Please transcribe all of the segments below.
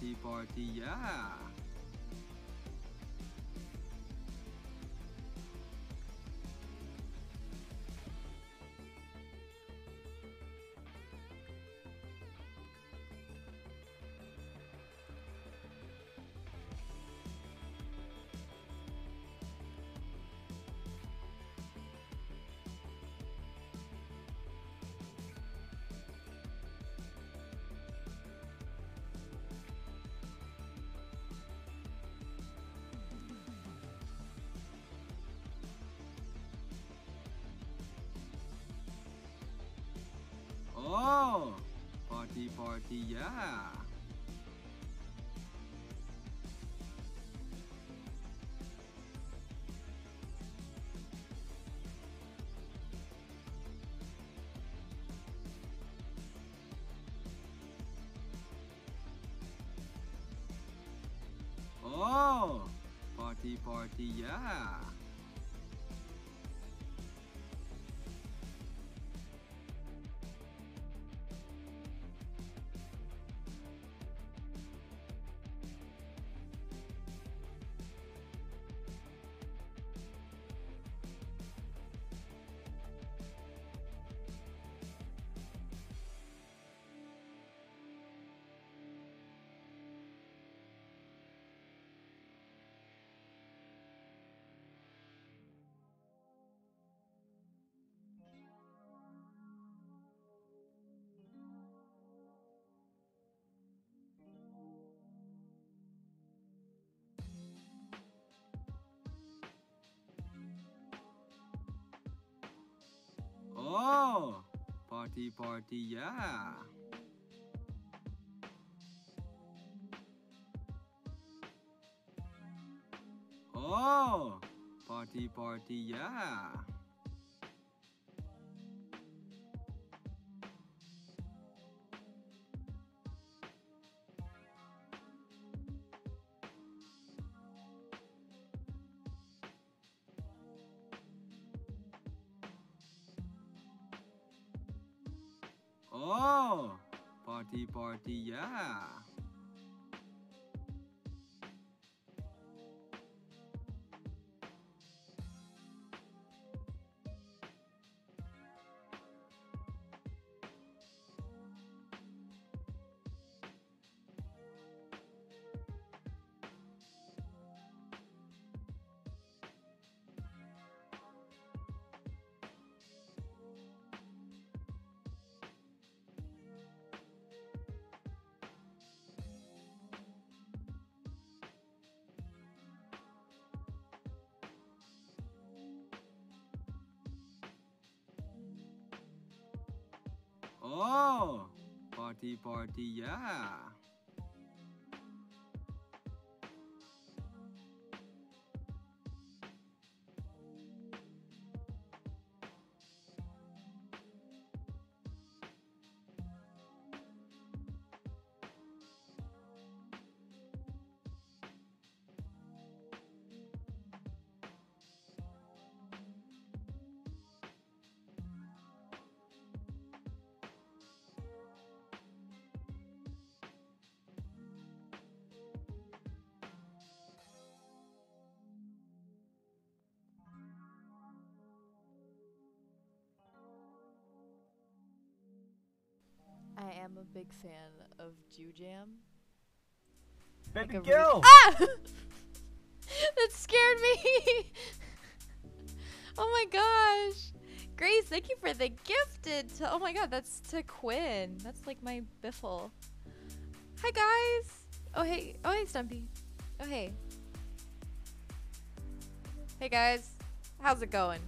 Party, party, yeah. Party, party, yeah. Oh, party, party, yeah. Oh, party, party, yeah. Oh, party, party, yeah. Party, party, yeah. Am a big fan of Jew Jam. Baby Like Gil! Ah! that scared me. oh my gosh. Grace, thank you for the gifted. To, oh my god, that's to Quinn. That's like my biffle. Hi guys. Oh hey. Oh hey Stumpy. Oh hey. Hey guys. How's it going?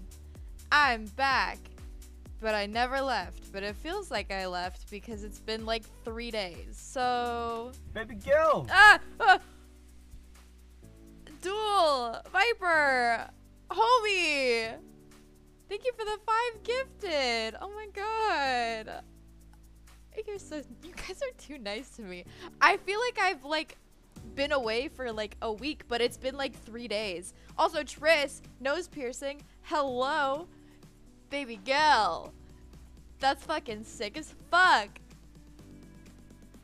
I'm back. But I never left. But it feels like I left because it's been like three days. So Baby Gil! Ah! ah! Duel! Viper! Homie! Thank you for the five gifted! Oh my god! You're so you guys are too nice to me. I feel like I've like been away for like a week, but it's been like three days. Also, Tris, nose piercing. Hello, baby girl. That's fucking sick as fuck.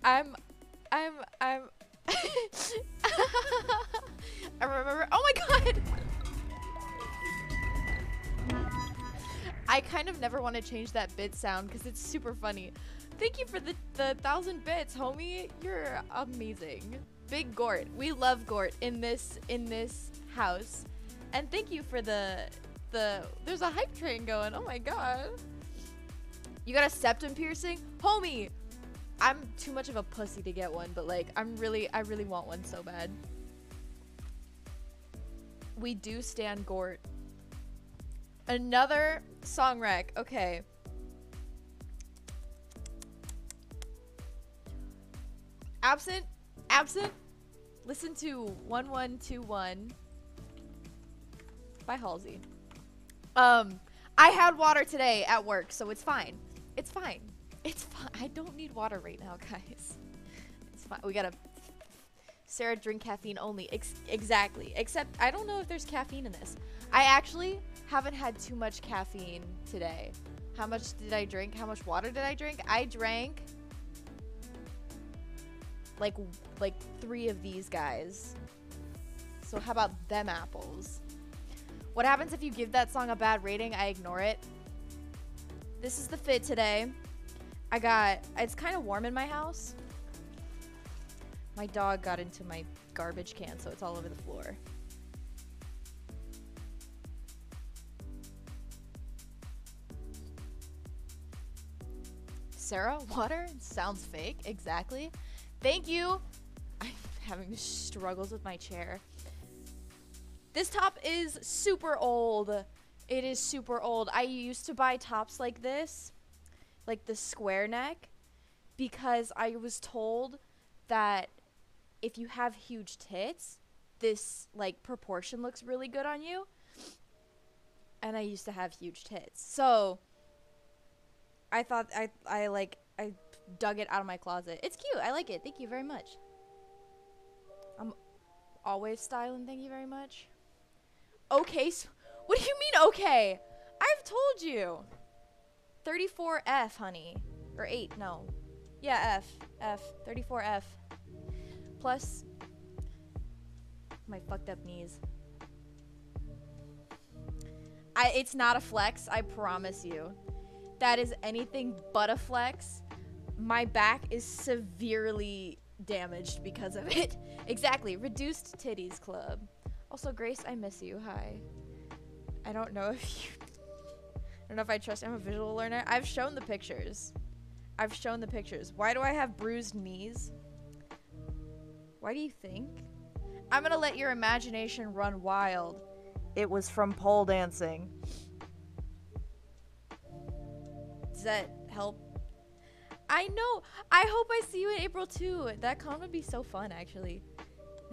I'm, I'm, I'm, I remember. Oh my god! I kind of never want to change that bit sound because it's super funny. Thank you for the, the thousand bits, homie. You're amazing. Big Gort. We love Gort in this in this house. And thank you for the the there's a hype train going. Oh my god. You got a septum piercing? Homie, I'm too much of a pussy to get one, but like I'm really I really want one so bad. We do stand Gort. Another song wreck. Okay. Absent, absent. Listen to 1121 by Halsey. Um, I had water today at work, so it's fine. It's fine. It's fine. I don't need water right now, guys. It's fine. We gotta. Sarah drink caffeine only. Ex- exactly. Except I don't know if there's caffeine in this. I actually haven't had too much caffeine today. How much did I drink? How much water did I drink? I drank like like three of these guys. So how about them apples? What happens if you give that song a bad rating? I ignore it. This is the fit today. I got it's kind of warm in my house. My dog got into my garbage can, so it's all over the floor. Sarah, water sounds fake. Exactly. Thank you. I'm having struggles with my chair. This top is super old. It is super old. I used to buy tops like this, like the square neck, because I was told that if you have huge tits, this like proportion looks really good on you. And I used to have huge tits. So I thought I I like I dug it out of my closet. It's cute. I like it. Thank you very much. I'm always styling. Thank you very much. Okay. What do you mean okay? I've told you. 34F, honey. Or 8, no. Yeah, F. F. 34F. Plus my fucked up knees. I it's not a flex, I promise you. That is anything but a flex. My back is severely damaged because of it. exactly. Reduced titties club. Also, Grace, I miss you. Hi. I don't know if you. I don't know if I trust. I'm a visual learner. I've shown the pictures. I've shown the pictures. Why do I have bruised knees? Why do you think? I'm gonna let your imagination run wild. It was from pole dancing. Does that help? I know. I hope I see you in April too. That con would be so fun, actually.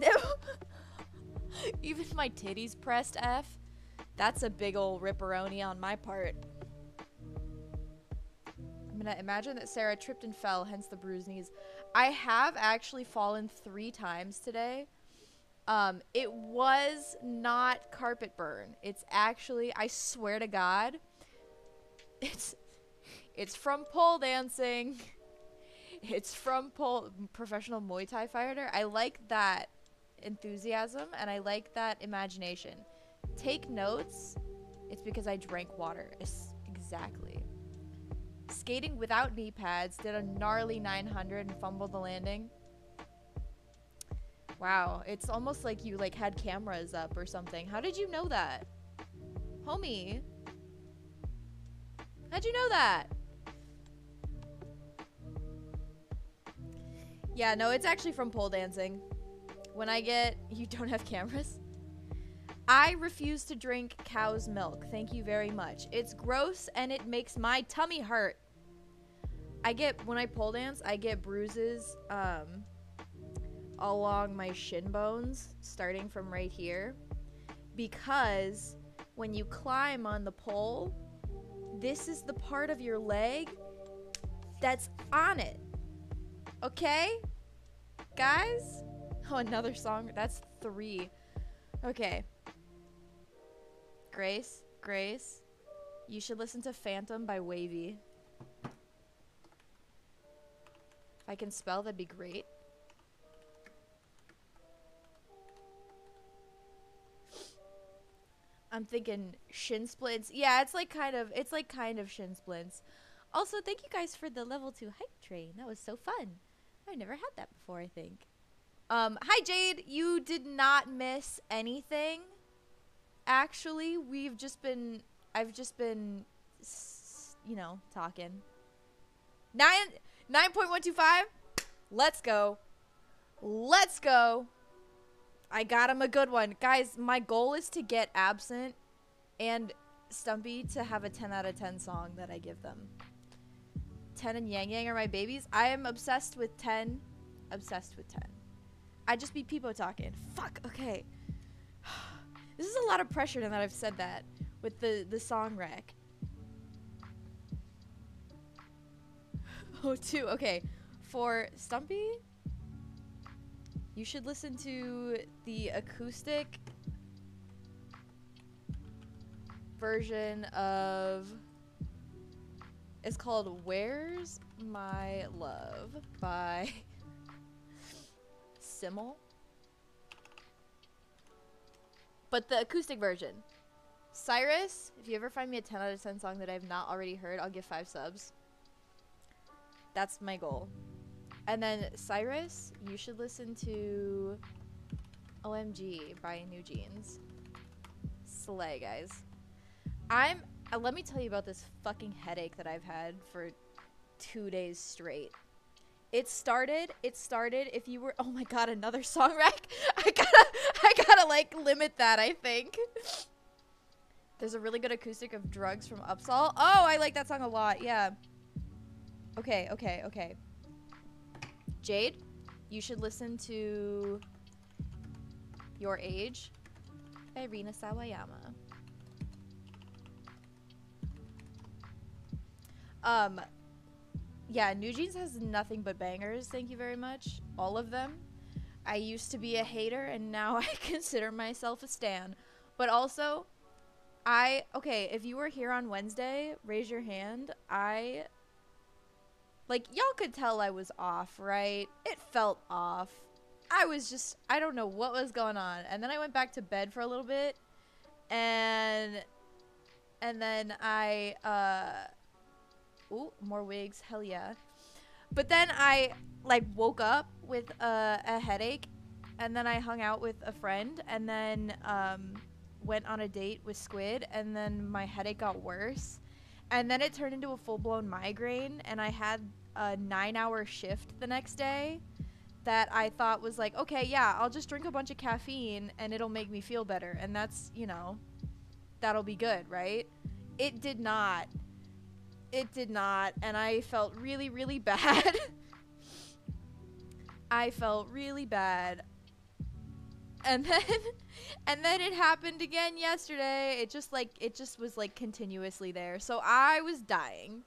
Even my titties pressed F. That's a big old ripperoni on my part. I'm gonna imagine that Sarah tripped and fell, hence the bruised knees. I have actually fallen three times today. Um, it was not carpet burn. It's actually, I swear to God, it's it's from pole dancing. It's from pole professional Muay Thai fighter. I like that enthusiasm and I like that imagination. Take notes. It's because I drank water. It's exactly. Skating without knee pads, did a gnarly 900 and fumbled the landing. Wow, it's almost like you like had cameras up or something. How did you know that? Homie. How'd you know that? Yeah, no, it's actually from pole dancing. When I get you don't have cameras. I refuse to drink cow's milk. Thank you very much. It's gross and it makes my tummy hurt. I get when I pole dance, I get bruises um along my shin bones starting from right here because when you climb on the pole, this is the part of your leg that's on it. Okay? Guys? Oh, another song. That's three. Okay. Grace, Grace, you should listen to Phantom by WayV. If I can spell, that'd be great. I'm thinking shin splints. Yeah, it's like kind of it's like kind of shin splints. Also, thank you guys for the level 2 hype train. That was so fun. I never had that before, I think. Um, hi Jade, you did not miss anything. Actually, we've just been I've just been you know, talking. 9 9.125. Let's go. Let's go. I got him a good one. Guys, my goal is to get Absent and Stumpy to have a 10 out of 10 song that I give them. 10 and Yang Yang are my babies. I am obsessed with 10. Obsessed with 10. I just be people talking. Fuck, okay. this is a lot of pressure now that I've said that with the, the song rec. Oh, two. Okay. For Stumpy, you should listen to the acoustic version of. It's called Where's My Love by SYML. But the acoustic version. Cyrus, if you ever find me a 10 out of 10 song that I've not already heard, I'll give 5 subs. That's my goal. And then Cyrus, you should listen to OMG by NewJeans. Slay, guys. I'm. Uh, let me tell you about this fucking headache that I've had for two days straight. It started. It started. If you were. Oh my god, another song rack. I gotta. I gotta like limit that. I think. There's a really good acoustic of Drugs from UPSAHL. Oh, I like that song a lot. Yeah. Okay. Okay. Okay. Jade, you should listen to Your Age by Rina Sawayama. Um, yeah, NewJeans has nothing but bangers. Thank you very much, all of them. I used to be a hater, and now I consider myself a stan. But also, I okay. If you were here on Wednesday, raise your hand. I like y'all could tell I was off, right? It felt off. I was just I don't know what was going on. And then I went back to bed for a little bit and and then I uh ooh, more wigs, hell yeah. But then I like woke up with a, a headache and then I hung out with a friend and then um went on a date with Squid and then my headache got worse and then it turned into a full blown migraine, and I had a nine hour shift the next day that I thought was like, okay, yeah, I'll just drink a bunch of caffeine and it'll make me feel better. And that's, you know, that'll be good, right? It did not. It did not. And I felt really, really bad. I felt really bad. And then and then it happened again yesterday. It just like it just was like continuously there. So I was dying.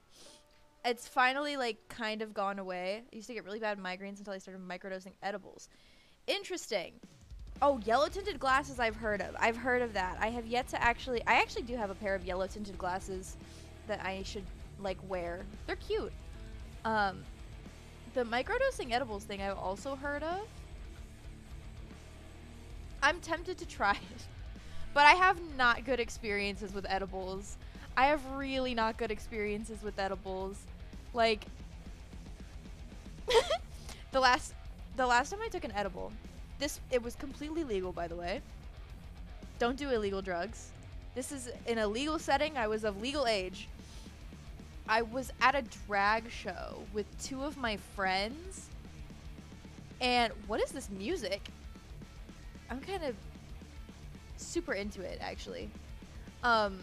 It's finally like kind of gone away. I used to get really bad migraines until I started microdosing edibles. Interesting. Oh, yellow tinted glasses I've heard of. I've heard of that. I have yet to actually I actually do have a pair of yellow tinted glasses that I should like wear. They're cute. Um the microdosing edibles thing I've also heard of. I'm tempted to try it. But I have not good experiences with edibles. I have really not good experiences with edibles. Like the last the last time I took an edible, this it was completely legal by the way. Don't do illegal drugs. This is in a legal setting. I was of legal age. I was at a drag show with two of my friends. And what is this music? I'm kind of super into it actually. Um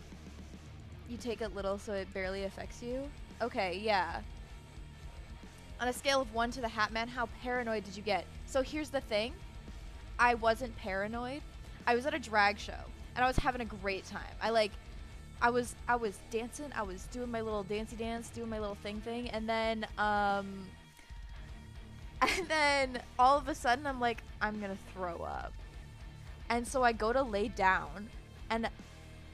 you take a little so it barely affects you. Okay, yeah. On a scale of 1 to the Hat Man, how paranoid did you get? So here's the thing. I wasn't paranoid. I was at a drag show and I was having a great time. I like I was I was dancing, I was doing my little dancey dance, doing my little thing thing, and then um and then all of a sudden I'm like I'm to throw up. And so I go to lay down and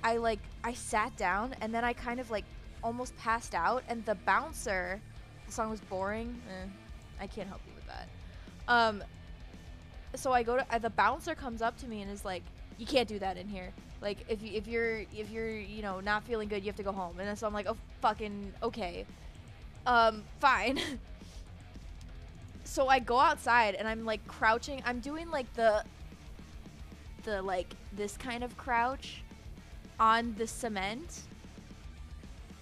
I like I sat down and then I kind of like almost passed out and the bouncer the song was boring. Eh, I can't help you with that. Um so I go to uh, the bouncer comes up to me and is like you can't do that in here. Like if you, if you're if you're you know not feeling good, you have to go home. And so I'm like, oh fucking okay, um fine. so I go outside and I'm like crouching. I'm doing like the the like this kind of crouch on the cement.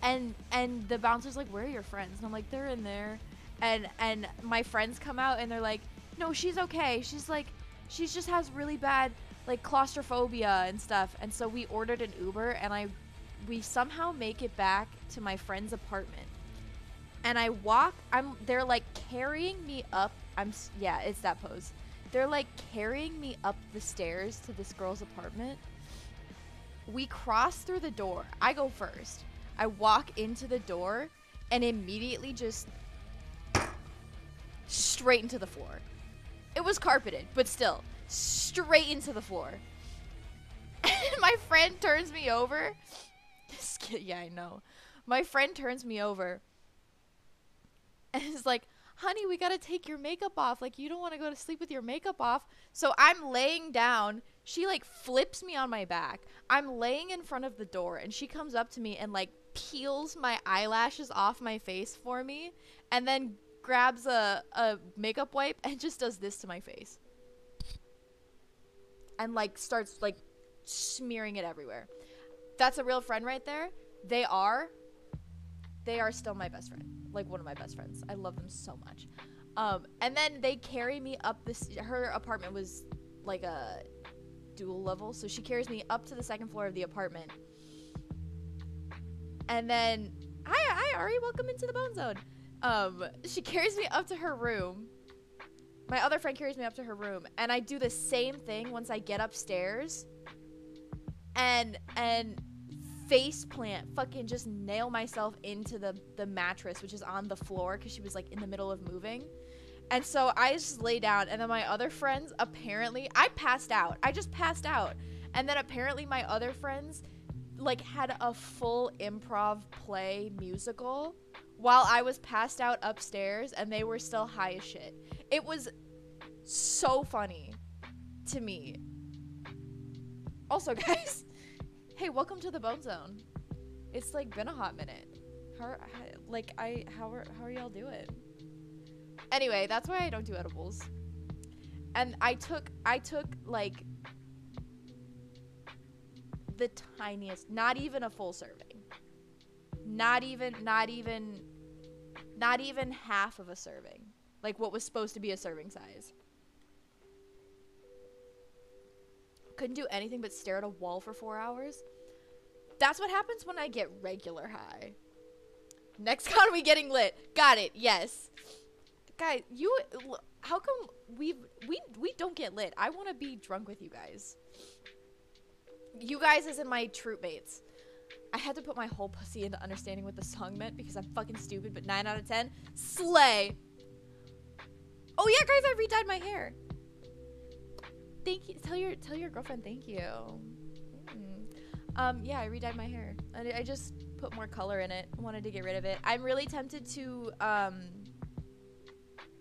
And and the bouncer's like, "Where are your friends?" And I'm like, "They're in there." And and my friends come out and they're like, "No, she's okay. She's like she just has really bad like claustrophobia and stuff." And so we ordered an Uber and I we somehow make it back to my friend's apartment. And I walk I'm they're like carrying me up. I'm yeah, it's that pose. They're like carrying me up the stairs to this girl's apartment. We cross through the door. I go first. I walk into the door and immediately just straight into the floor. It was carpeted, but still, straight into the floor. My friend turns me over. Yeah, I know. My friend turns me over and is like, honey, we gotta take your makeup off. Like, you don't wanna go to sleep with your makeup off. So I'm laying down. She like flips me on my back. I'm laying in front of the door, and she comes up to me and like peels my eyelashes off my face for me, and then grabs a, a makeup wipe and just does this to my face. And like starts like smearing it everywhere. That's a real friend right there. They are they are still my best friend. Like one of my best friends. I love them so much. Um and then they carry me up this her apartment was like a dual level, so she carries me up to the second floor of the apartment. And then hi hi Ari, welcome into the bone zone. Um she carries me up to her room. My other friend carries me up to her room and I do the same thing once I get upstairs. And and face plant fucking just nail myself into the the mattress which is on the floor cuz she was like in the middle of moving. And so I just lay down and then my other friends apparently I passed out. I just passed out. And then apparently my other friends like had a full improv play musical while I was passed out upstairs and they were still high as shit. It was so funny to me. Also, guys, hey, welcome to the Bone Zone. It's like been a hot minute. How, how like I how are how are y'all doing? Anyway, that's why I don't do edibles. And I took I took like the tiniest, not even a full serving. Not even not even not even half of a serving. Like what was supposed to be a serving size. Couldn't do anything but stare at a wall for 4 hours. That's what happens when I get regular high. Next con we getting lit. Got it. Yes. Guys, you how come we we we don't get lit? I want to be drunk with you guys. You guys as in my troop mates. I had to put my whole pussy into understanding what the song meant because I'm fucking stupid, but 9 out of 10. Slay. Oh yeah, guys, I redyed my hair. Thank you. Tell your tell your girlfriend thank you. Mm. Um yeah, I redyed my hair. I, I just put more color in it. Wanted to get rid of it. I'm really tempted to um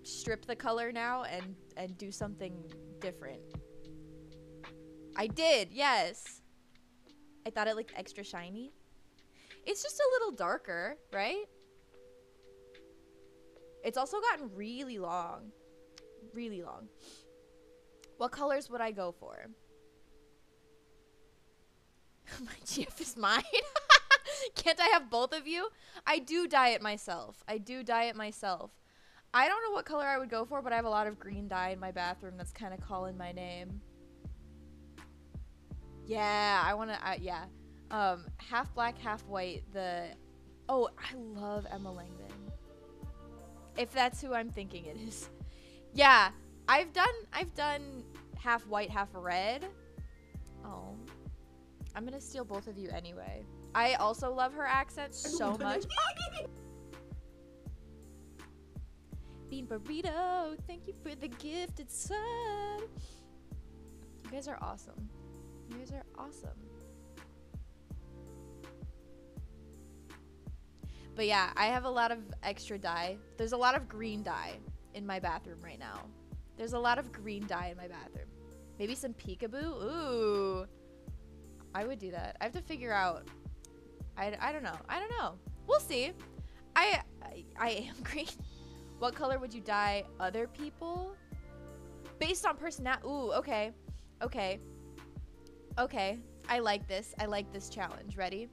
strip the color now and and do something different. I did. Yes. I thought it looked extra shiny. It's just a little darker, right? It's also gotten really long. Really long. What colors would I go for? My GF is mine. Can't I have both of you? I do dye it myself. I do dye it myself. I don't know what color I would go for, but I have a lot of green dye in my bathroom that's kind of calling my name. Yeah, I want to. Uh, yeah, um, half black, half white. The oh, I love Emma Langdon. If that's who I'm thinking it is, yeah, I've done. I've done half white, half red. Oh, I'm gonna steal both of you anyway. I also love her accent so much. Bean burrito, thank you for the gifted sub. You guys are awesome. You guys are awesome. But yeah, I have a lot of extra dye. There's a lot of green dye in my bathroom right now. There's a lot of green dye in my bathroom. Maybe some peekaboo. Ooh. I would do that. I have to figure out. I, I don't know. I don't know. We'll see. I, I I am green. What color would you dye other people? Based on personality. Ooh, okay. Okay. Okay. I like this. I like this challenge. Ready?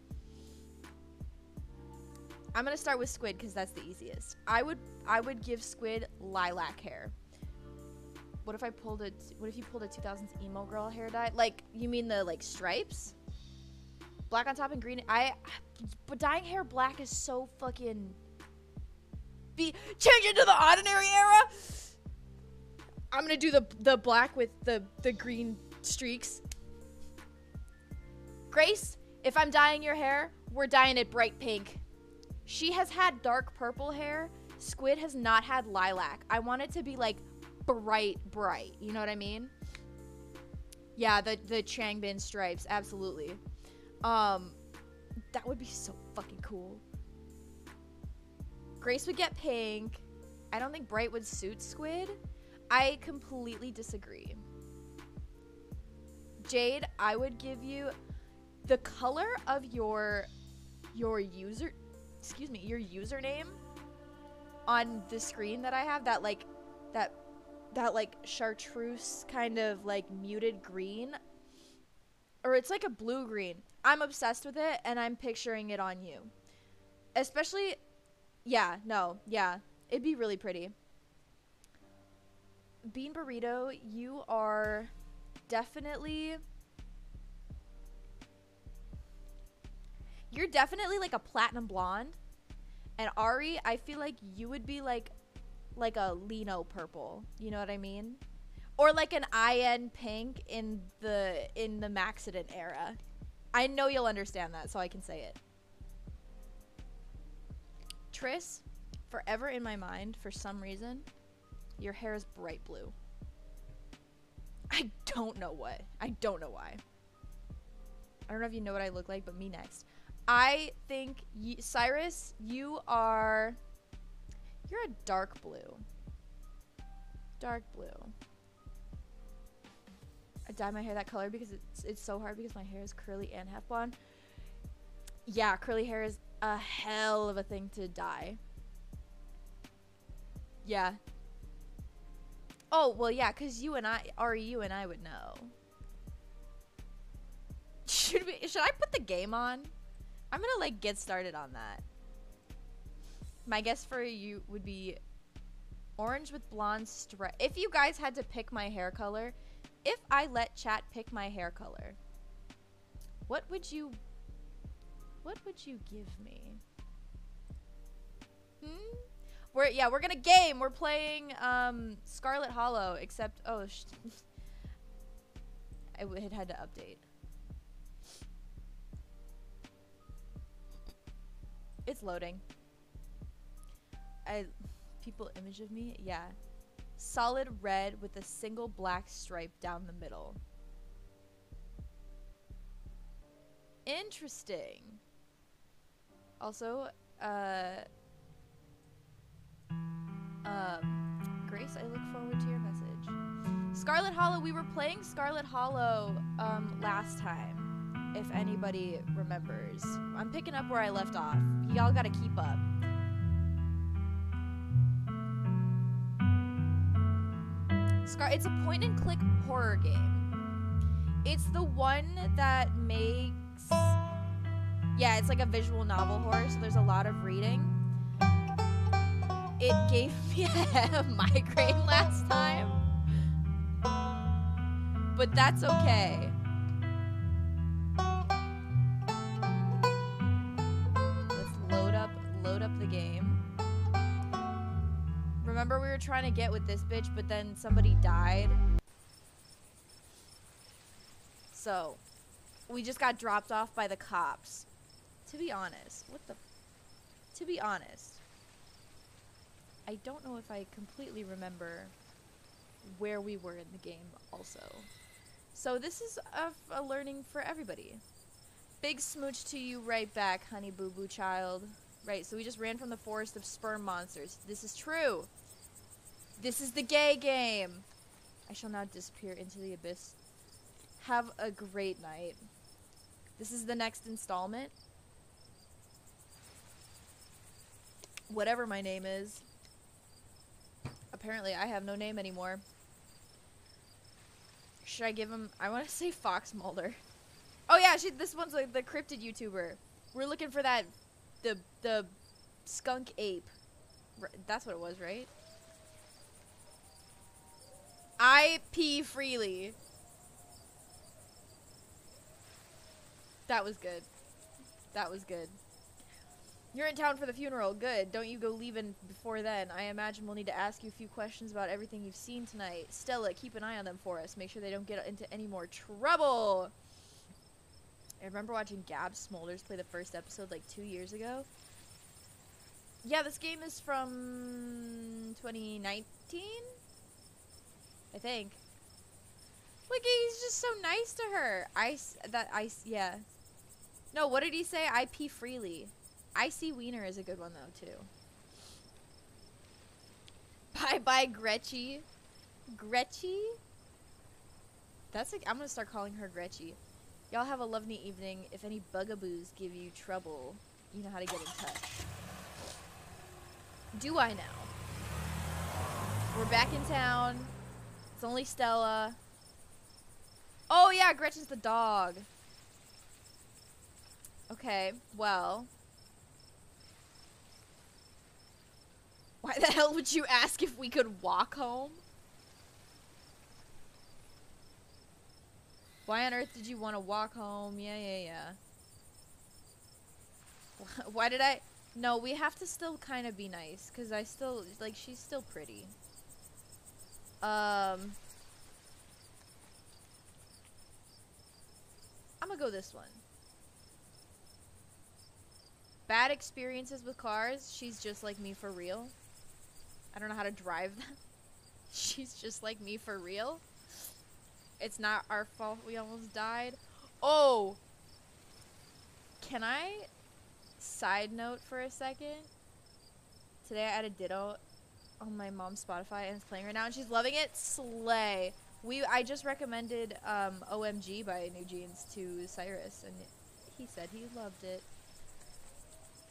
I'm gonna start with Squid because that's the easiest. I would I would give Squid lilac hair. What if I pulled a what if you pulled a 2000s emo girl hair dye? Like you mean the like stripes? Black on top and green. I but dyeing hair black is so fucking be change into the ordinary era. I'm gonna do the the black with the the green streaks. Grace, if I'm dyeing your hair, we're dyeing it bright pink. She has had dark purple hair. Squid has not had lilac. I want it to be like bright, bright. You know what I mean? Yeah, the the Changbin stripes, absolutely. Um, that would be so fucking cool. Grace would get pink. I don't think bright would suit Squid. I completely disagree. Jade, I would give you the color of your your user excuse me, your username on the screen that I have that like that that like chartreuse kind of like muted green or it's like a blue green. I'm obsessed with it and I'm picturing it on you. Especially yeah, no, yeah. It'd be really pretty. Bean Burrito, you are definitely You're definitely like a platinum blonde. And Ari, I feel like you would be like like a Lee Know purple. You know what I mean? Or like an IN pink in the in the Maxident era. I know you'll understand that, so I can say it. Tris, forever in my mind, for some reason, your hair is bright blue. I don't know what. I don't know why. I don't know if you know what I look like, but me next. I think Cyrus, you are you're a dark blue. Dark blue. I dye my hair that color because it's it's so hard because my hair is curly and half blonde. Yeah, curly hair is a hell of a thing to dye. Yeah. Oh, well yeah, cuz you and I are you and I would know. Should we should I put the game on? I'm gonna like get started on that. My guess for you would be orange with blonde stripe. If you guys had to pick my hair color, if I let chat pick my hair color, what would you what would you give me? Hmm? We're yeah, we're gonna game. We're playing um Scarlet Hollow, except oh I it had to update. It's loading. I people image of me? Yeah. Solid red with a single black stripe down the middle. Interesting. Also, uh um Grace, I look forward to your message. Scarlet Hollow, we were playing Scarlet Hollow um last time if anybody remembers. I'm picking up where I left off. Y'all gotta keep up. Scar it's a point and click horror game. It's the one that makes Yeah, it's like a visual novel horror, so there's a lot of reading. It gave me a migraine last time. But that's okay. Were trying to get with this bitch, but then somebody died? So, we just got dropped off by the cops. To be honest, what the... To be honest, I don't know if I completely remember where we were in the game also. So this is a, a learning for everybody. Big smooch to you right back, honey boo boo child. Right, so we just ran from the forest of sperm monsters. This is true. This is the gay game. I shall now disappear into the abyss. Have a great night. This is the next installment. Whatever my name is. Apparently, I have no name anymore. Should I give him? I want to say Fox Mulder. Oh yeah, she, this one's like the cryptid YouTuber. We're looking for that, the the skunk ape. That's what it was, right? I pee freely. That was good. That was good. You're in town for the funeral. Good. Don't you go leaving before then. I imagine we'll need to ask you a few questions about everything you've seen tonight. Stella, keep an eye on them for us. Make sure they don't get into any more trouble. I remember watching Gab Smolders play the first episode like two years ago. Yeah, this game is from 2019? I think. Look, he's just so nice to her. I that I yeah. No, what did he say? I pee freely. I see Wiener is a good one though too. Bye bye Gretchy. Gretchy? That's like I'm gonna start calling her Gretchy. Y'all have a lovely evening. If any bugaboos give you trouble, you know how to get in touch. Do I now? We're back in town. It's only Stella. Oh yeah, Gretchen's the dog. Okay, well. Why the hell would you ask if we could walk home? Why on earth did you want to walk home? Yeah, yeah, yeah. Why did I? No, we have to still kind of be nice because I still like she's still pretty. Um, I'm gonna go this one. Bad experiences with cars. She's just like me for real. I don't know how to drive them. She's just like me for real. It's not our fault we almost died. Oh! Can I side note for a second? Today I added Ditto on my mom's Spotify and it's playing right now and she's loving it. Slay. We I just recommended um, OMG by NewJeans to Cyrus and he said he loved it.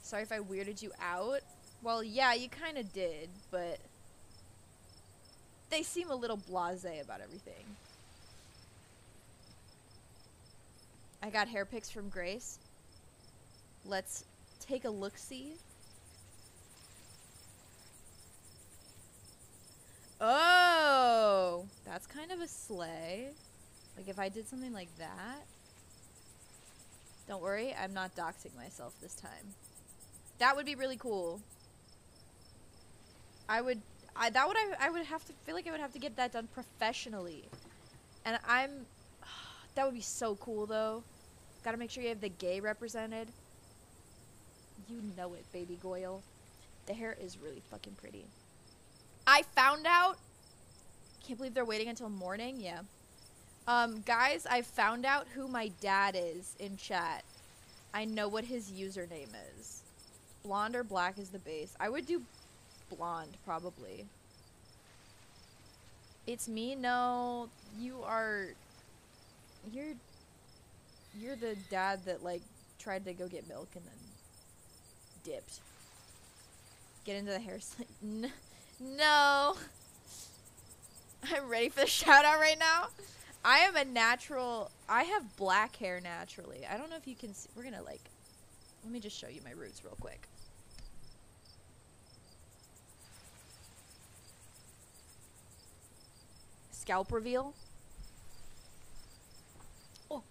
Sorry if I weirded you out. Well, yeah, you kind of did, but they seem a little blasé about everything. I got hair picks from Grace. Let's take a look see. Oh, that's kind of a slay. Like if I did something like that. Don't worry, I'm not doxing myself this time. That would be really cool. I would I that would I, I would have to feel like I would have to get that done professionally. And I'm that would be so cool though. Got to make sure you have the gay represented. You know it, baby Goyle. The hair is really fucking pretty. I found out. Can't believe they're waiting until morning. Yeah. Um, guys, I found out who my dad is in chat. I know what his username is. Blonde or black is the base. I would do blonde probably. It's me. No, you are. You're. You're the dad that like tried to go get milk and then dipped. Get into the hair No. I'm ready for the shout out right now. I am a natural. I have black hair naturally. I don't know if you can see. We're gonna like. Let me just show you my roots real quick. Scalp reveal. Oh.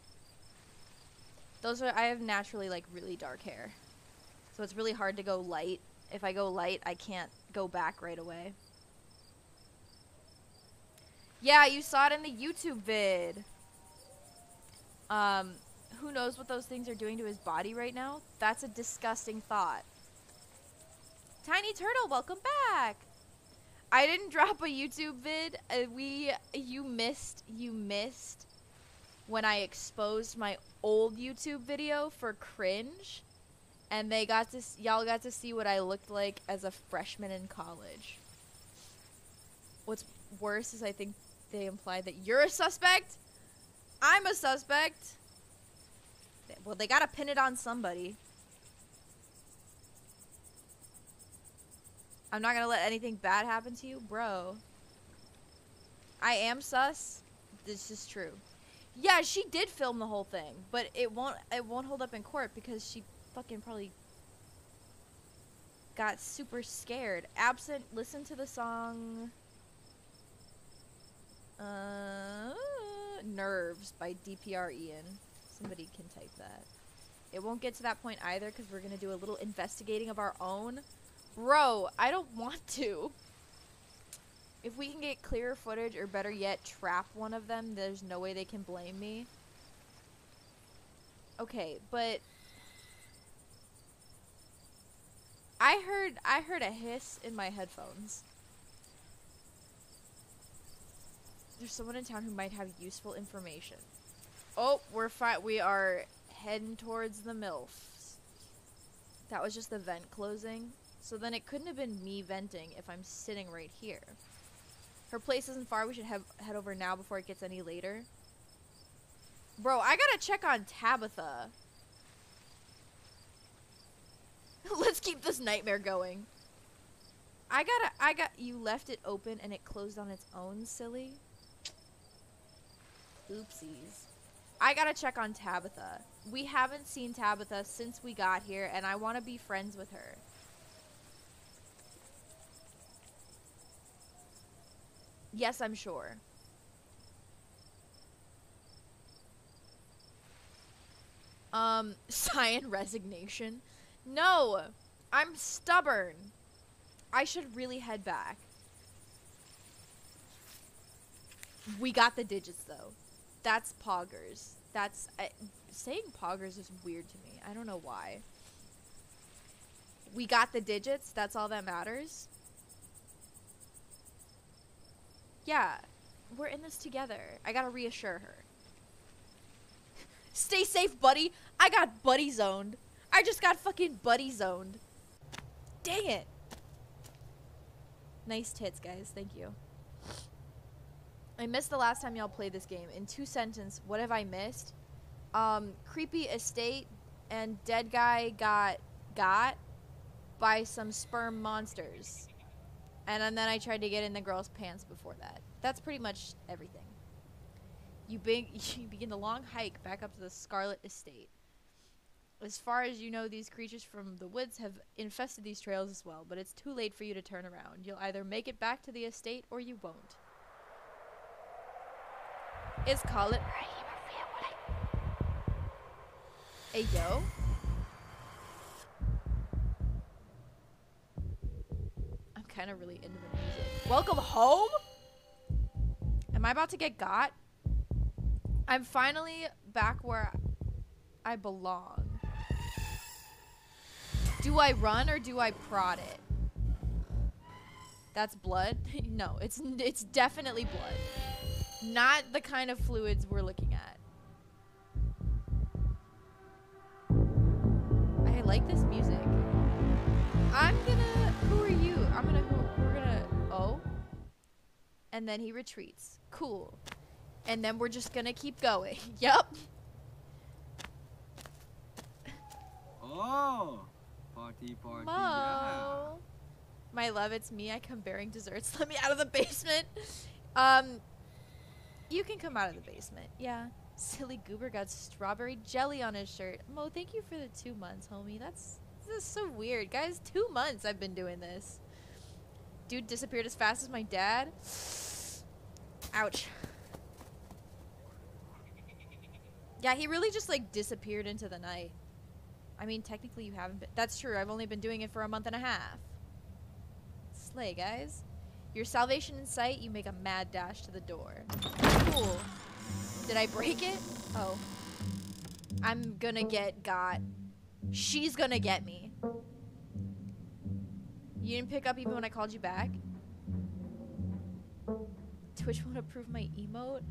Those are. I have naturally like really dark hair. So it's really hard to go light. If I go light, I can't go back right away. Yeah, you saw it in the YouTube vid. Um, who knows what those things are doing to his body right now? That's a disgusting thought. Tiny Turtle, welcome back. I didn't drop a YouTube vid. Uh, we you missed you missed when I exposed my old YouTube video for cringe and they got to y'all got to see what I looked like as a freshman in college. What's worse is I think they imply that you're a suspect. I'm a suspect. Well, they gotta pin it on somebody. I'm not gonna let anything bad happen to you, bro. I am sus. This is true. Yeah, she did film the whole thing, but it won't it won't hold up in court because she fucking probably got super scared. Absent listen to the song uh Nerves by DPR Ian. Somebody can type that. It won't get to that point either because we're gonna do a little investigating of our own. Bro, I don't want to. If we can get clearer footage, or better yet, trap one of them, there's no way they can blame me. Okay, but I heard I heard a hiss in my headphones. There's someone in town who might have useful information. Oh, we're fi- we are heading towards the MILFs. That was just the vent closing. So then it couldn't have been me venting if I'm sitting right here. Her place isn't far. We should have head over now before it gets any later. Bro, I gotta check on Tabitha. Let's keep this nightmare going. I gotta, I got, you left it open and it closed on its own, silly. Oopsies. I gotta check on Tabitha. We haven't seen Tabitha since we got here and I wanna be friends with her. Yes, I'm sure. Um, sign resignation. No, I'm stubborn. I should really head back. We got the digits though. That's poggers. That's I, saying poggers is weird to me. I don't know why. We got the digits. That's all that matters. Yeah, we're in this together. I gotta reassure her. Stay safe, buddy. I got buddy zoned. I just got fucking buddy zoned. Dang it. Nice tits, guys. Thank you. I missed the last time y'all played this game. In two sentences, what have I missed? Um, creepy estate and dead guy got got by some sperm monsters. And, and then I tried to get in the girl's pants before that. That's pretty much everything. You, big, you begin the long hike back up to the Scarlet Estate. As far as you know, these creatures from the woods have infested these trails as well, but it's too late for you to turn around. You'll either make it back to the estate or you won't. Is call it Hey yo. I'm kind of really into the music. Welcome home? Am I about to get got? I'm finally back where I belong. Do I run or do I prod it? That's blood? no, it's it's definitely blood. Not the kind of fluids we're looking at. I like this music. I'm gonna. Who are you? I'm gonna. Who, we're gonna. Oh. And then he retreats. Cool. And then we're just gonna keep going. Yup. Oh, party, party, yeah. Mo. My love, it's me. I come bearing desserts. Let me out of the basement. Um, you can come out of the basement. Yeah. Silly goober got strawberry jelly on his shirt. Mo, thank you for the two months, homie. That's this is so weird, guys. Two months I've been doing this. Dude disappeared as fast as my dad. Ouch. Yeah, he really just like disappeared into the night. I mean, technically you haven't been. That's true. I've only been doing it for a month and a half. Slay, guys. Your salvation in sight, you make a mad dash to the door. Cool. Did I break it? Oh. I'm gonna get got. She's gonna get me. You didn't pick up even when I called you back? Twitch won't approve my emote?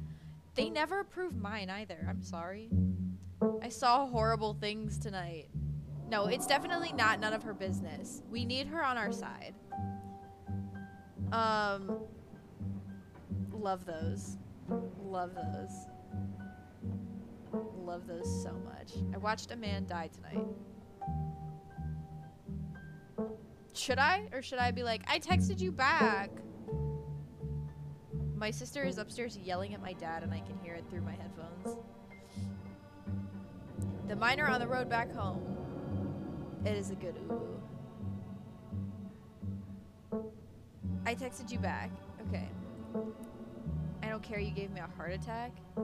They never approve mine either. I'm sorry. I saw horrible things tonight. No, it's definitely not none of her business. We need her on our side. Um, love those. Love those. love those so much. I watched a man die tonight. Should I? Or should I be like, I texted you back? My sister is upstairs yelling at my dad, and I can hear it through my headphones. The miner on the road back home. It is a good ooh. I texted you back. Okay. I don't care you gave me a heart attack.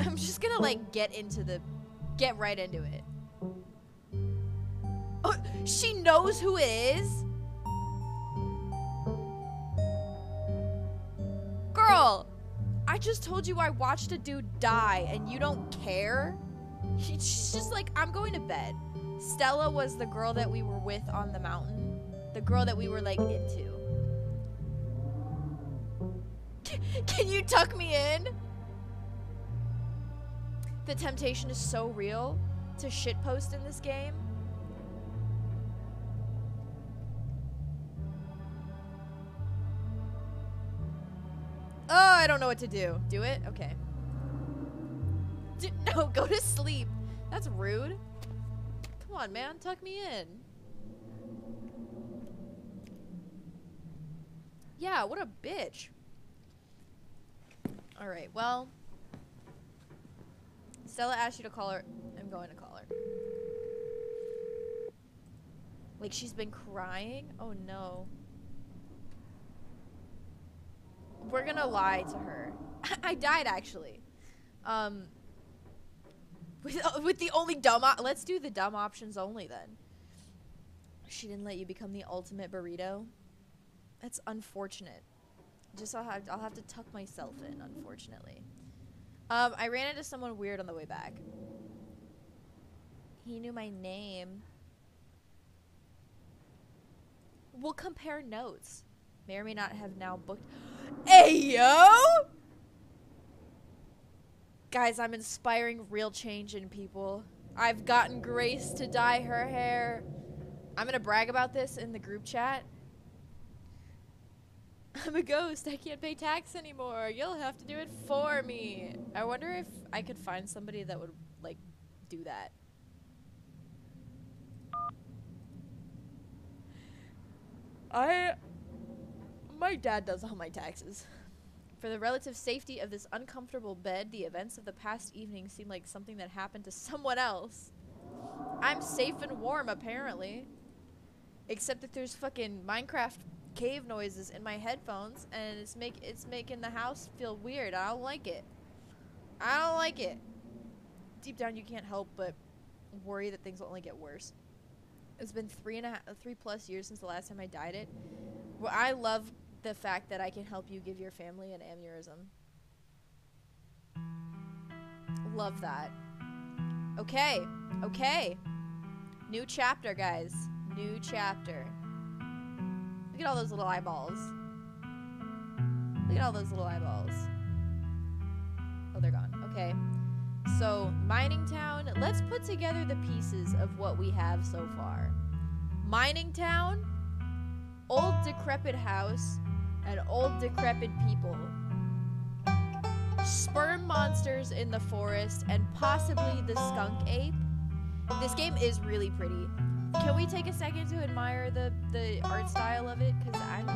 I'm just gonna like get into the get right into it. Oh, she knows who it is? Girl, I just told you I watched a dude die and you don't care? She's just like, I'm going to bed. Stella was the girl that we were with on the mountain. The girl that we were like into. Can you tuck me in? The temptation is so real to shitpost in this game. Oh, I don't know what to do. Do it? Okay. No, go to sleep. That's rude. Come on, man. Tuck me in. Yeah, what a bitch. Alright, well. Stella asked you to call her. I'm going to call her. Like, she's been crying? Oh, no. We're gonna lie to her. I died, actually. Um, with, uh, with the only dumb let's do the dumb options only then. She didn't let you become the ultimate burrito. That's unfortunate. Just I'll have I'll have to tuck myself in, unfortunately. Um, I ran into someone weird on the way back. He knew my name. We'll compare notes. May or may not have now booked. Hey yo! Guys, I'm inspiring real change in people. I've gotten Grace to dye her hair. I'm gonna brag about this in the group chat. I'm a ghost. I can't pay tax anymore. You'll have to do it for me. I wonder if I could find somebody that would, like, do that. I... My dad does all my taxes. For the relative safety of this uncomfortable bed, the events of the past evening seem like something that happened to someone else. I'm safe and warm, apparently. Except that there's fucking Minecraft cave noises in my headphones, and it's make it's making the house feel weird. I don't like it. I don't like it. Deep down, you can't help but worry that things will only get worse. It's been three and a half, three plus years since the last time I dyed it. Well, I love the fact that I can help you give your family an aneurysm. Love that. Okay, okay. New chapter, guys. New chapter. Look at all those little eyeballs. Look at all those little eyeballs. Oh, they're gone. Okay. So, Mining Town, let's put together the pieces of what we have so far. Mining Town, old decrepit house, and old decrepit people. Sperm monsters in the forest, and possibly the skunk ape. This game is really pretty. Can we take a second to admire the, the art style of it? Because I'm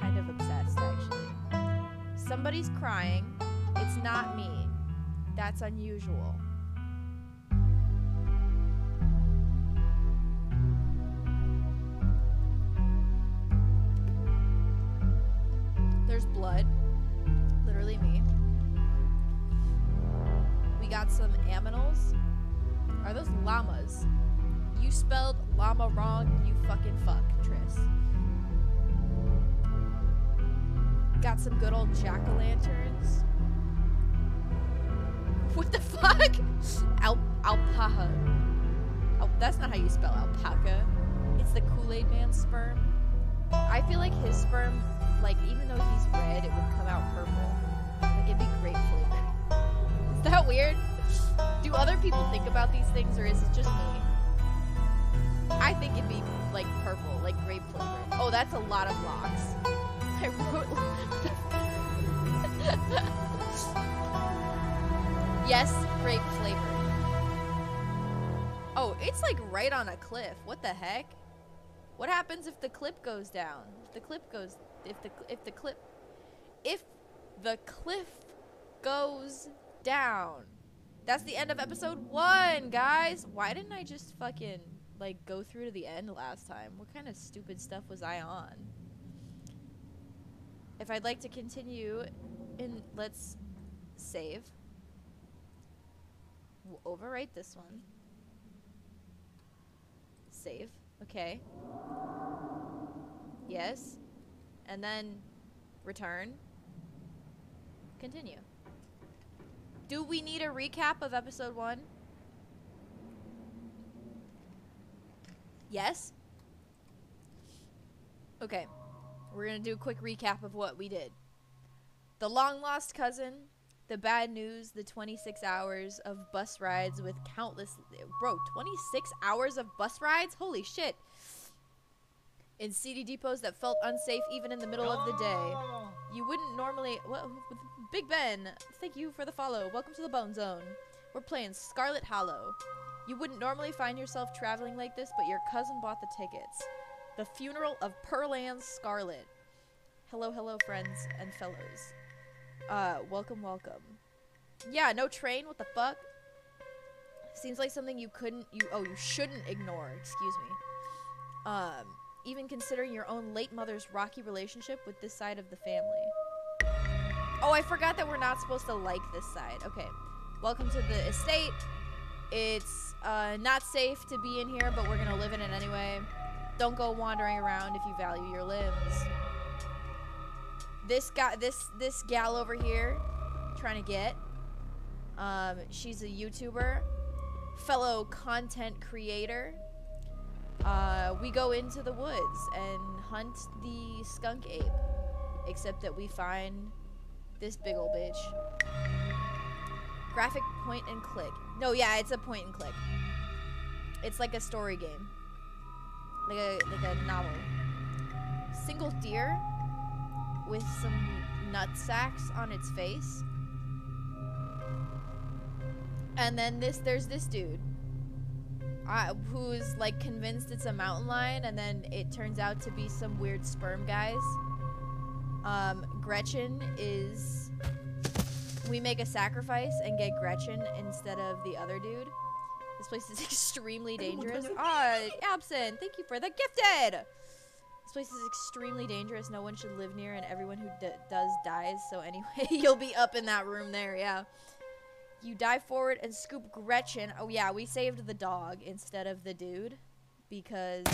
kind of obsessed, actually. Somebody's crying. It's not me. That's unusual. There's blood. Literally me. We got some aminals. Are those llamas? You spelled llama wrong, you fucking fuck, Tris. Got some good old jack-o'-lanterns. What the fuck? Al alpaca. Oh, that's not how you spell alpaca. It's the Kool-Aid man's sperm. I feel like his sperm, like, even though he's red, it would come out purple. Like, it'd be great flavor. Is that weird? Do other people think about these things, or is it just me? I think it'd be like purple, like grape flavor. Oh, that's a lot of locks. I wrote. Yes, grape flavored. Oh, it's like right on a cliff. What the heck? What happens if the clip goes down? If the clip goes if the if the clip if the cliff goes down. That's the end of episode 1, guys. Why didn't I just fucking like go through to the end last time? What kind of stupid stuff was I on? If I'd like to continue in let's save. We'll overwrite this one. Save. Okay. Yes. And then return. Continue. Do we need a recap of episode one? Yes? Okay. We're going to do a quick recap of what we did. The long lost cousin, the bad news, the 26 hours of bus rides with countless. Bro, 26 hours of bus rides? Holy shit. In seedy depots that felt unsafe even in the middle of the day. You wouldn't normally. What, Big Ben, thank you for the follow. Welcome to the Bone Zone. We're playing Scarlet Hollow. You wouldn't normally find yourself traveling like this, but your cousin bought the tickets. The funeral of Pearl Scarlet. Hello, hello, friends and fellows. Uh, welcome, welcome. Yeah, no train. What the fuck? Seems like something you couldn't. You oh, you shouldn't ignore. Excuse me. Um, even considering your own late mother's rocky relationship with this side of the family. Oh, I forgot that we're not supposed to like this side. Okay. Welcome to the estate. It's uh, not safe to be in here, but we're gonna live in it anyway. Don't go wandering around if you value your limbs. This guy, this this gal over here, trying to get. Um, she's a YouTuber, fellow content creator. Uh, we go into the woods and hunt the skunk ape. Except that we find this big old bitch. Graphic point and click. No, yeah, it's a point and click. It's like a story game. Like a like a novel. Single deer with some nut sacks on its face. And then this there's this dude uh, who's like convinced it's a mountain lion, and then it turns out to be some weird sperm guys. Um, Gretchen is. We make a sacrifice and get Gretchen instead of the other dude. This place is extremely dangerous. Ah, Absent, thank you for the gifted! This place is extremely dangerous. No one should live near, and everyone who does dies. So anyway, you'll be up in that room there, yeah. You dive forward and scoop Gretchen. Oh yeah, we saved the dog instead of the dude because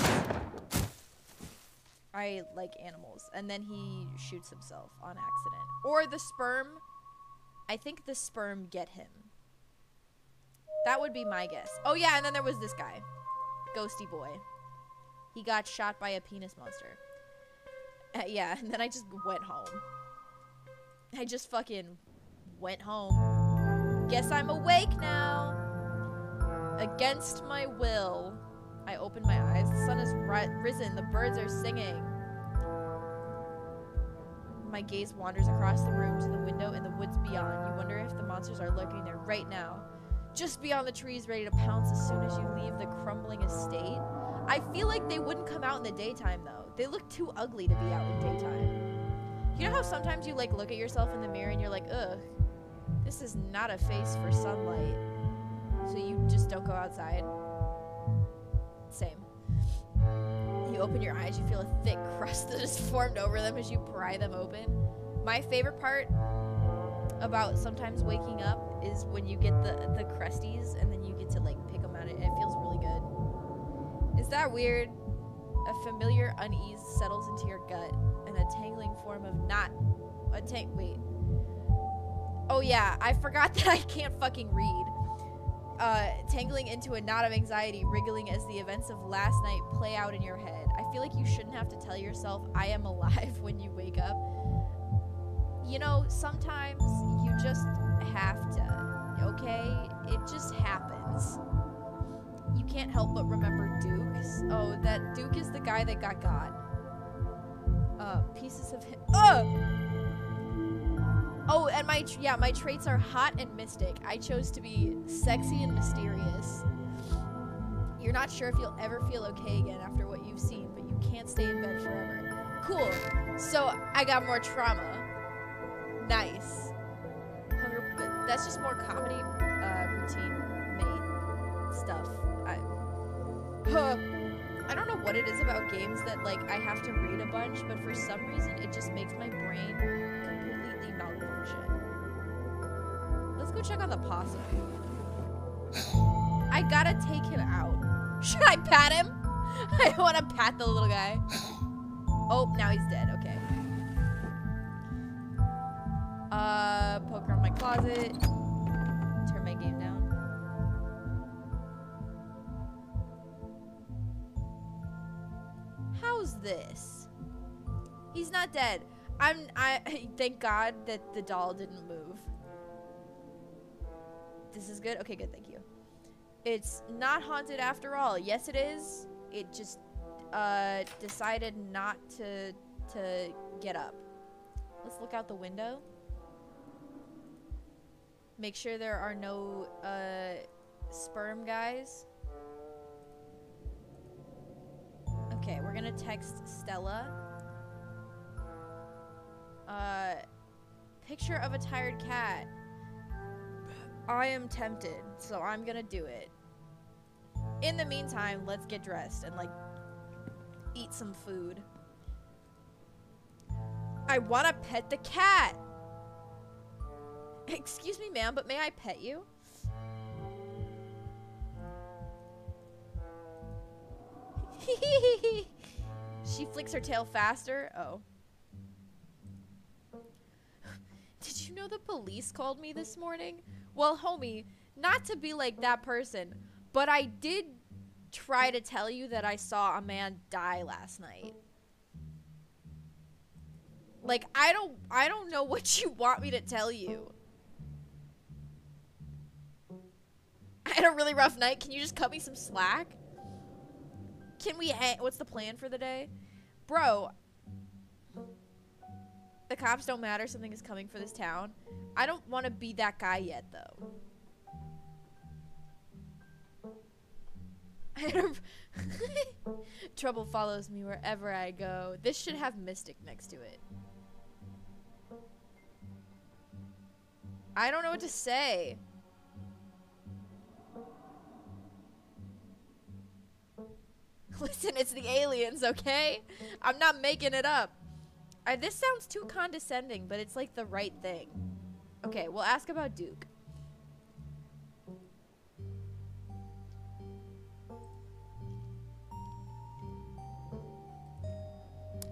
I like animals. And then he shoots himself on accident. Or the sperm. I think the sperm get him. That would be my guess. Oh yeah, and then there was this guy. Ghosty boy. He got shot by a penis monster. Uh, yeah, and then I just went home. I just fucking went home. Guess I'm awake now. Against my will, I open my eyes. The sun has ri risen. The birds are singing. My gaze wanders across the room to the window in the woods beyond. You wonder if the monsters are lurking there right now. Just beyond the trees, ready to pounce as soon as you leave the crumbling estate. I feel like they wouldn't come out in the daytime, though. They look too ugly to be out in daytime. You know how sometimes you, like, look at yourself in the mirror and you're like, ugh, this is not a face for sunlight. So you just don't go outside. Same. You open your eyes, you feel a thick crust that has formed over them as you pry them open. My favorite part about sometimes waking up is when you get the the crusties and then you get to like pick them out and it feels really good. Is that weird? A familiar unease settles into your gut and a tangling form of not a tank wait Oh yeah, I forgot that I can't fucking read. Uh, tangling into a knot of anxiety, wriggling as the events of last night play out in your head. I feel like you shouldn't have to tell yourself, I am alive when you wake up. You know, sometimes you just have to, okay? It just happens. You can't help but remember Duke. Oh, that Duke is the guy that got got. Uh, pieces of him. Oh! Oh, and my yeah, my traits are hot and mystic. I chose to be sexy and mysterious. You're not sure if you'll ever feel okay again after what you've seen, but you can't stay in bed forever. Cool. So I got more trauma. Nice. That's just more comedy uh, routine mate stuff. I. Huh. I don't know what it is about games that like I have to read a bunch, but for some reason it just makes my brain go check on the possum. I gotta take him out. Should I pat him? I don't want to pat the little guy. Oh, now he's dead. Okay. Uh, poke around my closet. Turn my game down. How's this? He's not dead. I'm. I thank God that the doll didn't move. This is good. Okay, good. Thank you. It's not haunted after all. Yes, it is. It just uh decided not to to get up. Let's look out the window. Make sure there are no uh sperm guys. Okay, we're gonna text Stella. Uh, picture of a tired cat. I am tempted, so I'm gonna do it. In the meantime, let's get dressed and like eat some food. I wanna pet the cat. Excuse me, ma'am, but may I pet you? she flicks her tail faster. Oh. Did you know the police called me this morning? Well, homie, not to be like that person, but I did try to tell you that I saw a man die last night. Like I don't I don't know what you want me to tell you. I had a really rough night. Can you just cut me some slack? Can we? What's the plan for the day? Bro, the cops don't matter. Something is coming for this town. I don't want to be that guy yet, though. Trouble follows me wherever I go. This should have Mystic next to it. I don't know what to say. Listen, it's the aliens, okay? I'm not making it up. I, this sounds too condescending, but it's like the right thing. Okay, we'll ask about Duke.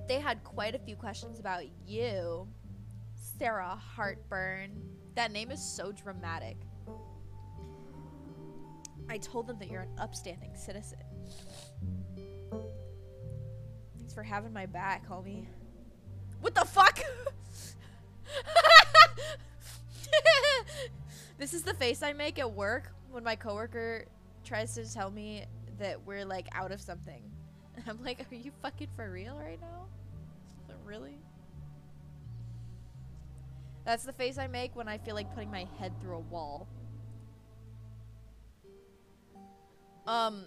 They had quite a few questions about you, Sarah Heartburn. That name is so dramatic. I told them that you're an upstanding citizen. Thanks for having my back, homie. What the fuck? this is the face I make at work when my coworker tries to tell me that we're like out of something. I'm like, are you fucking for real right now? Really? That's the face I make when I feel like putting my head through a wall. Um,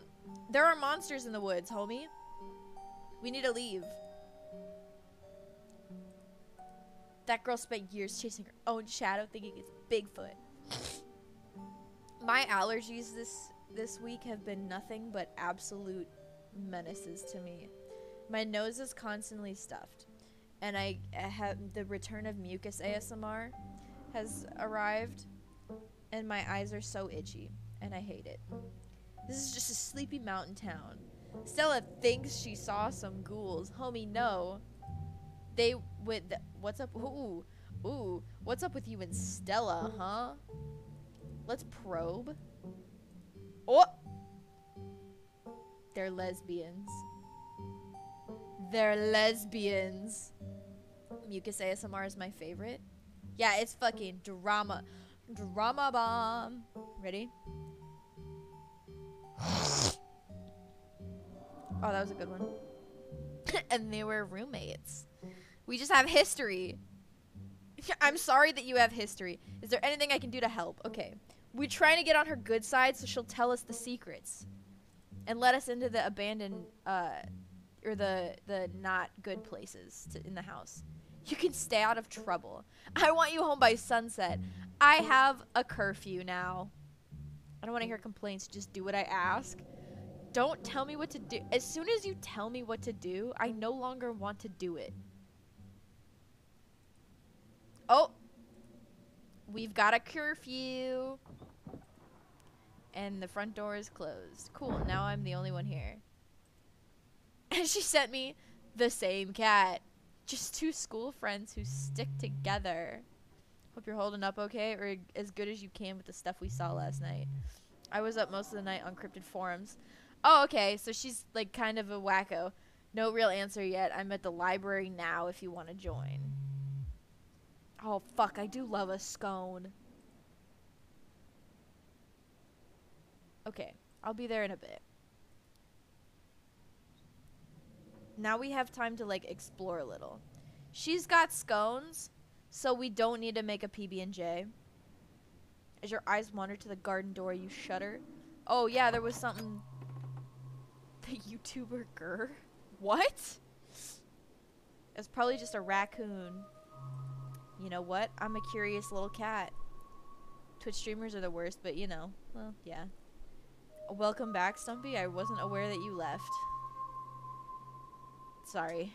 there are monsters in the woods, homie. We need to leave. That girl spent years chasing her own shadow thinking it's Bigfoot. My allergies this this week have been nothing but absolute menaces to me. My nose is constantly stuffed, and I, I have the return of mucus ASMR has arrived, and my eyes are so itchy, and I hate it. This is just a sleepy mountain town. Stella thinks she saw some ghouls. Homie, no. They with what's up? Ooh, ooh, what's up with you and Stella, huh? Let's probe. Oh, they're lesbians. They're lesbians. Mucus ASMR is my favorite. Yeah, it's fucking drama, drama bomb. Ready? Oh, that was a good one. and they were roommates. We just have history. I'm sorry that you have history. Is there anything I can do to help? Okay. We're trying to get on her good side so she'll tell us the secrets. And let us into the abandoned uh or the the not good places to, in the house. You can stay out of trouble. I want you home by sunset. I have a curfew now. I don't want to hear complaints. Just do what I ask. Don't tell me what to do. As soon as you tell me what to do, I no longer want to do it. Oh. We've got a curfew. And the front door is closed. Cool. Now I'm the only one here. And she sent me the same cat. Just two school friends who stick together. Hope you're holding up okay or as good as you can with the stuff we saw last night. I was up most of the night on cryptid forums. Oh, okay. So she's like kind of a wacko. No real answer yet. I'm at the library now if you want to join. Oh, fuck. I do love a scone. Okay. I'll be there in a bit. Now we have time to like explore a little. She's got scones, so we don't need to make a PB&J. As your eyes wander to the garden door, you shudder. Oh yeah, there was something. The YouTuber Gur. What? It's probably just a raccoon. You know what? I'm a curious little cat. Twitch streamers are the worst, but you know, well, yeah. Welcome back, Stumpy. I wasn't aware that you left. Sorry.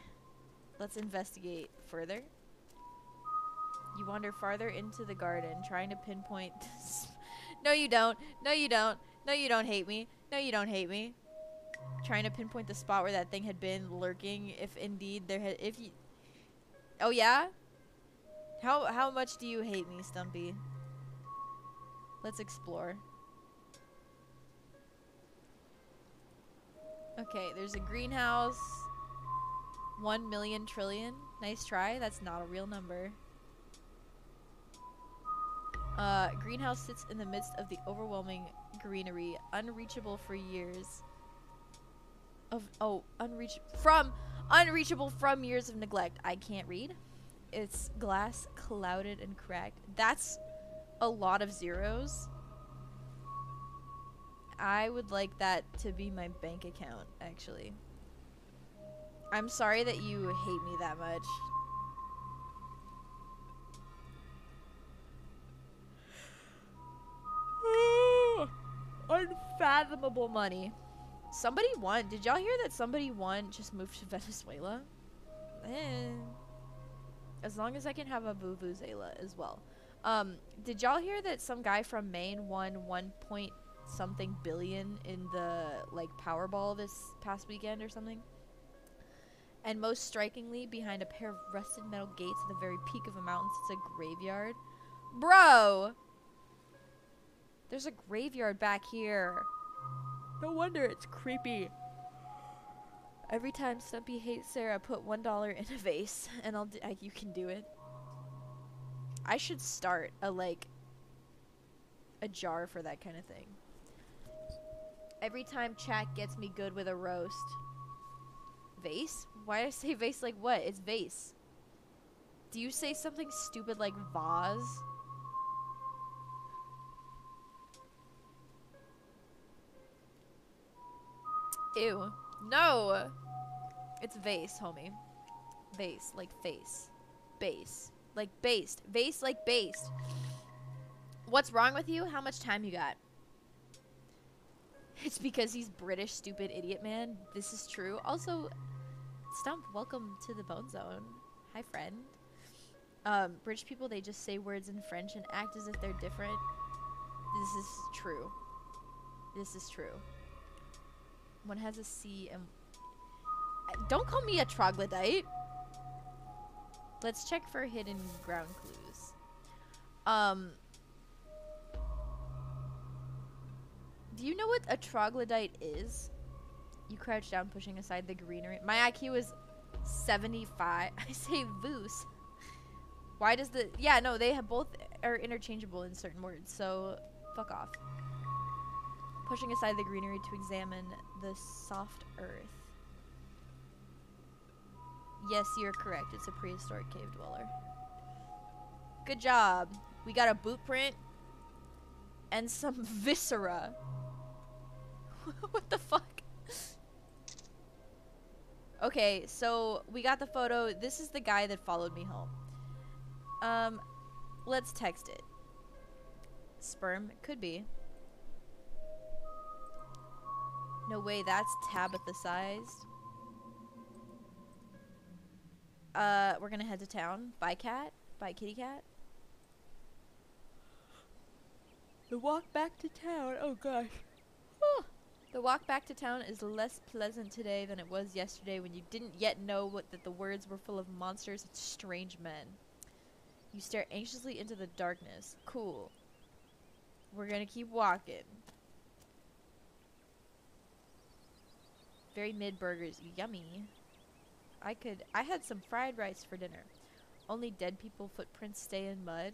Let's investigate further. You wander farther into the garden, trying to pinpoint. no, you don't. No, you don't. No, you don't hate me. No, you don't hate me. Trying to pinpoint the spot where that thing had been lurking, if indeed there had. If you. Oh yeah. How how much do you hate me, Stumpy? Let's explore. Okay, there's a greenhouse. One million trillion. Nice try. That's not a real number. Uh, greenhouse sits in the midst of the overwhelming greenery, unreachable for years. Of oh, unreach from unreachable from years of neglect. I can't read. It's glass clouded and cracked. That's a lot of zeros. I would like that to be my bank account, actually. I'm sorry that you hate me that much. Unfathomable money. Somebody won. Did y'all hear that somebody won just moved to Venezuela? Eh. As long as I can have a Vuvuzela as well. Um, did y'all hear that some guy from Maine won one point something billion in the like Powerball this past weekend or something? And most strikingly, behind a pair of rusted metal gates at the very peak of a mountain sits a graveyard. Bro! There's a graveyard back here. No wonder it's creepy. Every time Stumpy hates Sarah, put one dollar in a vase, and I'll. I, you can do it. I should start a like a jar for that kind of thing. Every time chat gets me good with a roast. Vase? Why did I say vase like what? It's vase. Do you say something stupid like vase? Ew. No! It's vase, homie. Vase, like face. Base. Like based. Vase like based. What's wrong with you? How much time you got? It's because he's British, stupid idiot man. This is true. Also, Stump, welcome to the Bone Zone. Hi, friend. Um, British people, they just say words in French and act as if they're different. This is true. This is true. One has a C and... Don't call me a troglodyte. Let's check for hidden ground clues. Um... Do you know what a troglodyte is? You crouch down, pushing aside the greenery. My IQ is 75. I say voos. Why does the... Yeah, no, they have both are interchangeable in certain words, so fuck off. Pushing aside the greenery to examine the soft earth. Yes, you're correct. It's a prehistoric cave dweller. Good job. We got a boot print and some viscera. what the fuck? Okay, so we got the photo. This is the guy that followed me home. Um, let's text it. Sperm? Could be. No way, that's Tabitha sized. Uh, we're gonna head to town. Bye, cat. Bye, kitty cat. The walk back to town. Oh gosh. Whew. The walk back to town is less pleasant today than it was yesterday when you didn't yet know what that the words were full of monsters and strange men. You stare anxiously into the darkness. Cool. We're gonna keep walking. Very mid burgers. Yummy. I could. I had some fried rice for dinner. Only dead people footprints stay in mud.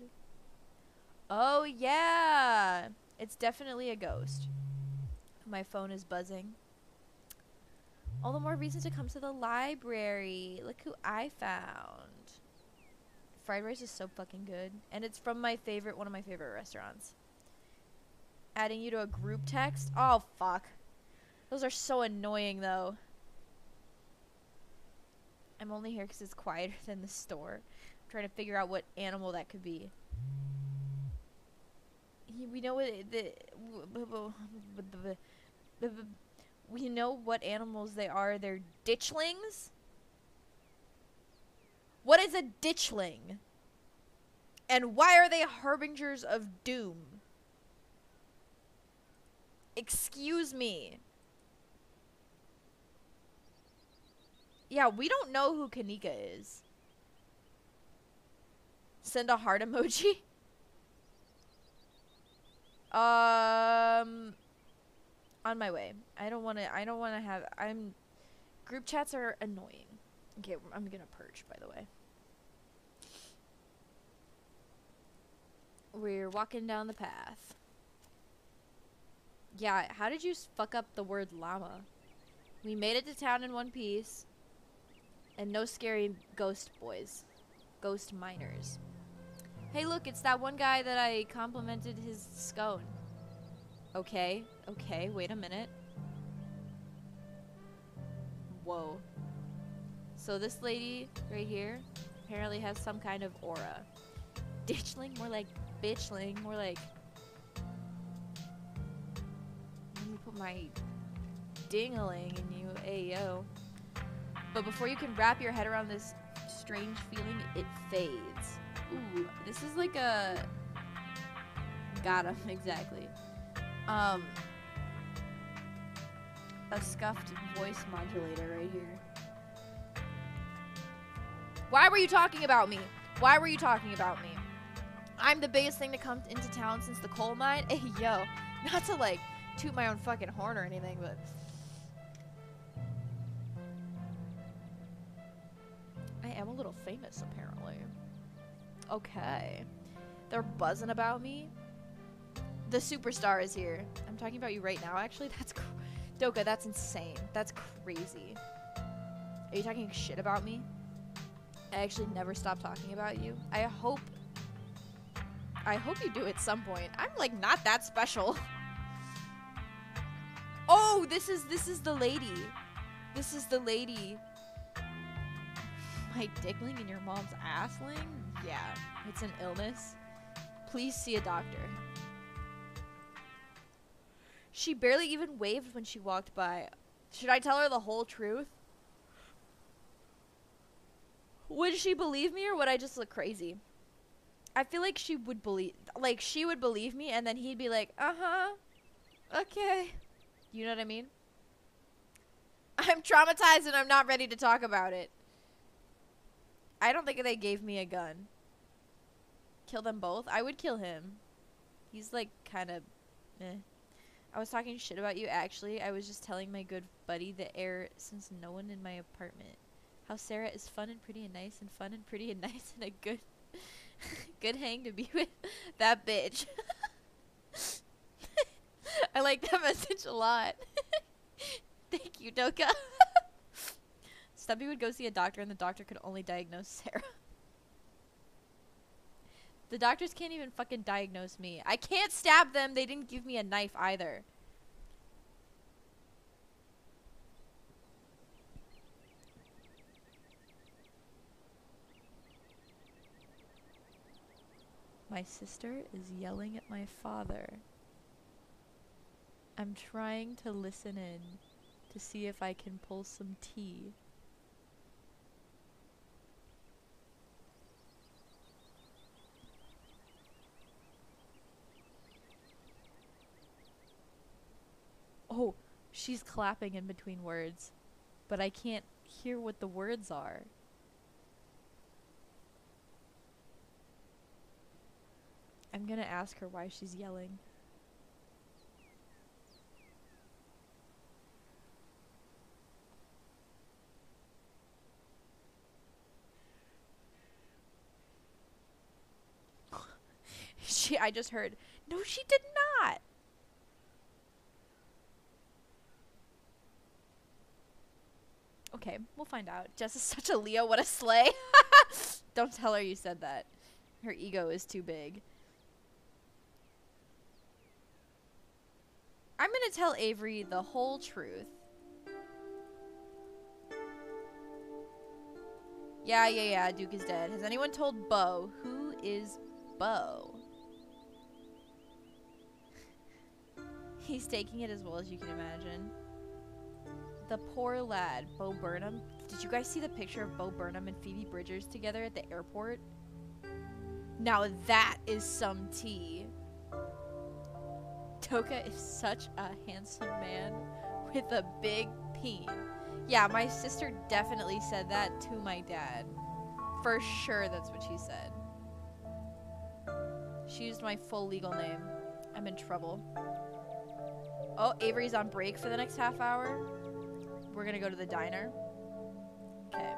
Oh, yeah. It's definitely a ghost. My phone is buzzing. All the more reason to come to the library. Look who I found. Fried rice is so fucking good. And it's from my favorite, one of my favorite restaurants. Adding you to a group text? Oh, fuck. Those are so annoying, though. I'm only here because it's quieter than the store. I'm trying to figure out what animal that could be. We know what the we know what animals they are. They're ditchlings. What is a ditchling? And why are they harbingers of doom? Excuse me. Yeah, we don't know who Kanika is. Send a heart emoji. Um on my way. I don't want to I don't want to have I'm group chats are annoying. Okay, I'm going to purge by the way. We're walking down the path. Yeah, how did you fuck up the word llama? We made it to town in one piece. And no scary ghost boys. Ghost miners. Hey, look, it's that one guy that I complimented his scone. Okay, okay, wait a minute. Whoa. So this lady right here apparently has some kind of aura. Ditchling? More like bitchling. More like... Let me put my dingaling in you. Ayo. But before you can wrap your head around this strange feeling, it fades. Ooh, this is like a... Got him, exactly. Um, a scuffed voice modulator right here. Why were you talking about me? Why were you talking about me? I'm the biggest thing to come into town since the coal mine. Hey, yo. Not to, like, toot my own fucking horn or anything, but... I am a little famous, apparently. Okay. They're buzzing about me. The superstar is here. I'm talking about you right now, actually. That's... Doka, that's insane. That's crazy. Are you talking shit about me? I actually never stop talking about you. I hope... I hope you do at some point. I'm, like, not that special. oh, this is... This is the lady. This is the lady my dickling in your mom's assling? Yeah, it's an illness. Please see a doctor. She barely even waved when she walked by. Should I tell her the whole truth? Would she believe me or would I just look crazy? I feel like she would believe like she would believe me and then he'd be like, "Uh-huh. Okay." You know what I mean? I'm traumatized and I'm not ready to talk about it. I don't think they gave me a gun. Kill them both? I would kill him. He's like kind of. I was talking shit about you actually. I was just telling my good buddy the air since no one in my apartment. How Sarah is fun and pretty and nice and fun and pretty and nice and a good good hang to be with that bitch. I like that message a lot. Thank you, Doka. Stubby would go see a doctor and the doctor could only diagnose Sarah. The doctors can't even fucking diagnose me. I can't stab them. They didn't give me a knife either. My sister is yelling at my father. I'm trying to listen in to see if I can pull some tea. Oh, she's clapping in between words, but I can't hear what the words are. I'm gonna ask her why she's yelling. she I just heard, "No, she did not." Okay, we'll find out. Jess is such a Leo, what a slay. Don't tell her you said that. Her ego is too big. I'm gonna tell Avery the whole truth. Yeah, yeah, yeah, Duke is dead. Has anyone told Bo? Who is Bo? He's taking it as well as you can imagine. The poor lad, Bo Burnham. Did you guys see the picture of Bo Burnham and Phoebe Bridgers together at the airport? Now that is some tea. Toka is such a handsome man with a big peen. Yeah, my sister definitely said that to my dad. For sure, that's what she said. She used my full legal name. I'm in trouble. Oh, Avery's on break for the next half hour. We're gonna go to the diner. Okay,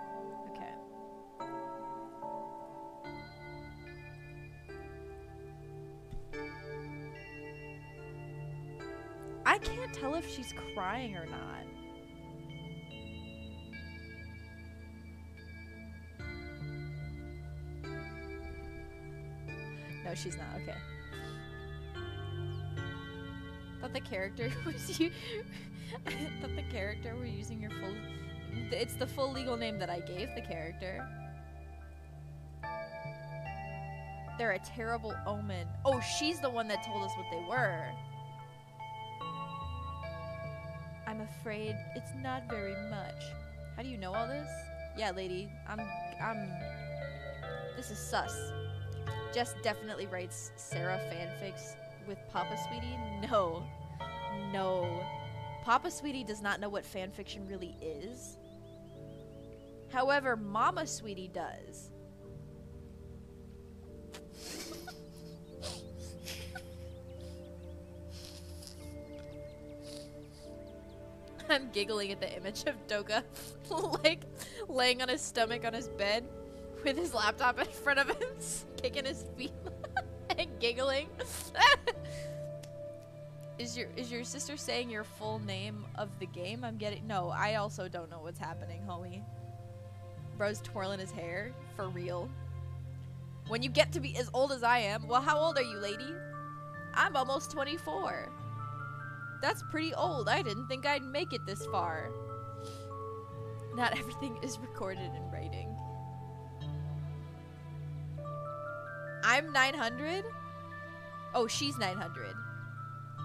okay. I can't tell if she's crying or not. No, she's not. Okay. Thought the character was you. thought the character we're using your full. It's the full legal name that I gave the character. They're a terrible omen. Oh, she's the one that told us what they were. I'm afraid it's not very much. How do you know all this? Yeah, lady. I'm I'm This is sus. Jess definitely writes Sarah fanfics with Papa Sweetie. No. No. Papa Sweetie does not know what fanfiction really is. However, Mama Sweetie does. I'm giggling at the image of Doga, like laying on his stomach on his bed with his laptop in front of him, kicking his feet and giggling. Is your is your sister saying your full name of the game? I'm getting no. I also don't know what's happening, homie. Bro's twirling his hair for real. When you get to be as old as I am, well, how old are you, lady? I'm almost 24. That's pretty old. I didn't think I'd make it this far. Not everything is recorded in writing. I'm 900? Oh, she's 900.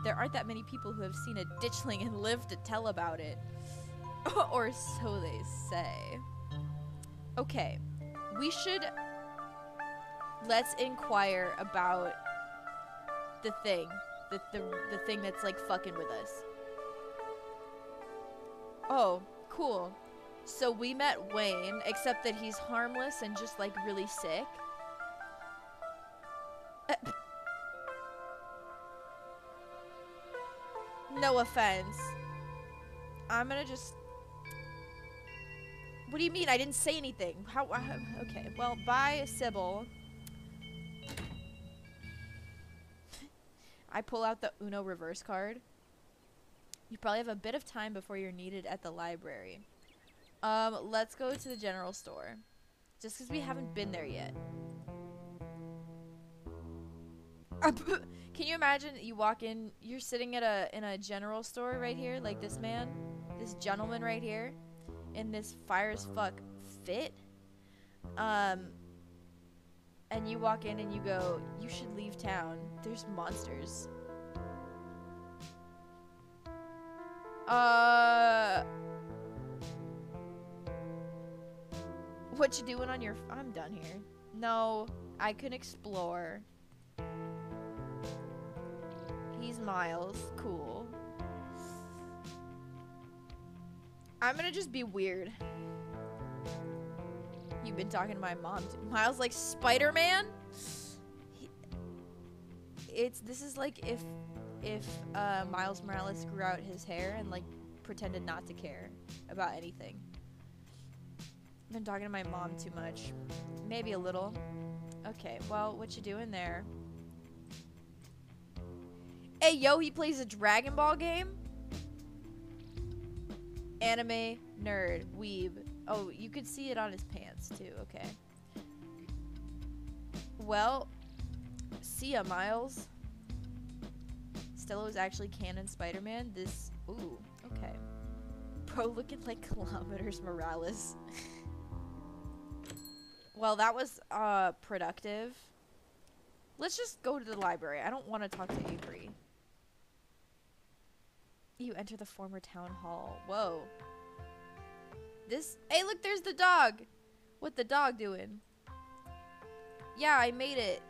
There aren't that many people who have seen a ditchling and lived to tell about it. or so they say. Okay. We should... Let's inquire about the thing. The, the, the thing that's like fucking with us. Oh, cool. So we met Wayne, except that he's harmless and just like really sick. Uh, no offense. I'm gonna just. What do you mean? I didn't say anything. How? Okay. Well, bye, Sybil. I pull out the Uno reverse card. You probably have a bit of time before you're needed at the library. Um, let's go to the general store. Just because we haven't been there yet. Can you imagine you walk in, you're sitting at a in a general store right here, like this man, this gentleman right here, in this fire as fuck fit. Um and you walk in and you go, "You should leave town. There's monsters." Uh What you doing on your I'm done here. No, I can explore. He's Miles. Cool. I'm gonna just be weird. You've been talking to my mom. Too. Miles like Spider-Man. It's this is like if if uh, Miles Morales grew out his hair and like pretended not to care about anything. I've Been talking to my mom too much. Maybe a little. Okay, well, what you doing there? Hey, yo, he plays a Dragon Ball game? Anime, nerd, weeb. Oh, you could see it on his pants, too. Okay. Well, see ya, Miles. Stella was actually canon Spider-Man. This, ooh, okay. Bro, looking like kilometers Morales. well, that was, uh, productive. Let's just go to the library. I don't want to talk to Avery. You enter the former town hall. Whoa. This. Hey, look, there's the dog. What the dog doing? Yeah, I made it.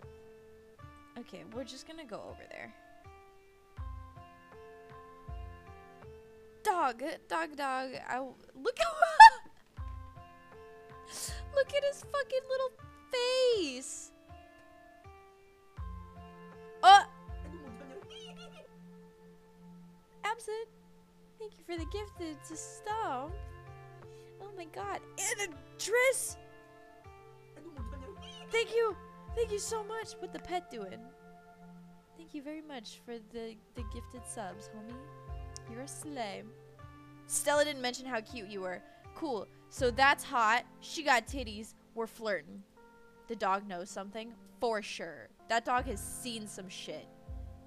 Okay, we're just gonna go over there. Dog, dog, dog. I look at look at his fucking little face. Thank you for the gifted to stomp. Oh my god. And a dress. Thank you. Thank you so much. What the pet doing? Thank you very much for the the gifted subs, homie. You're a slay. Stella didn't mention how cute you were. Cool. So that's hot. She got titties. We're flirting. The dog knows something for sure. That dog has seen some shit.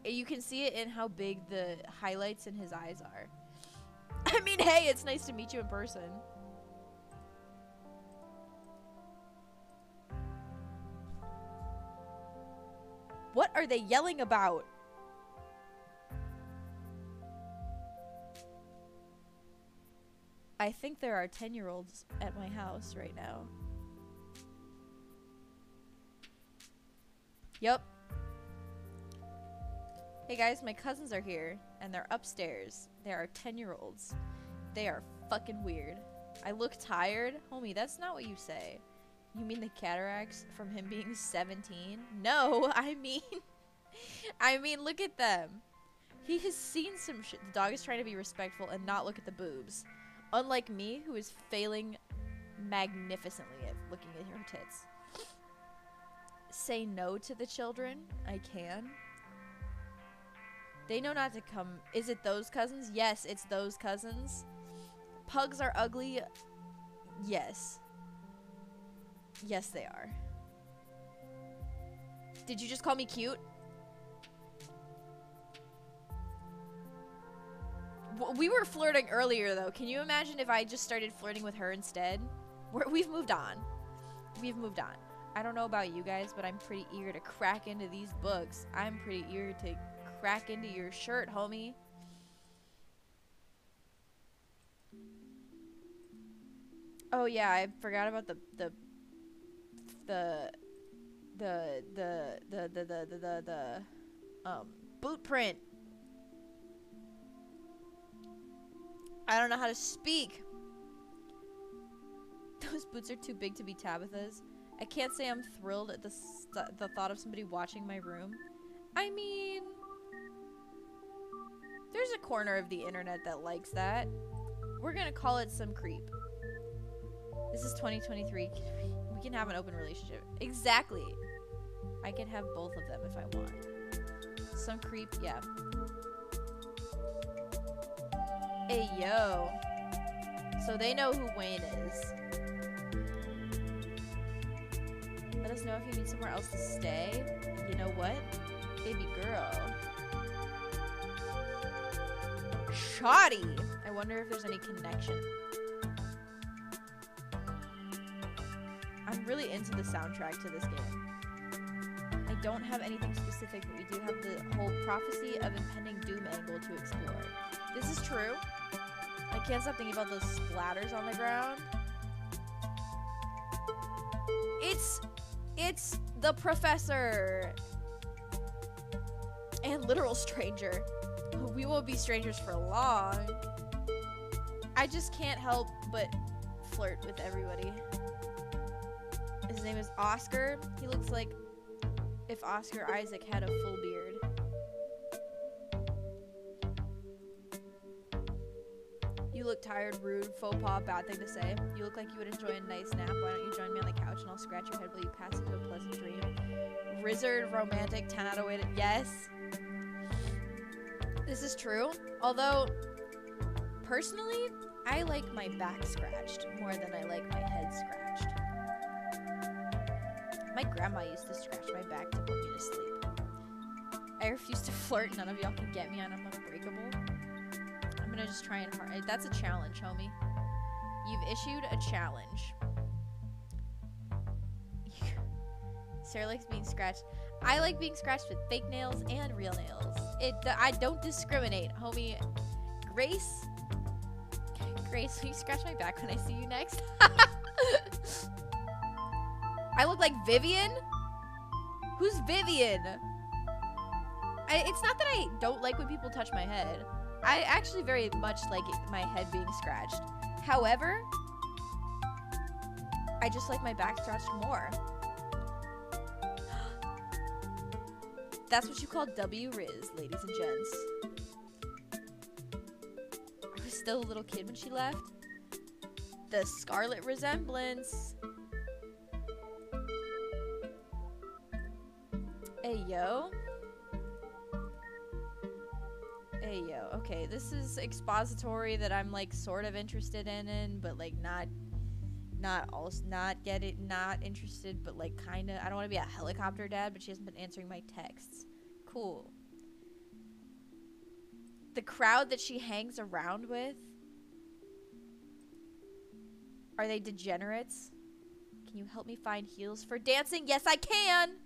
You can see it in how big the highlights in his eyes are. I mean, hey, it's nice to meet you in person. What are they yelling about? I think there are 10 year olds at my house right now. Yup. Hey guys, my cousins are here and they're upstairs. They are 10 year olds. They are fucking weird. I look tired? Homie, that's not what you say. You mean the cataracts from him being 17? No, I mean. I mean, look at them. He has seen some shit. The dog is trying to be respectful and not look at the boobs. Unlike me, who is failing magnificently at looking at her tits. Say no to the children. I can. They know not to come. Is it those cousins? Yes, it's those cousins. Pugs are ugly. Yes. Yes, they are. Did you just call me cute? We were flirting earlier, though. Can you imagine if I just started flirting with her instead? We're, we've moved on. We've moved on. I don't know about you guys, but I'm pretty eager to crack into these books. I'm pretty eager to crack into your shirt, homie. Oh yeah, I forgot about the the the the the the the the the, the, the um boot print. I don't know how to speak. Those boots are too big to be Tabitha's. I can't say I'm thrilled at the the thought of somebody watching my room. I mean, there's a corner of the internet that likes that. We're gonna call it some creep. This is 2023. We can have an open relationship. Exactly. I can have both of them if I want. Some creep, yeah. Hey, yo. So they know who Wayne is. Let us know if you need somewhere else to stay. You know what? Baby girl. Shoddy. I wonder if there's any connection. I'm really into the soundtrack to this game. I don't have anything specific, but we do have the whole prophecy of impending doom angle to explore. This is true. I can't stop thinking about those splatters on the ground. It's it's the professor and literal stranger. We won't be strangers for long. I just can't help but flirt with everybody. His name is Oscar. He looks like if Oscar Isaac had a full beard. You look tired, rude, faux pas, bad thing to say. You look like you would enjoy a nice nap. Why don't you join me on the couch and I'll scratch your head while you pass into a pleasant dream? Wizard, romantic, 10 out of 8. Yes. This is true. Although, personally, I like my back scratched more than I like my head scratched. My grandma used to scratch my back to put me to sleep. I refuse to flirt. None of y'all can get me, and I'm unbreakable. I'm gonna just try and hard. Eh, that's a challenge, homie. You've issued a challenge. Sarah likes being scratched. I like being scratched with fake nails and real nails. It. I don't discriminate, homie. Grace. Grace, will you scratch my back when I see you next? I look like Vivian? Who's Vivian? I, it's not that I don't like when people touch my head. I actually very much like my head being scratched. However, I just like my back scratched more. That's what you call W Riz, ladies and gents. I was still a little kid when she left. The Scarlet Resemblance. Hey, yo. Hey, yo. Okay, this is expository that I'm, like, sort of interested in, in but, like, not not also not get it not interested but like kind of i don't want to be a helicopter dad but she hasn't been answering my texts. Cool. The crowd that she hangs around with are they degenerates? Can you help me find heels for dancing? Yes i can!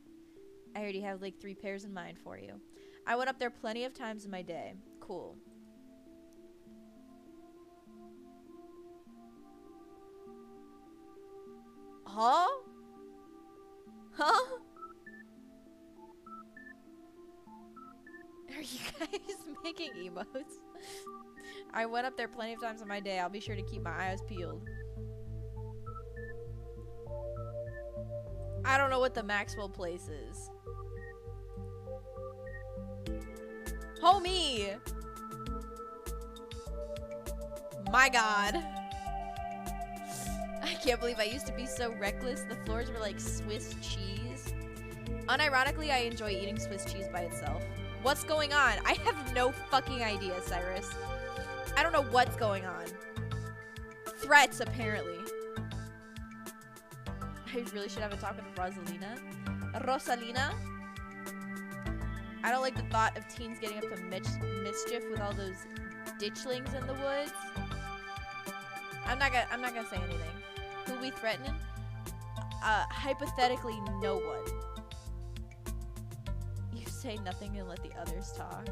I already have like three pairs in mind for you. I went up there plenty of times in my day. Cool Huh? Huh? Are you guys making emotes? I went up there plenty of times in my day. I'll be sure to keep my eyes peeled. I don't know what the Maxwell place is. Homie! My god. I can't believe I used to be so reckless. The floors were like Swiss cheese. Unironically, I enjoy eating Swiss cheese by itself. What's going on? I have no fucking idea, Cyrus. I don't know what's going on. Threats, apparently. I really should have a talk with Rosalina. Rosalina? I don't like the thought of teens getting up to mis mischief with all those ditchlings in the woods. I'm not gonna I'm not gonna say anything. We threatening? Uh, hypothetically, no one. You say nothing and let the others talk.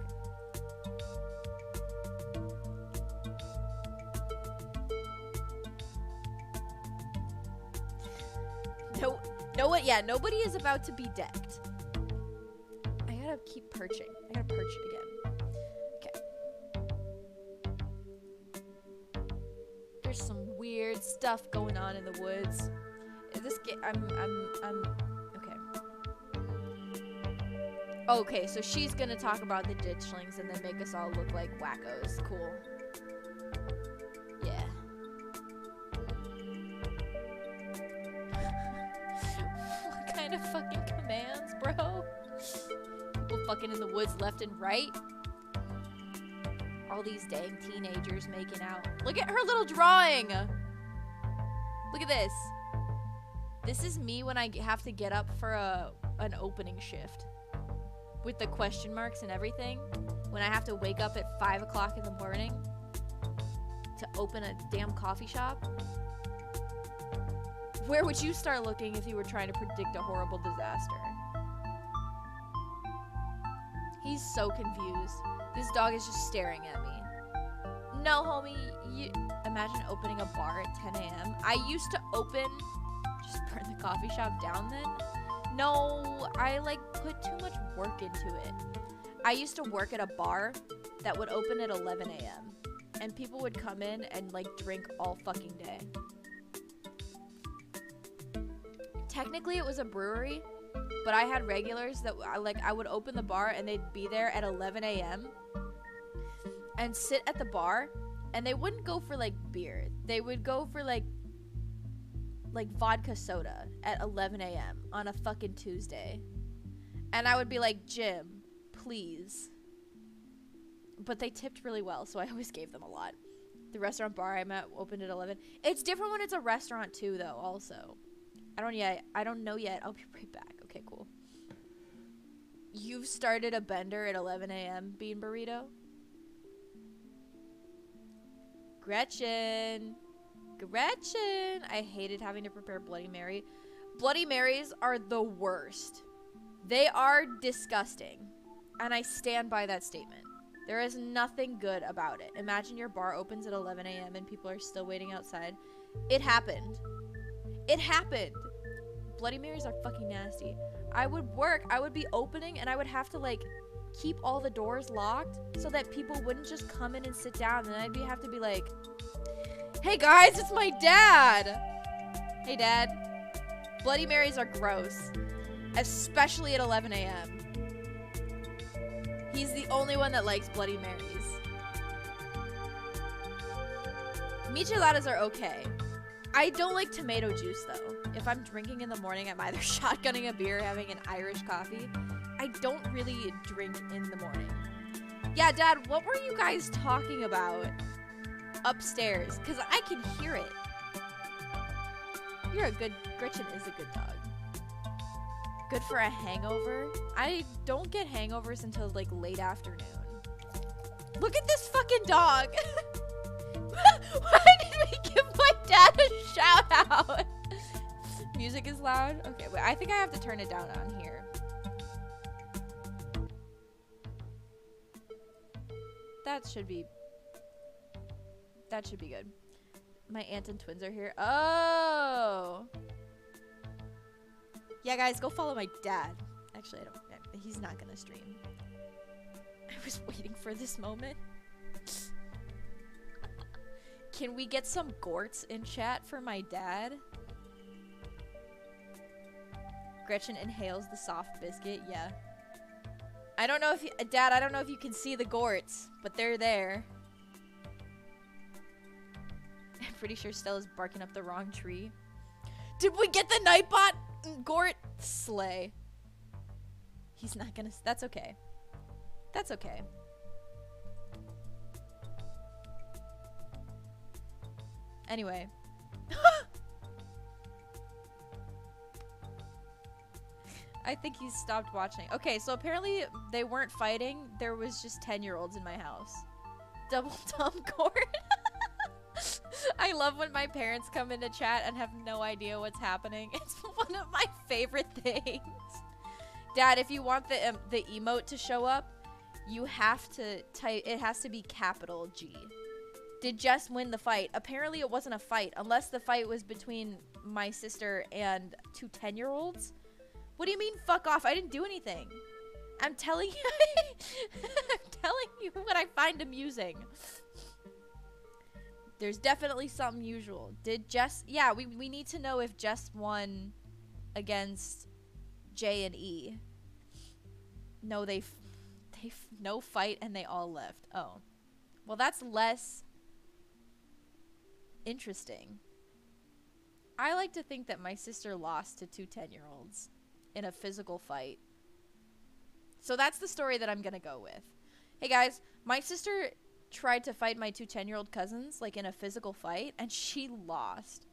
No, no what? Yeah, nobody is about to be decked. I gotta keep perching. I gotta perch again. Stuff going on in the woods. Is this game? I'm, I'm, I'm. Okay. Okay, so she's gonna talk about the ditchlings and then make us all look like wackos. Cool. Yeah. what kind of fucking commands, bro? People fucking in the woods left and right. All these dang teenagers making out. Look at her little drawing. Look at this. This is me when I have to get up for a an opening shift. with the question marks and everything, when I have to wake up at 5 o'clock in the morning to open a damn coffee shop, where would you start looking if you were trying to predict a horrible disaster? He's so confused. This dog is just staring at me. No, homie, you imagine opening a bar at 10 a.m. I used to open, just burn the coffee shop down then. No, I like put too much work into it. I used to work at a bar that would open at 11 a.m. and people would come in and like drink all fucking day. Technically, it was a brewery, but I had regulars that I like. I would open the bar and they'd be there at 11 a.m. and sit at the bar, and they wouldn't go for like beer. They would go for like like vodka soda at 11 a.m. on a fucking Tuesday. And I would be like, Jim, please. But they tipped really well, so I always gave them a lot. The restaurant bar I'm at opened at 11. It's different when it's a restaurant too, though. Also, I don't yet. I don't know yet. I'll be right back. Okay, cool. You've started a bender at 11 a.m. Bean burrito. Gretchen. Gretchen. I hated having to prepare Bloody Mary. Bloody Marys are the worst. They are disgusting. And I stand by that statement. There is nothing good about it. Imagine your bar opens at 11 a.m. and people are still waiting outside. It happened. It happened. Bloody Marys are fucking nasty. I would work, I would be opening, and I would have to like keep all the doors locked so that people wouldn't just come in and sit down. And I'd be have to be like, "Hey guys, it's my dad." Hey dad. Bloody Marys are gross, especially at 11 a.m. He's the only one that likes Bloody Marys. Micheladas are okay. I don't like tomato juice though. If I'm drinking in the morning, I'm either shotgunning a beer, having an Irish coffee. I don't really drink in the morning. Yeah, Dad, what were you guys talking about upstairs? Because I can hear it. You're a good, Gretchen is a good dog. Good for a hangover. I don't get hangovers until like late afternoon. Look at this fucking dog. Why did we give my dad a shout out? Music is loud. Okay, wait. I think I have to turn it down on here. That should be. That should be good. My aunt and twins are here. Oh. Yeah, guys, go follow my dad. Actually, I don't. He's not gonna stream. I was waiting for this moment. Can we get some gorts in chat for my dad? Gretchen inhales the soft biscuit. Yeah. I don't know if you, Dad, I don't know if you can see the gorts, but they're there. I'm pretty sure Stella's barking up the wrong tree. Did we get the Nightbot Gort? Slay. He's not gonna. That's okay. That's okay. Anyway. I think he stopped watching. Okay, so apparently they weren't fighting. There was just 10-year-olds in my house. Double dumb cord. I love when my parents come into chat and have no idea what's happening. It's one of my favorite things. Dad, if you want the um, the emote to show up, you have to type it has to be capital G. Did Jess win the fight? Apparently it wasn't a fight unless the fight was between my sister and two 10-year-olds. What do you mean fuck off? I didn't do anything. I'm telling you I'm telling you what I find amusing. There's definitely something usual. Did Jess Yeah, we we need to know if Jess won against J and E. No, they they no fight and they all left. Oh. Well, that's less interesting. I like to think that my sister lost to two 10-year-olds in a physical fight. So that's the story that I'm going to go with. Hey guys, my sister tried to fight my two 10-year-old cousins like in a physical fight and she lost.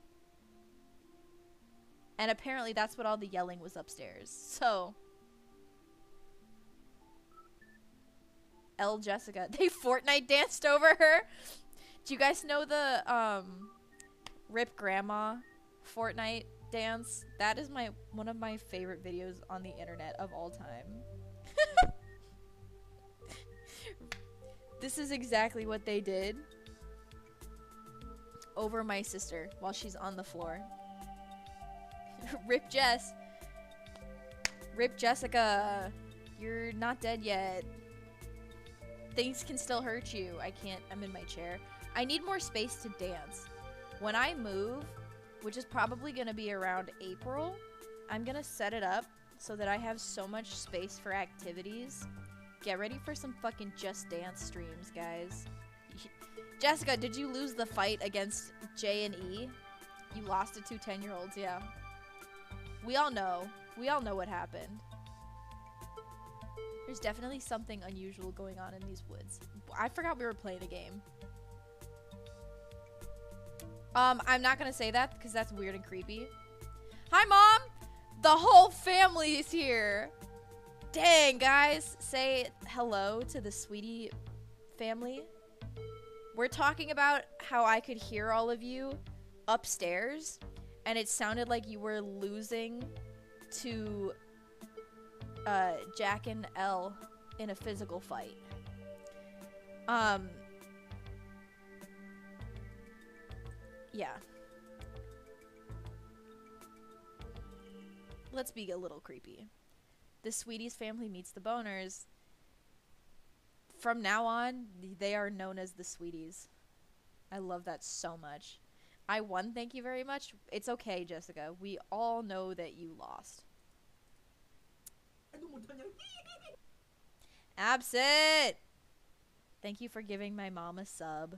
And apparently that's what all the yelling was upstairs. So L Jessica. They Fortnite danced over her. Do you guys know the um Rip Grandma Fortnite dance? That is my one of my favorite videos on the internet of all time. this is exactly what they did over my sister while she's on the floor. Rip Jess. Rip Jessica. You're not dead yet. Things can still hurt you. I can't. I'm in my chair. I need more space to dance. When I move, which is probably going to be around April, I'm going to set it up so that I have so much space for activities. Get ready for some fucking Just Dance streams, guys. Jessica, did you lose the fight against J and E? You lost to two 10 year olds, yeah. We all know. We all know what happened. There's definitely something unusual going on in these woods. I forgot we were playing a game. Um, I'm not gonna say that because that's weird and creepy. Hi, Mom! The whole family is here! Dang, guys! Say hello to the sweetie family. We're talking about how I could hear all of you upstairs, and it sounded like you were losing to uh, Jack and L in a physical fight. Um, yeah. Let's be a little creepy. The Sweeties family meets the Boners. From now on, they are known as the Sweeties. I love that so much. I won, thank you very much. It's okay, Jessica. We all know that you lost. Absent! Thank you for giving my mom a sub.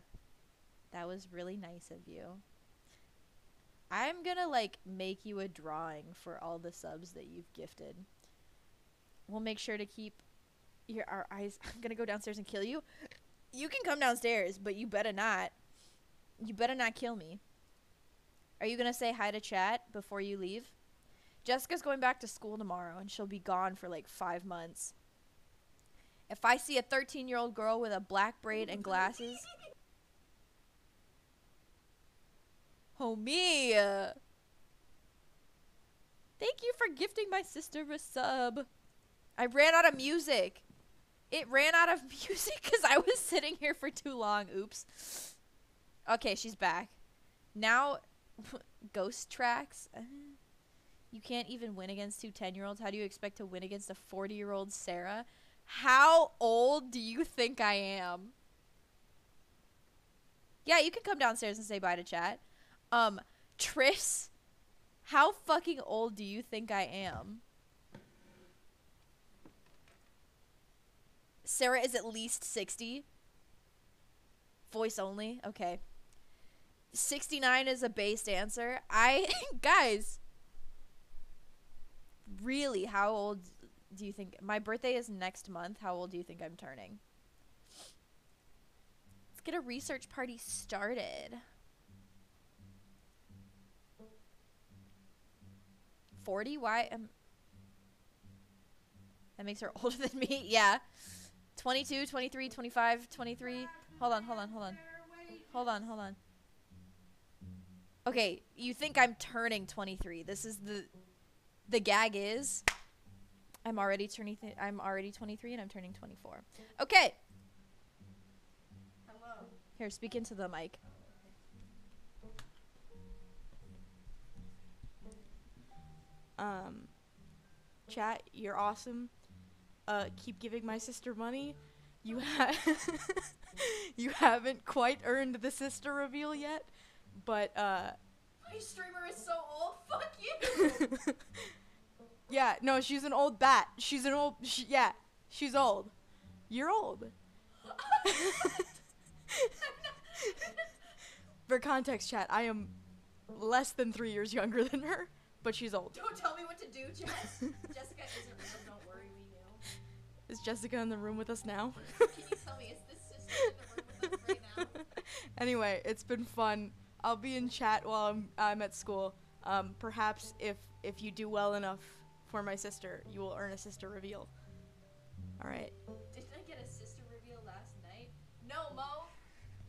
That was really nice of you. I'm gonna like make you a drawing for all the subs that you've gifted. We'll make sure to keep your our eyes. I'm gonna go downstairs and kill you. You can come downstairs, but you better not. You better not kill me. Are you gonna say hi to chat before you leave? Jessica's going back to school tomorrow and she'll be gone for like five months. If I see a 13 year old girl with a black braid and glasses. Homie! Thank you for gifting my sister a sub. I ran out of music. It ran out of music because I was sitting here for too long. Oops. Okay, she's back. Now, ghost tracks. Uh, you can't even win against two 10 year olds. How do you expect to win against a 40 year old Sarah? How old do you think I am? Yeah, you can come downstairs and say bye to chat. Um, Tris, how fucking old do you think I am? Sarah is at least 60. Voice only. Okay. 69 is a base answer. I guys, really, how old do you think my birthday is next month? How old do you think I'm turning? Let's get a research party started. 40? Why am That makes her older than me. Yeah. 22, 23, 25, 23. Hold on, hold on, hold on. Hold on, hold on. Okay, you think I'm turning 23. This is the the gag is I'm already turning I'm already 23 and I'm turning 24. Okay. Hello. Here, speak into the mic. Um, chat, you're awesome. Uh, keep giving my sister money. You ha- you haven't quite earned the sister reveal yet, but uh, My streamer is so old. Fuck you. yeah, no, she's an old bat. She's an old. She, yeah, she's old. You're old. For context, chat, I am less than three years younger than her, but she's old. Don't tell me what to do, Jess. Jessica isn't real. Don't worry, we knew. Is Jessica in the room with us now? Can you tell me is this sister in the room with us right now? anyway, it's been fun. I'll be in chat while I'm, I'm at school. Um, perhaps if if you do well enough for my sister, you will earn a sister reveal. All right. Didn't I get a sister reveal last night? No, Mo.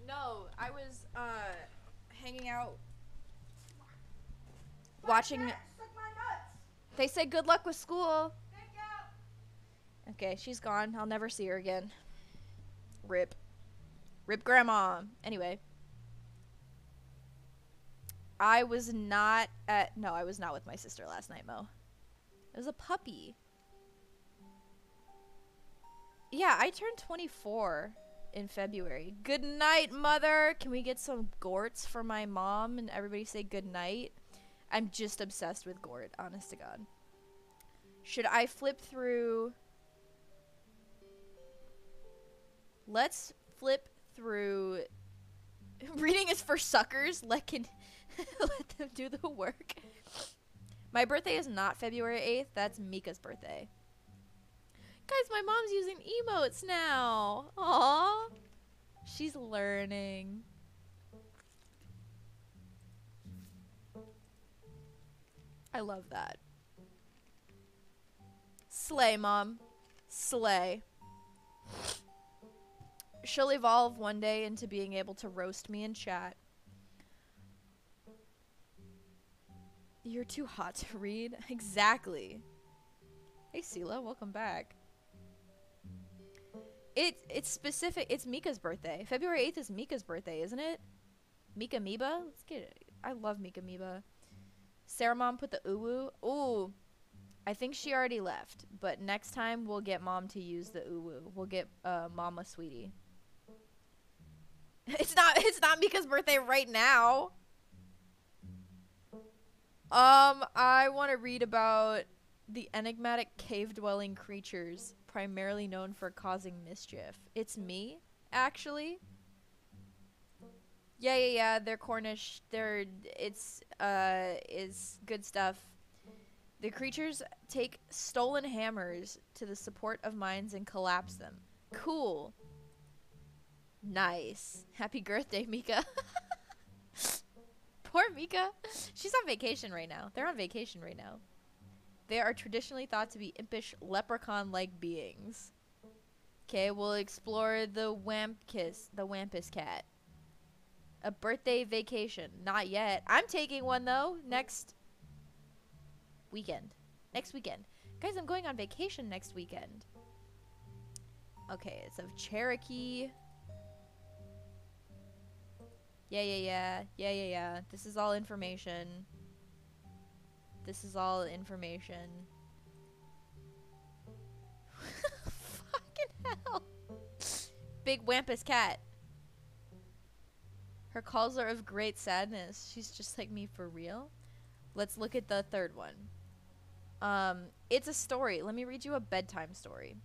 No, I was uh hanging out watching They say good luck with school. Okay, she's gone. I'll never see her again. Rip. Rip grandma. Anyway. I was not at no, I was not with my sister last night, Mo. It was a puppy. Yeah, I turned 24 in February. Good night, mother. Can we get some gorts for my mom and everybody say good night? I'm just obsessed with gort, honest to God. Should I flip through? Let's flip through. Reading is for suckers. Let can let them do the work. My birthday is not February 8th. That's Mika's birthday. Guys, my mom's using emotes now. Aw. She's learning. I love that. Slay, mom. Slay. She'll evolve one day into being able to roast me in chat. You're too hot to read. Exactly. Hey, Sela, welcome back. It it's specific. It's Mika's birthday. February eighth is Mika's birthday, isn't it? Mika Miba. Let's get it. I love Mika Miba. Sarah mom put the uwu. Ooh, I think she already left. But next time we'll get mom to use the uwu. We'll get uh, Mama Sweetie. It's not. It's not Mika's birthday right now. Um, I want to read about the enigmatic cave-dwelling creatures primarily known for causing mischief. It's me, actually. Yeah, yeah, yeah. They're Cornish. They're it's uh is good stuff. The creatures take stolen hammers to the support of mines and collapse them. Cool. Nice. Happy birthday, Mika. Poor Mika. She's on vacation right now. They're on vacation right now. They are traditionally thought to be impish leprechaun-like beings. Okay, we'll explore the Wampus, the Wampus cat. A birthday vacation. Not yet. I'm taking one though next weekend. Next weekend. Guys, I'm going on vacation next weekend. Okay, it's of Cherokee. Yeah, yeah, yeah. Yeah, yeah, yeah. This is all information. This is all information. Fucking hell. Big Wampus cat. Her calls are of great sadness. She's just like me for real. Let's look at the third one. Um, it's a story. Let me read you a bedtime story.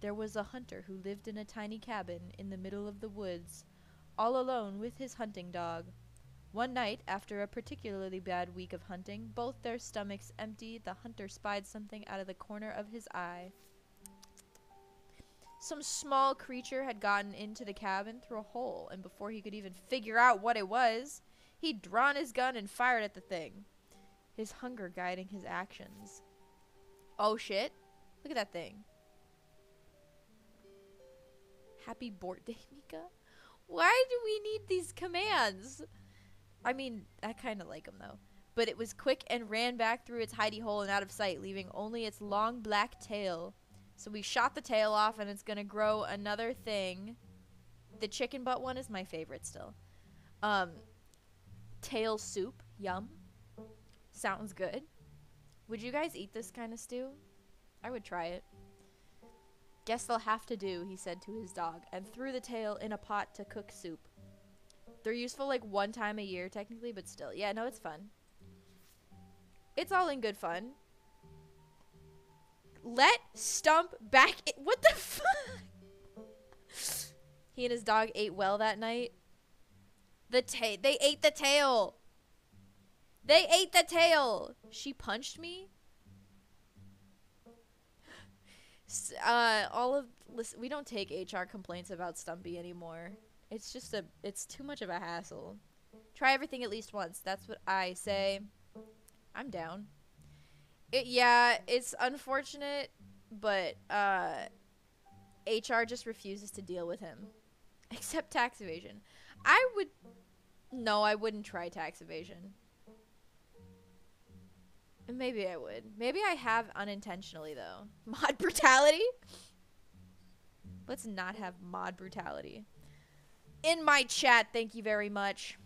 There was a hunter who lived in a tiny cabin in the middle of the woods, all alone with his hunting dog. One night, after a particularly bad week of hunting, both their stomachs empty, the hunter spied something out of the corner of his eye. Some small creature had gotten into the cabin through a hole, and before he could even figure out what it was, he'd drawn his gun and fired at the thing, his hunger guiding his actions. Oh shit. Look at that thing. Happy birthday, Mika. Why do we need these commands? I mean, I kind of like them though. But it was quick and ran back through its hidey hole and out of sight, leaving only its long black tail. So we shot the tail off, and it's gonna grow another thing. The chicken butt one is my favorite still. Um, tail soup, yum. Sounds good. Would you guys eat this kind of stew? I would try it. Guess they'll have to do, he said to his dog, and threw the tail in a pot to cook soup. They're useful like one time a year, technically, but still. Yeah, no, it's fun. It's all in good fun. Let Stump back. What the fuck? he and his dog ate well that night. The tail. They ate the tail. They ate the tail. She punched me. Uh, all of listen, we don't take HR complaints about Stumpy anymore. It's just a it's too much of a hassle. Try everything at least once. That's what I say. I'm down. It, yeah, it's unfortunate, but uh HR just refuses to deal with him. Except tax evasion. I would. No, I wouldn't try tax evasion. Maybe I would. Maybe I have unintentionally, though. Mod brutality? Let's not have mod brutality. In my chat, thank you very much.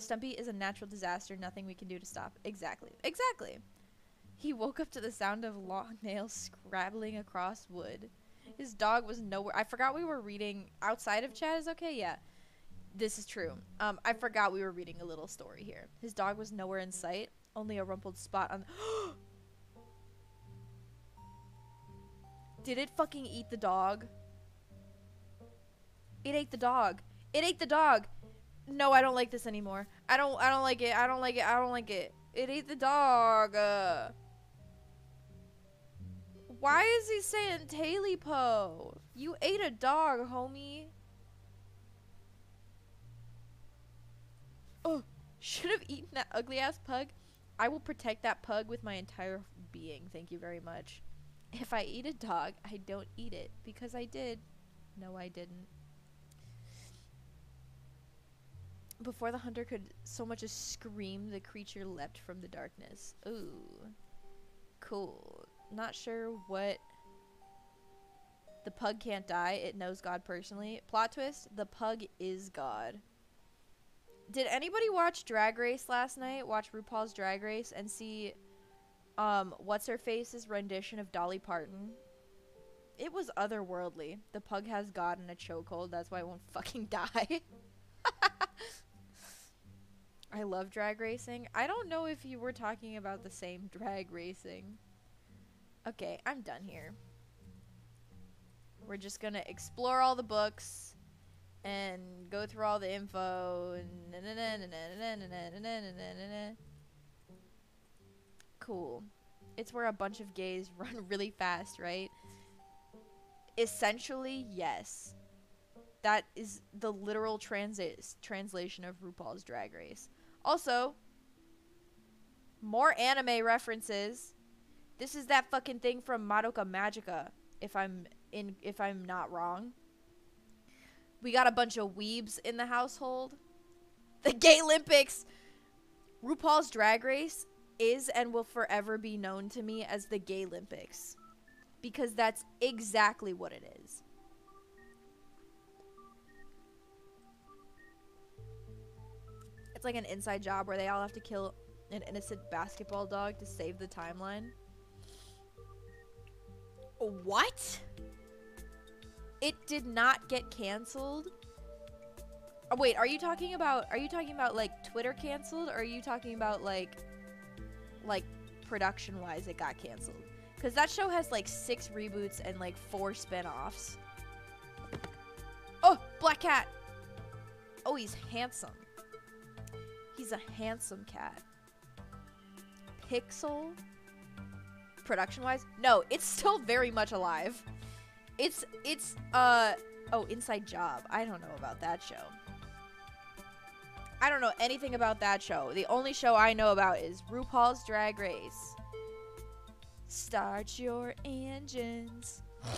Stumpy is a natural disaster. Nothing we can do to stop. Exactly. Exactly. He woke up to the sound of long nails scrabbling across wood. His dog was nowhere. I forgot we were reading outside of chat. Is okay. Yeah, this is true. Um, I forgot we were reading a little story here. His dog was nowhere in sight. Only a rumpled spot on. Did it fucking eat the dog? It ate the dog. It ate the dog. No, I don't like this anymore. I don't. I don't like it. I don't like it. I don't like it. It ate the dog. Uh. Why is he saying Talipo? You ate a dog, homie. Oh, should have eaten that ugly ass pug. I will protect that pug with my entire being. Thank you very much. If I eat a dog, I don't eat it because I did. No, I didn't. Before the hunter could so much as scream, the creature leapt from the darkness. Ooh. Cool. Not sure what. The pug can't die. It knows God personally. Plot twist the pug is God. Did anybody watch Drag Race last night? Watch RuPaul's Drag Race and see um what's her face's rendition of Dolly Parton? It was otherworldly. The pug has God in a chokehold. That's why it won't fucking die. I love drag racing. I don't know if you were talking about the same drag racing. Okay, I'm done here. We're just gonna explore all the books and go through all the info. Cool. It's where a bunch of gays run really fast, right? Essentially, yes. That is the literal translation of RuPaul's Drag Race. Also, more anime references. This is that fucking thing from Madoka Magica, if I'm in if I'm not wrong. We got a bunch of weebs in the household. The Gay Olympics. RuPaul's Drag Race is and will forever be known to me as the Gay Olympics. Because that's exactly what it is. It's like an inside job where they all have to kill an innocent basketball dog to save the timeline. What? It did not get canceled. Oh, wait, are you talking about are you talking about like Twitter canceled or are you talking about like like production wise it got canceled? Cuz that show has like 6 reboots and like 4 spin-offs. Oh, Black Cat. Oh, he's handsome. He's a handsome cat. Pixel production wise? No, it's still very much alive. It's it's uh oh, Inside Job. I don't know about that show. I don't know anything about that show. The only show I know about is RuPaul's Drag Race. Start your engines.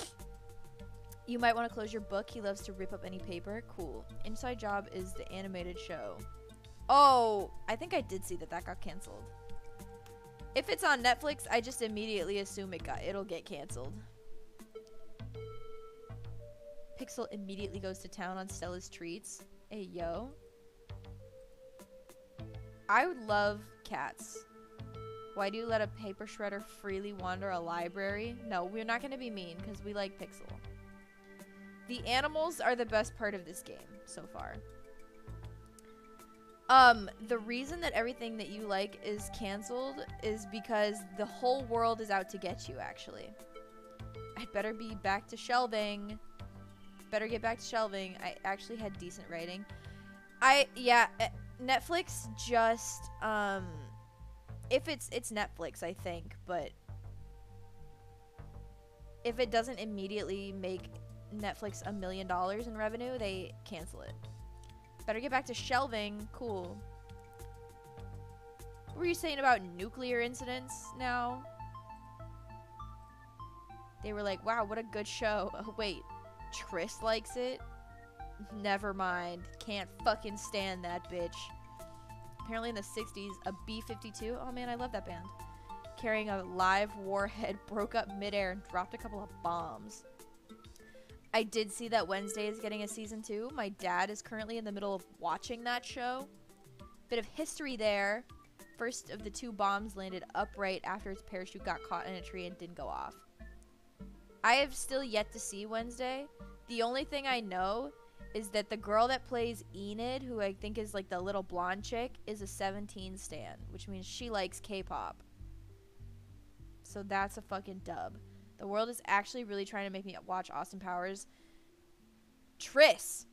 You might want to close your book. He loves to rip up any paper. Cool. Inside Job is the animated show. Oh, I think I did see that that got canceled. If it's on Netflix, I just immediately assume it got it'll get canceled. Pixel immediately goes to town on Stella's treats. Hey yo. I would love cats. Why do you let a paper shredder freely wander a library? No, we're not going to be mean because we like Pixel. The animals are the best part of this game so far. Um, the reason that everything that you like is canceled is because the whole world is out to get you, actually. I'd better be back to shelving. Better get back to shelving. I actually had decent writing. I, yeah, eh, Netflix just, um, if it's, it's Netflix, I think, but if it doesn't immediately make Netflix a million dollars in revenue, they cancel it. Better get back to shelving. Cool. What were you saying about nuclear incidents now? They were like, wow, what a good show. Oh, wait, Tris likes it? Never mind. Can't fucking stand that bitch. Apparently in the 60s, a B 52. Oh man, I love that band. Carrying a live warhead broke up midair and dropped a couple of bombs. I did see that Wednesday is getting a season two. My dad is currently in the middle of watching that show. Bit of history there. First of the two bombs landed upright after its parachute got caught in a tree and didn't go off. I have still yet to see Wednesday. The only thing I know is that the girl that plays Enid, who I think is like the little blonde chick, is a 17 stan, which means she likes K-pop. So that's a fucking dub. The world is actually really trying to make me watch Austin Powers. Tris.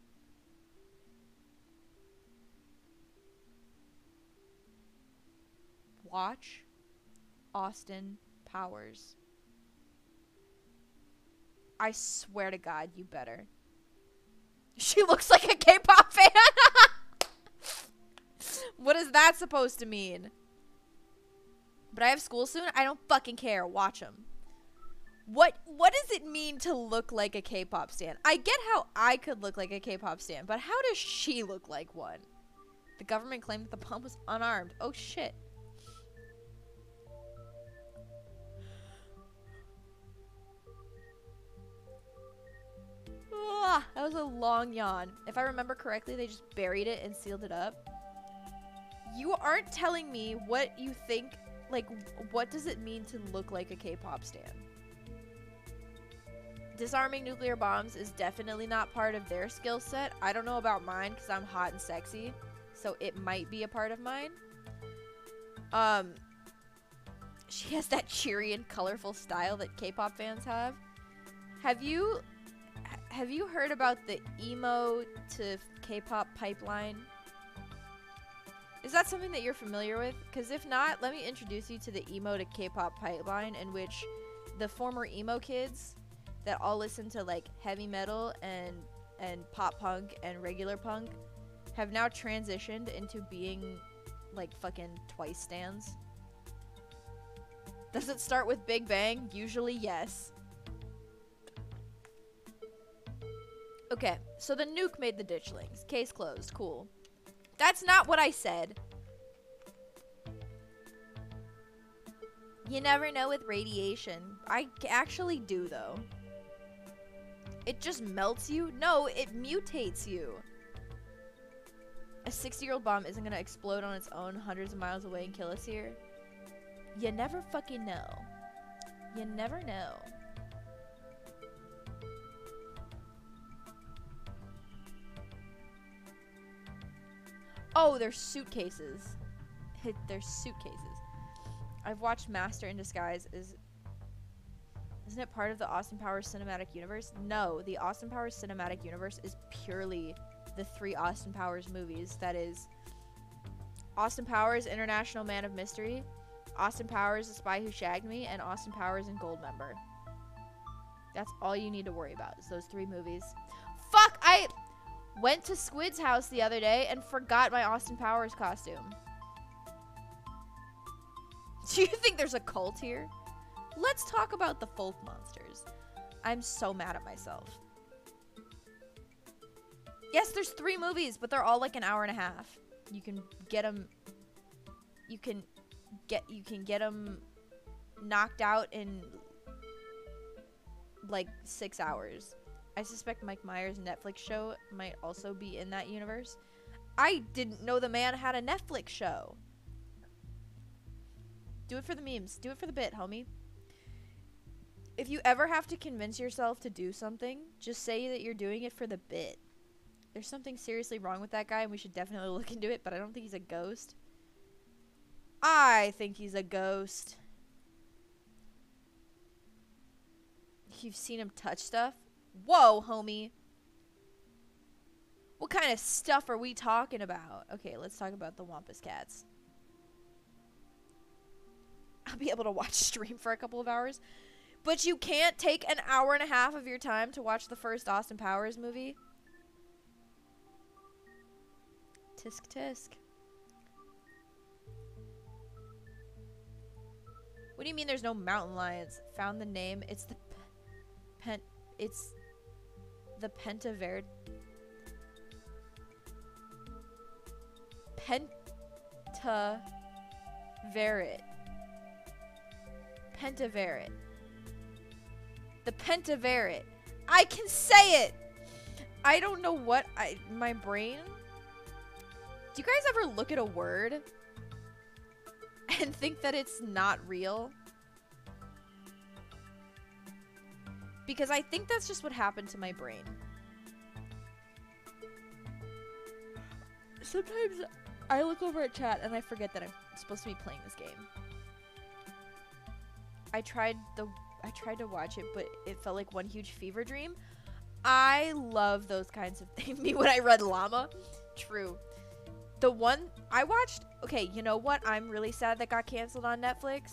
Watch Austin Powers. I swear to God, you better. She looks like a K-pop fan. what is that supposed to mean? But I have school soon. I don't fucking care. Watch them. What what does it mean to look like a K-pop stan? I get how I could look like a K-pop stan, but how does she look like one? The government claimed that the bomb was unarmed. Oh shit. Ah, that was a long yawn. If I remember correctly, they just buried it and sealed it up. You aren't telling me what you think, like, what does it mean to look like a K-pop stan? Disarming nuclear bombs is definitely not part of their skill set. I don't know about mine because I'm hot and sexy, so it might be a part of mine. Um, she has that cheery and colorful style that K-pop fans have. Have you have you heard about the emo to K-pop pipeline? Is that something that you're familiar with? Because if not, let me introduce you to the emo to K-pop pipeline, in which the former emo kids that all listen to like heavy metal and and pop punk and regular punk have now transitioned into being like fucking twice stands. Does it start with Big Bang? Usually, yes. Okay, so the nuke made the ditchlings. Case closed. Cool. That's not what I said. You never know with radiation. I actually do, though. It just melts you? No, it mutates you. A 60 year old bomb isn't gonna explode on its own hundreds of miles away and kill us here. You never fucking know. You never know. Oh, they're suitcases. they're suitcases. I've watched Master in Disguise. Is isn't it part of the Austin Powers cinematic universe? No, the Austin Powers cinematic universe is purely the three Austin Powers movies. That is Austin Powers International Man of Mystery, Austin Powers The Spy Who Shagged Me, and Austin Powers and Goldmember. That's all you need to worry about. Is those three movies. Fuck, I Went to Squid's house the other day and forgot my Austin Powers costume. Do you think there's a cult here? Let's talk about the folk monsters. I'm so mad at myself. Yes, there's three movies, but they're all like an hour and a half. You can get them. You can get. You can get them knocked out in like six hours. I suspect Mike Myers' Netflix show might also be in that universe. I didn't know the man had a Netflix show. Do it for the memes. Do it for the bit, homie. If you ever have to convince yourself to do something, just say that you're doing it for the bit. There's something seriously wrong with that guy, and we should definitely look into it, but I don't think he's a ghost. I think he's a ghost. You've seen him touch stuff? Whoa, homie. What kind of stuff are we talking about? Okay, let's talk about the Wampus Cats. I'll be able to watch stream for a couple of hours. But you can't take an hour and a half of your time to watch the first Austin Powers movie. Tisk tisk. What do you mean there's no mountain lions? Found the name. It's the Pen. It's the Pentaverate. Pentaverit. Pentaverate. The Pentaverate. I can say it. I don't know what I my brain. Do you guys ever look at a word and think that it's not real? Because I think that's just what happened to my brain. Sometimes I look over at chat and I forget that I'm supposed to be playing this game. I tried the I tried to watch it, but it felt like one huge fever dream. I love those kinds of things. Me when I read Llama. True. The one I watched, okay, you know what I'm really sad that got canceled on Netflix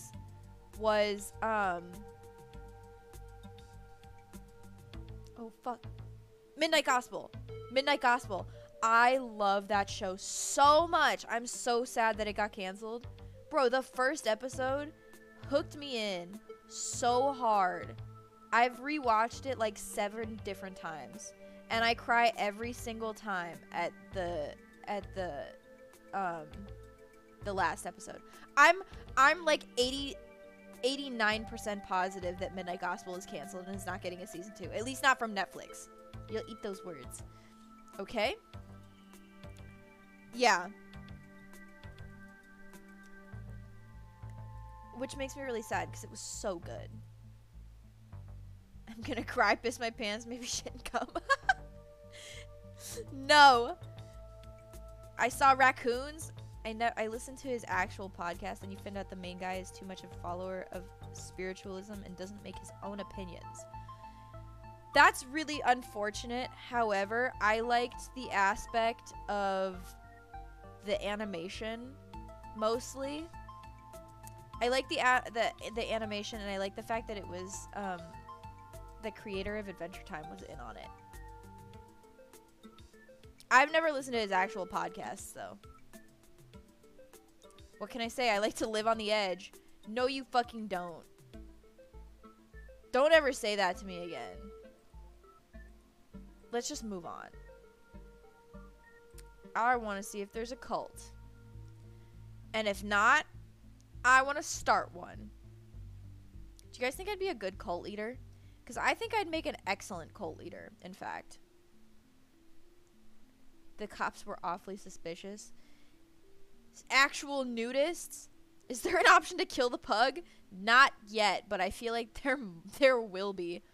was um Oh fuck. Midnight Gospel. Midnight Gospel. I love that show so much. I'm so sad that it got canceled. Bro, the first episode hooked me in so hard. I've rewatched it like seven different times and I cry every single time at the at the um the last episode. I'm I'm like 80 89% positive that Midnight Gospel is canceled and is not getting a season 2. At least not from Netflix. You'll eat those words. Okay? Yeah. Which makes me really sad because it was so good. I'm gonna cry, piss my pants, maybe shouldn't come. no. I saw raccoons. I know I listened to his actual podcast and you find out the main guy is too much of a follower of spiritualism and doesn't make his own opinions. That's really unfortunate. However, I liked the aspect of the animation mostly. I like the the the animation and I like the fact that it was um the creator of Adventure Time was in on it. I've never listened to his actual podcast, though. What can I say? I like to live on the edge. No, you fucking don't. Don't ever say that to me again. Let's just move on. I want to see if there's a cult. And if not, I want to start one. Do you guys think I'd be a good cult leader? Because I think I'd make an excellent cult leader, in fact. The cops were awfully suspicious. Actual nudists? Is there an option to kill the pug? Not yet, but I feel like there there will be.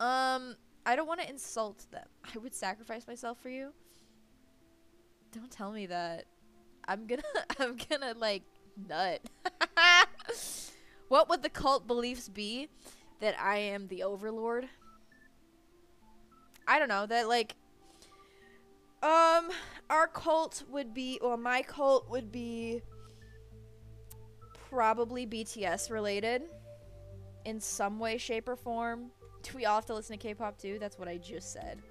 Um, I don't want to insult them. I would sacrifice myself for you. Don't tell me that. I'm gonna I'm gonna like nut. what would the cult beliefs be? That I am the overlord? I don't know. That like um our cult would be or my cult would be probably BTS related in some way shape or form. Do we all have to listen to K-pop too? That's what I just said.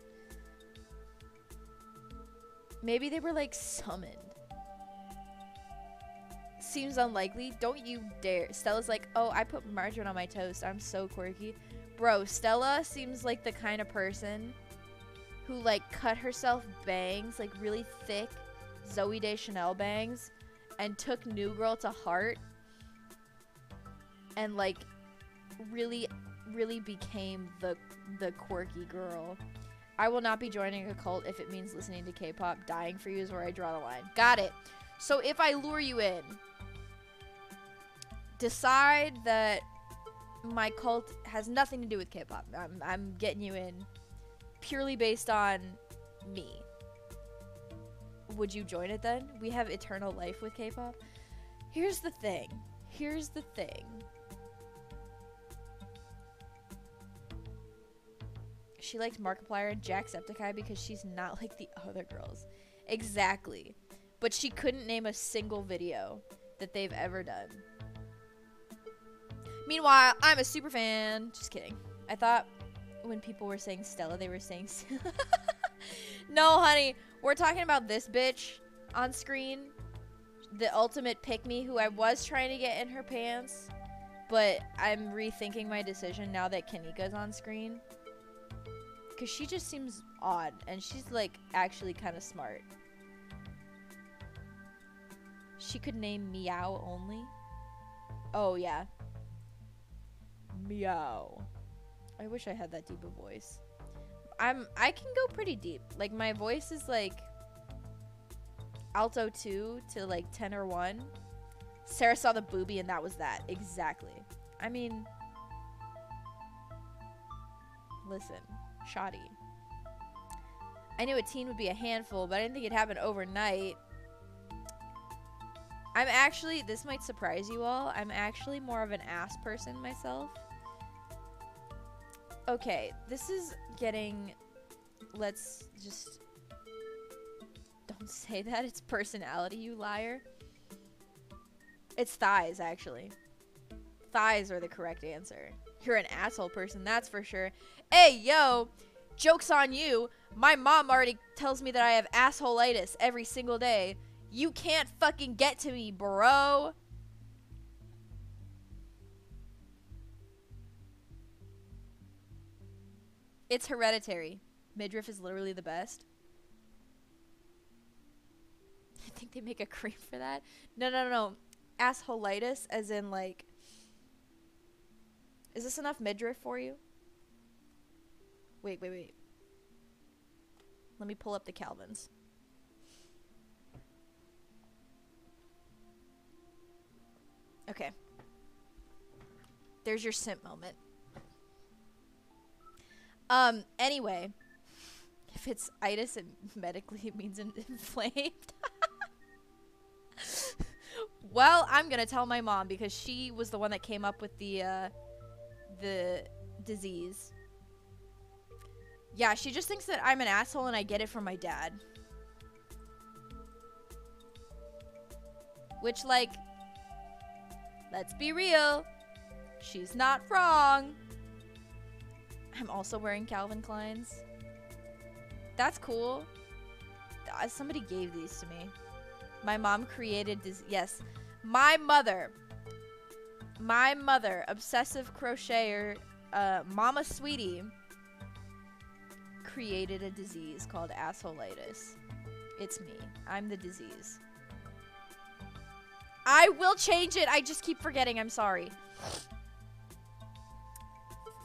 Maybe they were like summoned. Seems unlikely. Don't you dare. Stella's like, oh, I put margarine on my toast. I'm so quirky. Bro, Stella seems like the kind of person who like cut herself bangs, like really thick Zooey Deschanel bangs, and took New Girl to heart and like really really became the the quirky girl. I will not be joining a cult if it means listening to K-pop. Dying for you is where I draw the line. Got it. So if I lure you in, decide that my cult has nothing to do with K-pop. I'm I'm getting you in purely based on me. Would you join it then? We have eternal life with K-pop. Here's the thing. Here's the thing. She liked Markiplier and Jacksepticeye because she's not like the other girls. Exactly. But she couldn't name a single video that they've ever done. Meanwhile, I'm a super fan. Just kidding. I thought when people were saying Stella, they were saying. no, honey. We're talking about this bitch on screen. The ultimate pick me who I was trying to get in her pants. but I'm rethinking my decision now that Kanika's on screen. Cause she just seems odd, and she's like actually kind of smart. She could name Meow only. Oh yeah. Meow. I wish I had that deep a voice. I'm I can go pretty deep. Like my voice is like alto 2 to like tenor 1. Sarah saw the booby and that was that. Exactly. I mean Listen, shoddy. I knew a teen would be a handful, but I didn't think it'd happen overnight. I'm actually, this might surprise you all, I'm actually more of an ass person myself. Okay, this is getting, let's just, don't say that, it's personality, you liar. It's thighs, actually. Thighs are the correct answer. You're an asshole person, that's for sure. Hey, yo, joke's on you. My mom already tells me that I have assholeitis every single day. You can't fucking get to me, bro. It's hereditary. Midriff is literally the best. I think they make a cream for that. No, no, no. Assholitis, as in like. Is this enough midriff for you? Wait, wait, wait. Let me pull up the Calvins. Okay. There's your simp moment. Um, anyway. If it's itis, it medically means in- inflamed. well, I'm gonna tell my mom because she was the one that came up with the, uh, the disease. Yeah, she just thinks that I'm an asshole and I get it from my dad. Which, like, let's be real. She's not wrong. I'm also wearing Calvin Klein's. That's cool. Somebody gave these to me. My mom created this. Yes. My mother. My mother, obsessive crocheter, uh, Mama Sweetie created a disease called assholitis. It's me. I'm the disease. I will change it. I just keep forgetting. I'm sorry.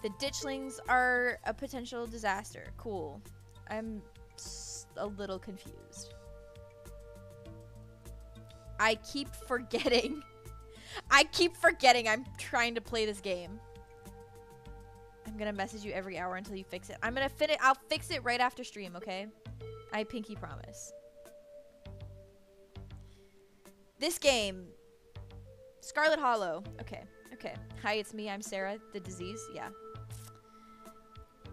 The ditchlings are a potential disaster. Cool. I'm a little confused. I keep forgetting. I keep forgetting I'm trying to play this game. I'm gonna message you every hour until you fix it. I'm gonna fit it. I'll fix it right after stream, okay? I pinky promise. This game, Scarlet Hollow. Okay, okay. Hi, it's me. I'm Sarah, the disease. Yeah.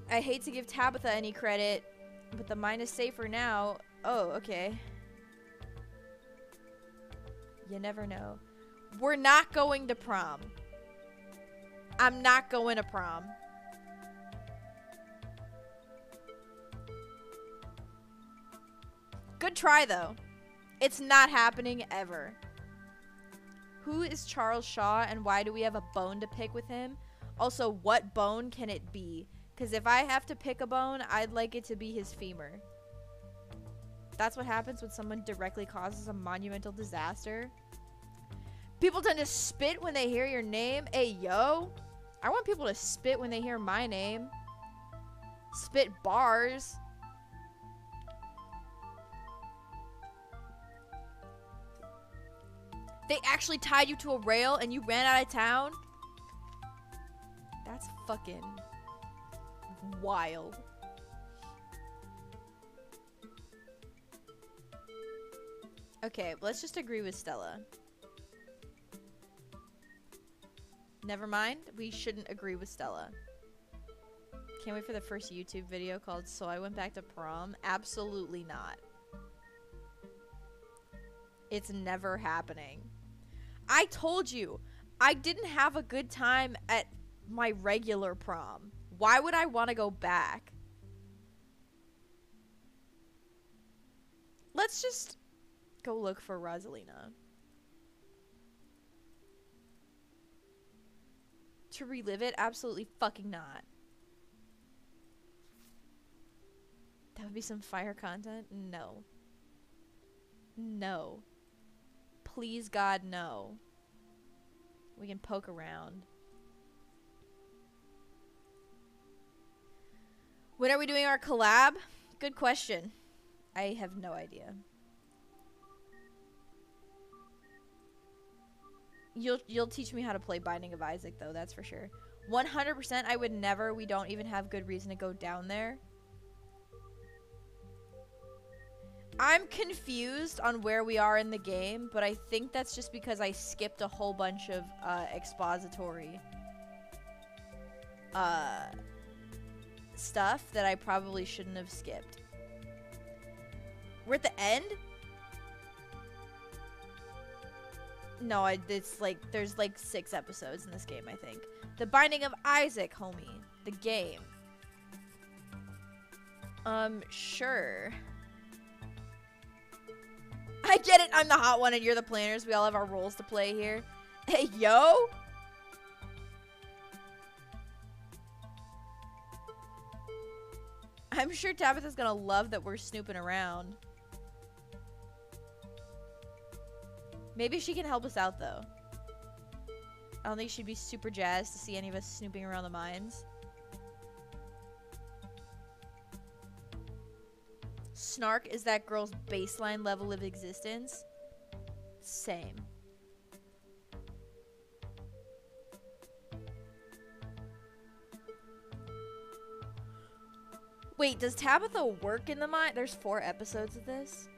I hate to give Tabitha any credit, but the mine is safer now. Oh, okay. You never know. We're not going to prom. I'm not going to prom. Good try, though. It's not happening ever. Who is Charles Shaw and why do we have a bone to pick with him? Also, what bone can it be? Because if I have to pick a bone, I'd like it to be his femur. That's what happens when someone directly causes a monumental disaster. People tend to spit when they hear your name. Hey, yo. I want people to spit when they hear my name. Spit bars. They actually tied you to a rail and you ran out of town? That's fucking wild. Okay, let's just agree with Stella. Never mind, we shouldn't agree with Stella. Can't wait for the first YouTube video called So I Went Back to Prom. Absolutely not. It's never happening. I told you, I didn't have a good time at my regular prom. Why would I want to go back? Let's just go look for Rosalina. to relive it? Absolutely fucking not. That would be some fire content? No. No. Please, God, no. We can poke around. When are we doing our collab? Good question. I have no idea. You'll you'll teach me how to play Binding of Isaac though, that's for sure. 100% I would never. We don't even have good reason to go down there. I'm confused on where we are in the game, but I think that's just because I skipped a whole bunch of uh, expository uh, stuff that I probably shouldn't have skipped. We're at the end? No, I, it's like, there's like six episodes in this game, I think. The Binding of Isaac, homie. The game. Um, sure. I get it. I'm the hot one and you're the planners. We all have our roles to play here. Hey, yo. I'm sure Tabitha's gonna love that we're snooping around. Maybe she can help us out, though. I don't think she'd be super jazzed to see any of us snooping around the mines. Snark is that girl's baseline level of existence. Same. Wait, does Tabitha work in the mine? There's four episodes of this?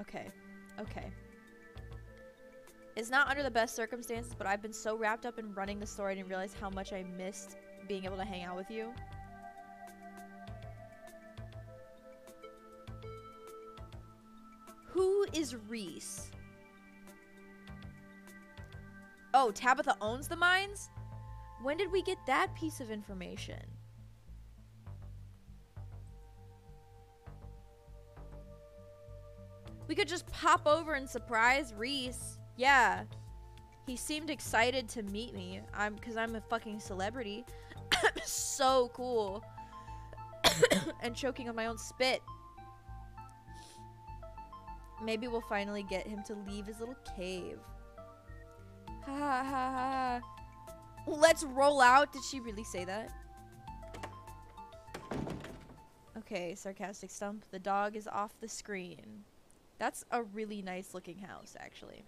Okay. Okay. It's not under the best circumstances, but I've been so wrapped up in running the story I didn't realize how much I missed being able to hang out with you. Who is Reese? Oh, Tabitha owns the mines? When did we get that piece of information? We could just pop over and surprise Reese. Yeah. He seemed excited to meet me. I'm cuz I'm a fucking celebrity. so cool. and choking on my own spit. Maybe we'll finally get him to leave his little cave. Ha ha ha ha. Let's roll out. Did she really say that? Okay, sarcastic stump. The dog is off the screen. That's a really nice looking house, actually.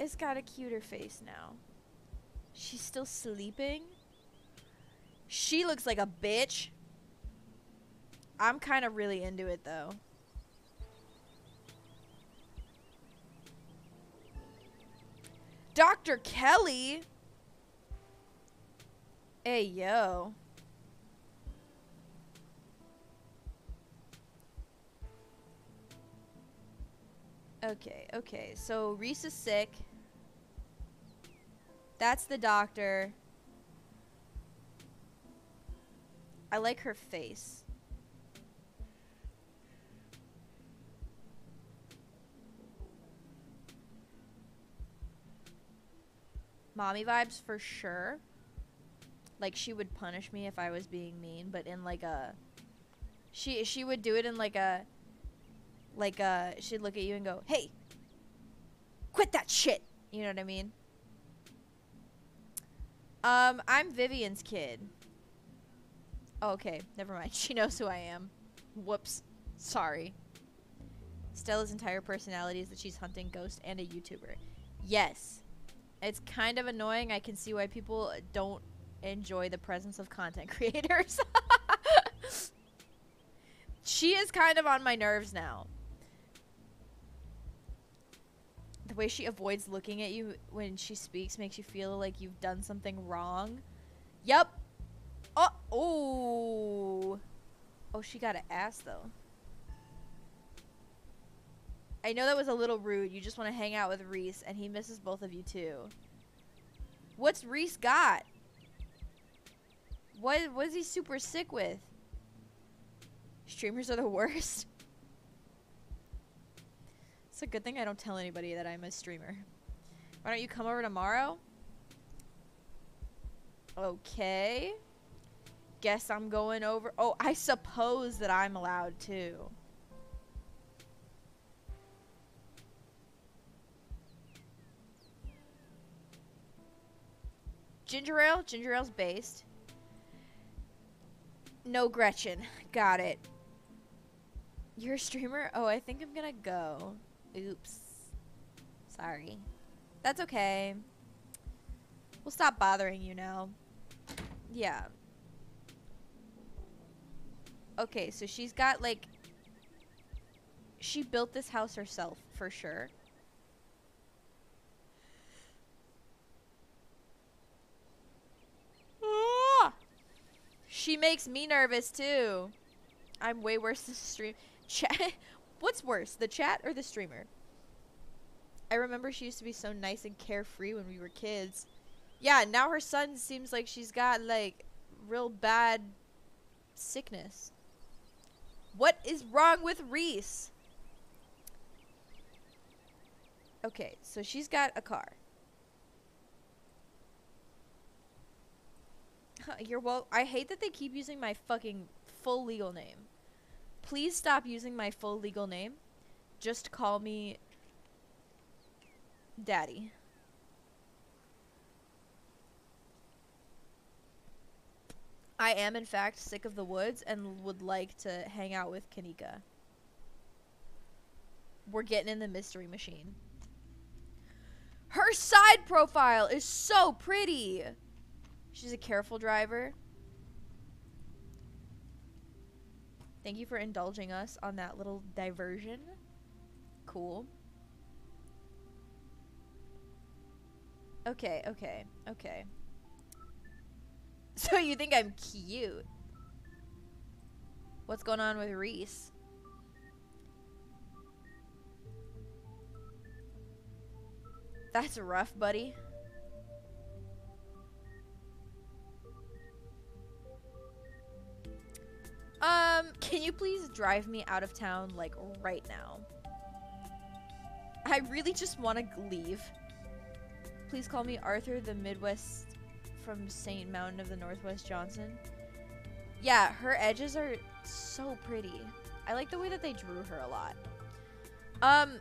It's got a cuter face now. She's still sleeping? She looks like a bitch. I'm kind of really into it, though. Dr. Kelly? Hey, yo. Okay, okay. So Reese is sick. That's the doctor. I like her face. Mommy vibes for sure. Like she would punish me if I was being mean, but in like a she she would do it in like a like a she'd look at you and go, "Hey, quit that shit." You know what I mean? Um, I'm Vivian's kid. Oh, okay, never mind. She knows who I am. Whoops. Sorry. Stella's entire personality is that she's hunting ghost and a YouTuber. Yes. It's kind of annoying. I can see why people don't enjoy the presence of content creators. she is kind of on my nerves now. The way she avoids looking at you when she speaks makes you feel like you've done something wrong. Yep. Uh, oh, oh. Oh, she got an ass though. I know that was a little rude. You just want to hang out with Reese, and he misses both of you too. What's Reese got? What was he super sick with? Streamers are the worst. It's a good thing I don't tell anybody that I'm a streamer. Why don't you come over tomorrow? Okay. Guess I'm going over. Oh, I suppose that I'm allowed to. Ginger ale? Ginger ale's based. No Gretchen. Got it. You're a streamer? Oh, I think I'm gonna go. Oops. Sorry. That's okay. We'll stop bothering you now. Yeah. Okay, so she's got like she built this house herself for sure. Oh, She makes me nervous too. I'm way worse than stream. Chat. What's worse, the chat or the streamer? I remember she used to be so nice and carefree when we were kids. Yeah, now her son seems like she's got like real bad sickness. What is wrong with Reese? Okay, so she's got a car. You're well. I hate that they keep using my fucking full legal name. Please stop using my full legal name. Just call me Daddy. I am, in fact, sick of the woods and would like to hang out with Kanika. We're getting in the mystery machine. Her side profile is so pretty. She's a careful driver. Thank you for indulging us on that little diversion. Cool. Okay, okay, okay. So you think I'm cute? What's going on with Reese? That's rough, buddy. Um, can you please drive me out of town, like, right now? I really just want to leave. Please call me Arthur, the Midwest from St. Mountain of the Northwest Johnson. Yeah, her edges are so pretty. I like the way that they drew her a lot. Um,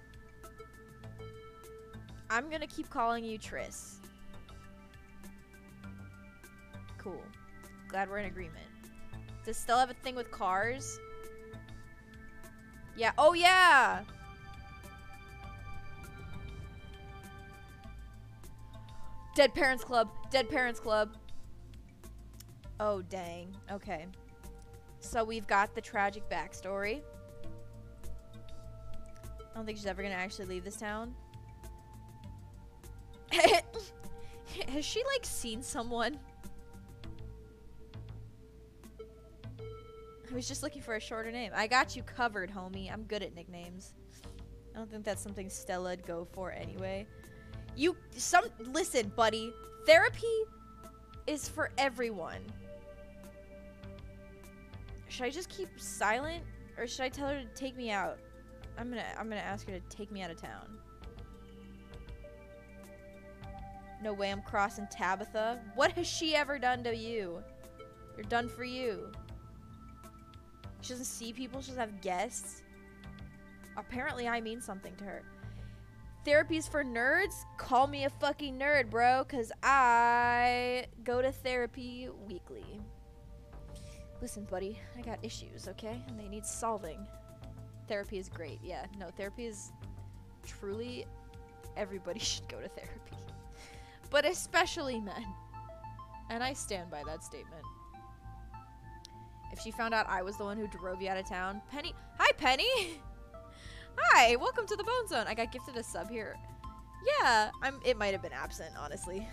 I'm gonna keep calling you Triss. Cool. Glad we're in agreement. Does still have a thing with cars? Yeah. Oh yeah. Dead Parents Club. Dead Parents Club. Oh, dang. Okay. So we've got the tragic backstory. I don't think she's ever going to actually leave this town. Has she, like, seen someone? I was just looking for a shorter name. I got you covered, homie. I'm good at nicknames. I don't think that's something Stella'd go for anyway. You some listen, buddy. Therapy is for everyone. Should I just keep silent or should I tell her to take me out? I'm going to I'm going to ask her to take me out of town. No way I'm crossing Tabitha. What has she ever done to you? You're done for you. She doesn't see people, she doesn't have guests. Apparently I mean something to her. Therapy's for nerds? Call me a fucking nerd, bro, because I go to therapy weekly. Listen, buddy, I got issues, okay? And they need solving. Therapy is great, yeah. No, therapy is truly everybody should go to therapy. But especially men. And I stand by that statement. If she found out I was the one who drove you out of town, Penny. Hi, Penny! Hi, welcome to the Bone Zone. I got gifted a sub here. Yeah, I'm. It might have been absent, honestly.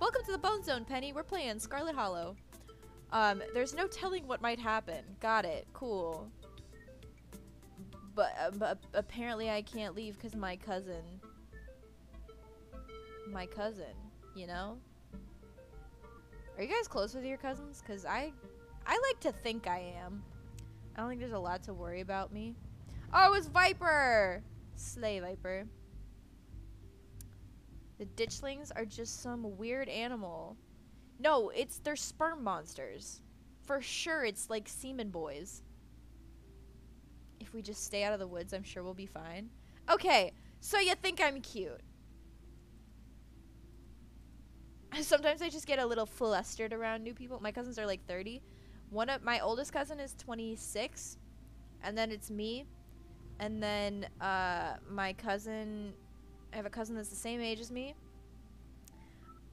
Welcome to the Bone Zone, Penny. We're playing Scarlet Hollow. Um, there's no telling what might happen. Got it. Cool. But, uh, but apparently I can't leave because my cousin. My cousin, you know? Are you guys close with your cousins? Because I, I like to think I am. I don't think there's a lot to worry about me. Oh, it's Viper! Slay Viper. The ditchlings are just some weird animal. No, it's they're sperm monsters. For sure, it's like semen boys. If we just stay out of the woods, I'm sure we'll be fine. Okay, so you think I'm cute. Sometimes I just get a little flustered around new people. My cousins are like 30. One of my oldest cousin is 26, and then it's me, and then uh, my cousin. I have a cousin that's the same age as me.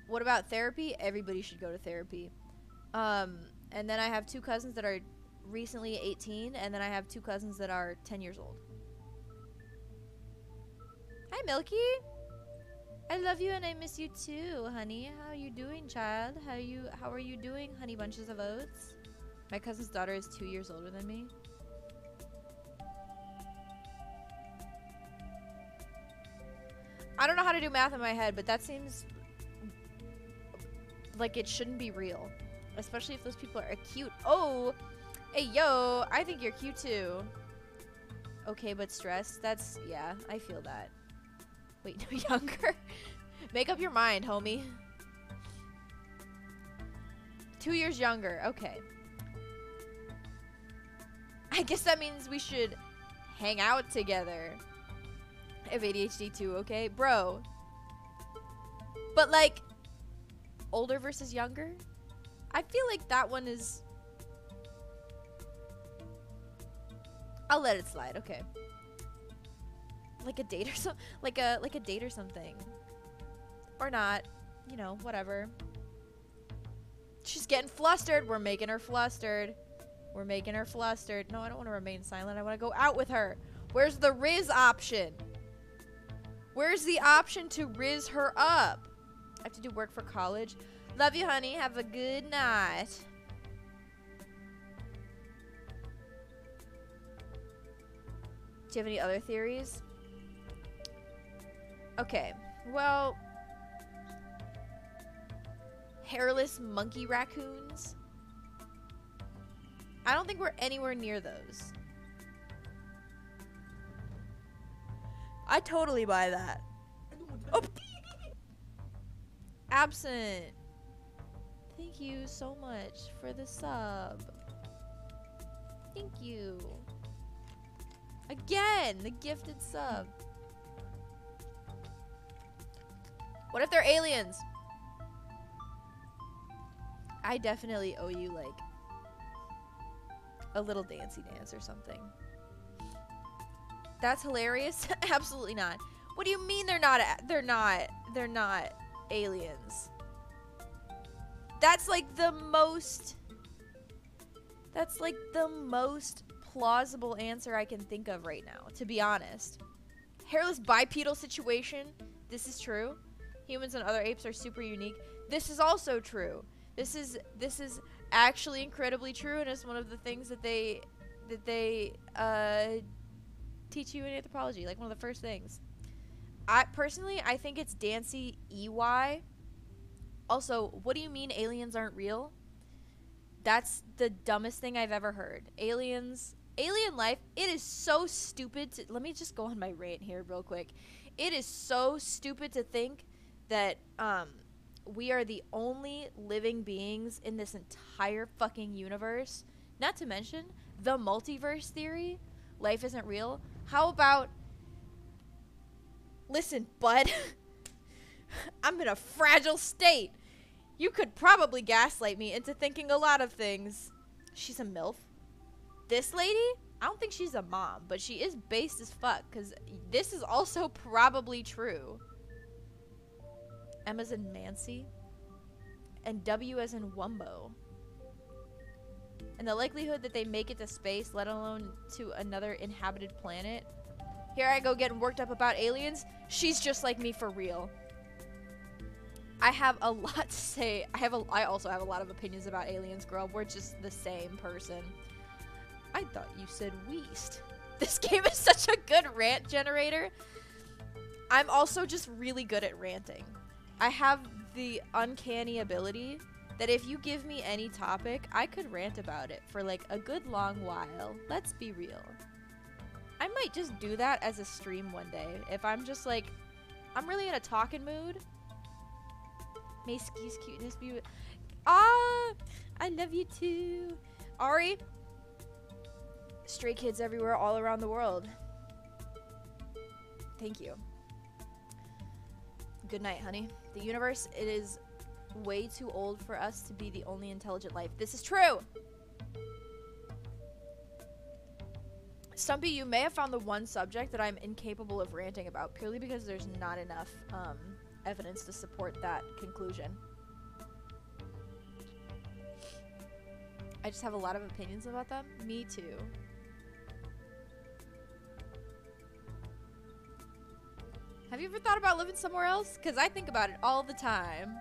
What about therapy? Everybody should go to therapy. Um, and then I have two cousins that are recently 18, and then I have two cousins that are 10 years old. Hi, Milky. I love you and I miss you too, honey. How are you doing, child? How you how are you doing, honey bunches of oats? My cousin's daughter is two years older than me. I don't know how to do math in my head, but that seems like it shouldn't be real. Especially if those people are cute. Oh! Hey, yo! I think you're cute too. Okay, but stressed? That's, yeah, I feel that. Wait, no, younger? Make up your mind, homie. Two years younger. Okay. I guess that means we should hang out together. I have ADHD too, okay? Bro. But like, older versus younger? I feel like that one is... I'll let it slide, okay. Like a date or something. Like a, like a date or something. Or not. You know, whatever. She's getting flustered. We're making her flustered. We're making her flustered. No, I don't want to remain silent. I want to go out with her. Where's the Riz option? Where's the option to Riz her up? I have to do work for college. Love you, honey. Have a good night. Do you have any other theories? Okay. Well, hairless monkey raccoons. I don't think we're anywhere near those. I totally buy that. Oh. Absent. Thank you so much for the sub. Thank you. Again, the gifted sub. What if they're aliens? I definitely owe you like a little dancey dance or something. That's hilarious. Absolutely not. What do you mean they're not they're not they're not aliens? That's like the most That's like the most plausible answer I can think of right now, to be honest. Hairless bipedal situation. This is true. Humans and other apes are super unique. This is also true. This is this is actually incredibly true and it's one of the things that they that they uh teach you in anthropology, like one of the first things. I personally, I think it's Dancy EY. Also, what do you mean aliens aren't real? That's the dumbest thing I've ever heard. Aliens, alien life, it is so stupid to let me just go on my rant here real quick. It is so stupid to think that um we are the only living beings in this entire fucking universe. Not to mention the multiverse theory. Life isn't real. How about Listen, bud. I'm in a fragile state. You could probably gaslight me into thinking a lot of things. She's a MILF. This lady? I don't think she's a mom, but she is based as fuck, because this is also probably true. M as in Nancy. And W as in Wumbo. And the likelihood that they make it to space, let alone to another inhabited planet. Here I go getting worked up about aliens. She's just like me for real. I have a lot to say. I have a I also have a lot of opinions about aliens, girl. We're just the same person. I thought you said Weast. This game is such a good rant generator. I'm also just really good at ranting. I have the uncanny ability that if you give me any topic, I could rant about it for like a good long while. Let's be real. I might just do that as a stream one day. If I'm just like, I'm really in a talking mood. May cuteness be. Ah, I love you too. Ari, stray kids everywhere, all around the world. Thank you. Good night, honey. The universe, it is way too old for us to be the only intelligent life. This is true. Stumpy, you may have found the one subject that I'm incapable of ranting about purely because there's not enough um, evidence to support that conclusion. I just have a lot of opinions about them. Me too. Have you ever thought about living somewhere else? Because I think about it all the time.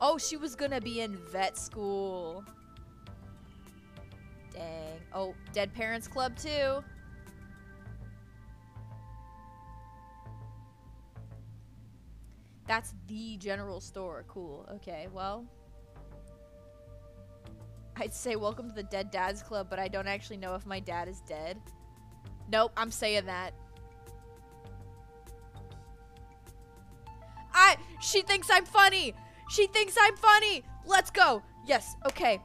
Oh, she was gonna be in vet school. Dang. Oh, Dead Parents Club too. That's the general store. Cool. Okay, well. I'd say welcome to the Dead Dads Club, but I don't actually know if my dad is dead. Nope, I'm saying that. I she thinks I'm funny. She thinks I'm funny. Let's go. Yes, okay.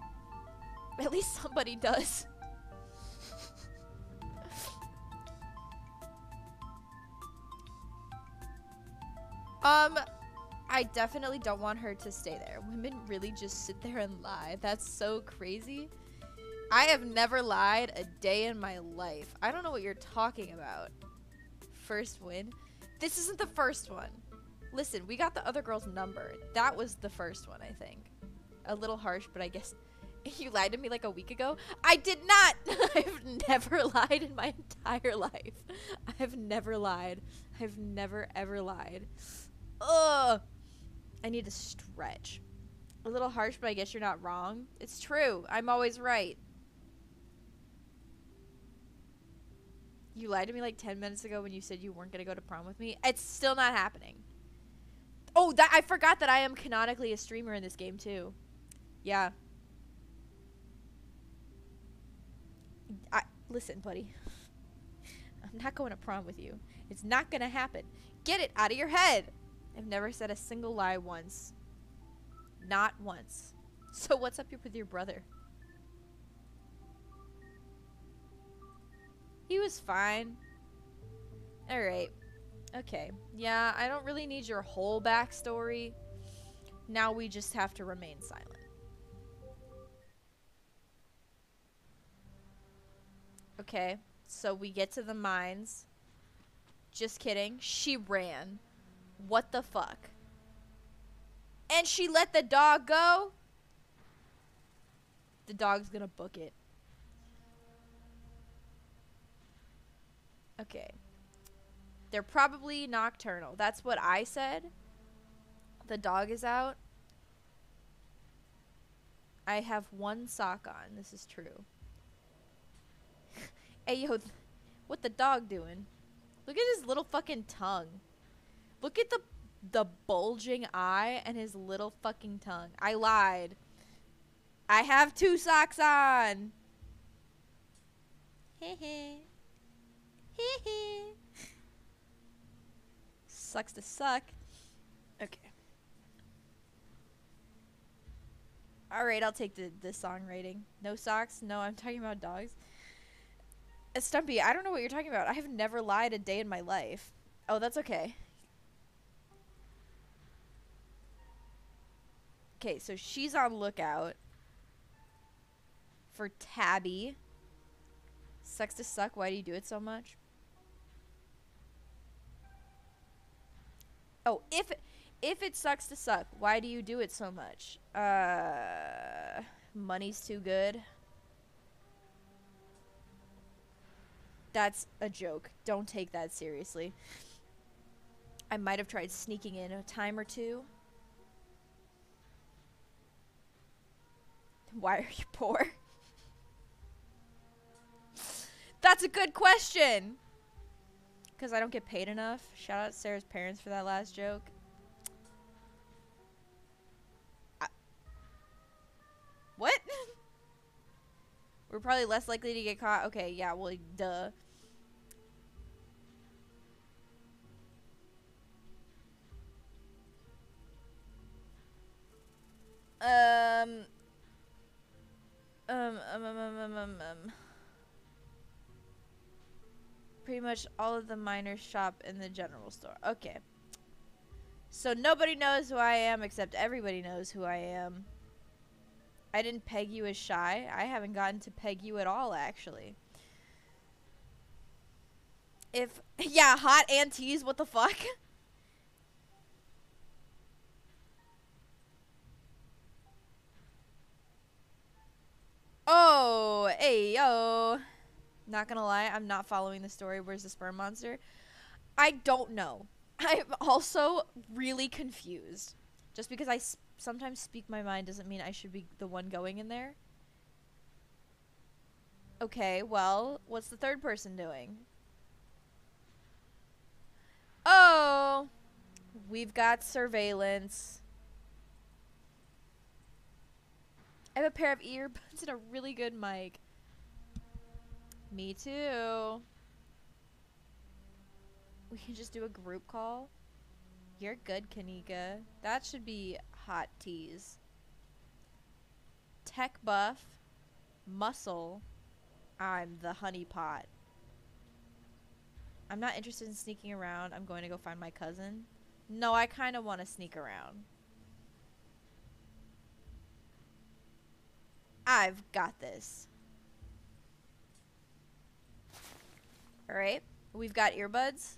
At least somebody does. um I definitely don't want her to stay there. Women really just sit there and lie. That's so crazy. I have never lied a day in my life. I don't know what you're talking about. First win. This isn't the first one. Listen, we got the other girl's number. That was the first one, I think. A little harsh, but I guess you lied to me like a week ago. I did not. I've never lied in my entire life. I've never lied. I've never ever lied. Ugh. I need to stretch. A little harsh, but I guess you're not wrong. It's true. I'm always right. You lied to me like 10 minutes ago when you said you weren't going to go to prom with me. It's still not happening. Oh, that I forgot that I am canonically a streamer in this game too. Yeah. I listen, buddy. I'm not going to prom with you. It's not going to happen. Get it out of your head. I've never said a single lie once. Not once. So what's up with your brother? He was fine. Alright. Okay. Yeah, I don't really need your whole backstory. Now we just have to remain silent. Okay. So we get to the mines. Just kidding. She ran. What the fuck? And she let the dog go? The dog's gonna book it. Okay. They're probably nocturnal. That's what I said. The dog is out. I have one sock on. This is true. hey, yo, what the dog doing? Look at his little fucking tongue. Look at the the bulging eye and his little fucking tongue. I lied. I have two socks on. Hee hee. Sucks to suck. Okay. Alright, I'll take the, the song rating. No socks? No, I'm talking about dogs. Uh, Stumpy, I don't know what you're talking about. I have never lied a day in my life. Oh, that's okay. Okay, so she's on lookout for Tabby. Sucks to suck. Why do you do it so much? Oh, if if it sucks to suck, why do you do it so much? Uh, money's too good. That's a joke. Don't take that seriously. I might have tried sneaking in a time or two. Why are you poor? That's a good question because I don't get paid enough. Shout out Sarah's parents for that last joke. I what? We're probably less likely to get caught. Okay, yeah, well, duh. Um, um, um, um, um, um, um. Pretty much all of the miners shop in the general store. Okay. So nobody knows who I am except everybody knows who I am. I didn't peg you as shy. I haven't gotten to peg you at all, actually. If, yeah, hot and tease, what the fuck? Oh, hey, yo. Not gonna lie, I'm not following the story. Where's the sperm monster? I don't know. I'm also really confused. Just because I sometimes speak my mind doesn't mean I should be the one going in there. Okay, well, what's the third person doing? Oh, we've got surveillance. I have a pair of earbuds and a really good mic. Me too. We can just do a group call. You're good, Kanika. That should be hot teas. Tech buff. Muscle. I'm the honeypot. I'm not interested in sneaking around. I'm going to go find my cousin. No, I kind of want to sneak around. I've got this. Alright. We've got earbuds.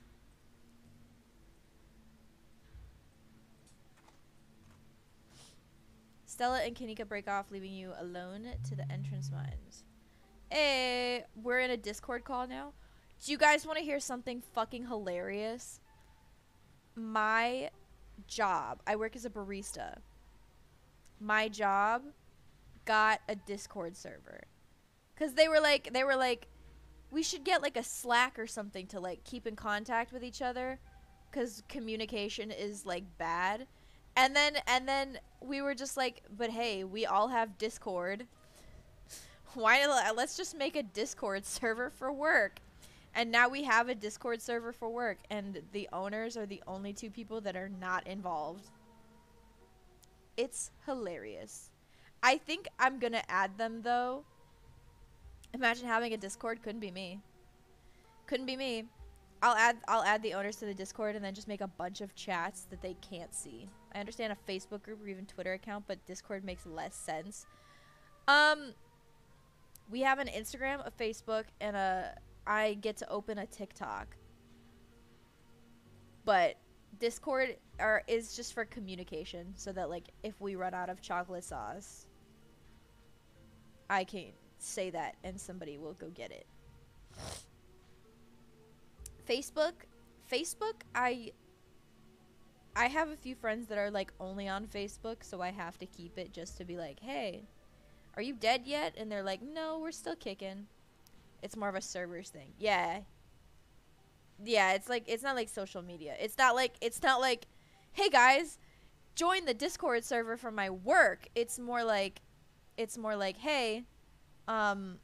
Stella and Kanika break off, leaving you alone to the entrance mines. Hey, eh, we're in a Discord call now. Do you guys want to hear something fucking hilarious? My job, I work as a barista. My job got a Discord server. Cuz they were like they were like we should get like a Slack or something to like keep in contact with each other cuz communication is like bad. And then and then we were just like, but hey, we all have Discord. Why let's just make a Discord server for work. And now we have a Discord server for work and the owners are the only two people that are not involved. It's hilarious. I think I'm going to add them though. Imagine having a Discord couldn't be me. Couldn't be me. I'll add I'll add the owners to the Discord and then just make a bunch of chats that they can't see. I understand a Facebook group or even Twitter account, but Discord makes less sense. Um we have an Instagram, a Facebook, and a I get to open a TikTok. But Discord are is just for communication so that like if we run out of chocolate sauce, I can say that and somebody will go get it. Facebook, Facebook, I I have a few friends that are like only on Facebook, so I have to keep it just to be like, "Hey, are you dead yet?" And they're like, "No, we're still kicking." It's more of a servers thing. Yeah. Yeah, it's like it's not like social media. It's not like it's not like, "Hey guys, join the Discord server for my work." It's more like it's more like, "Hey, um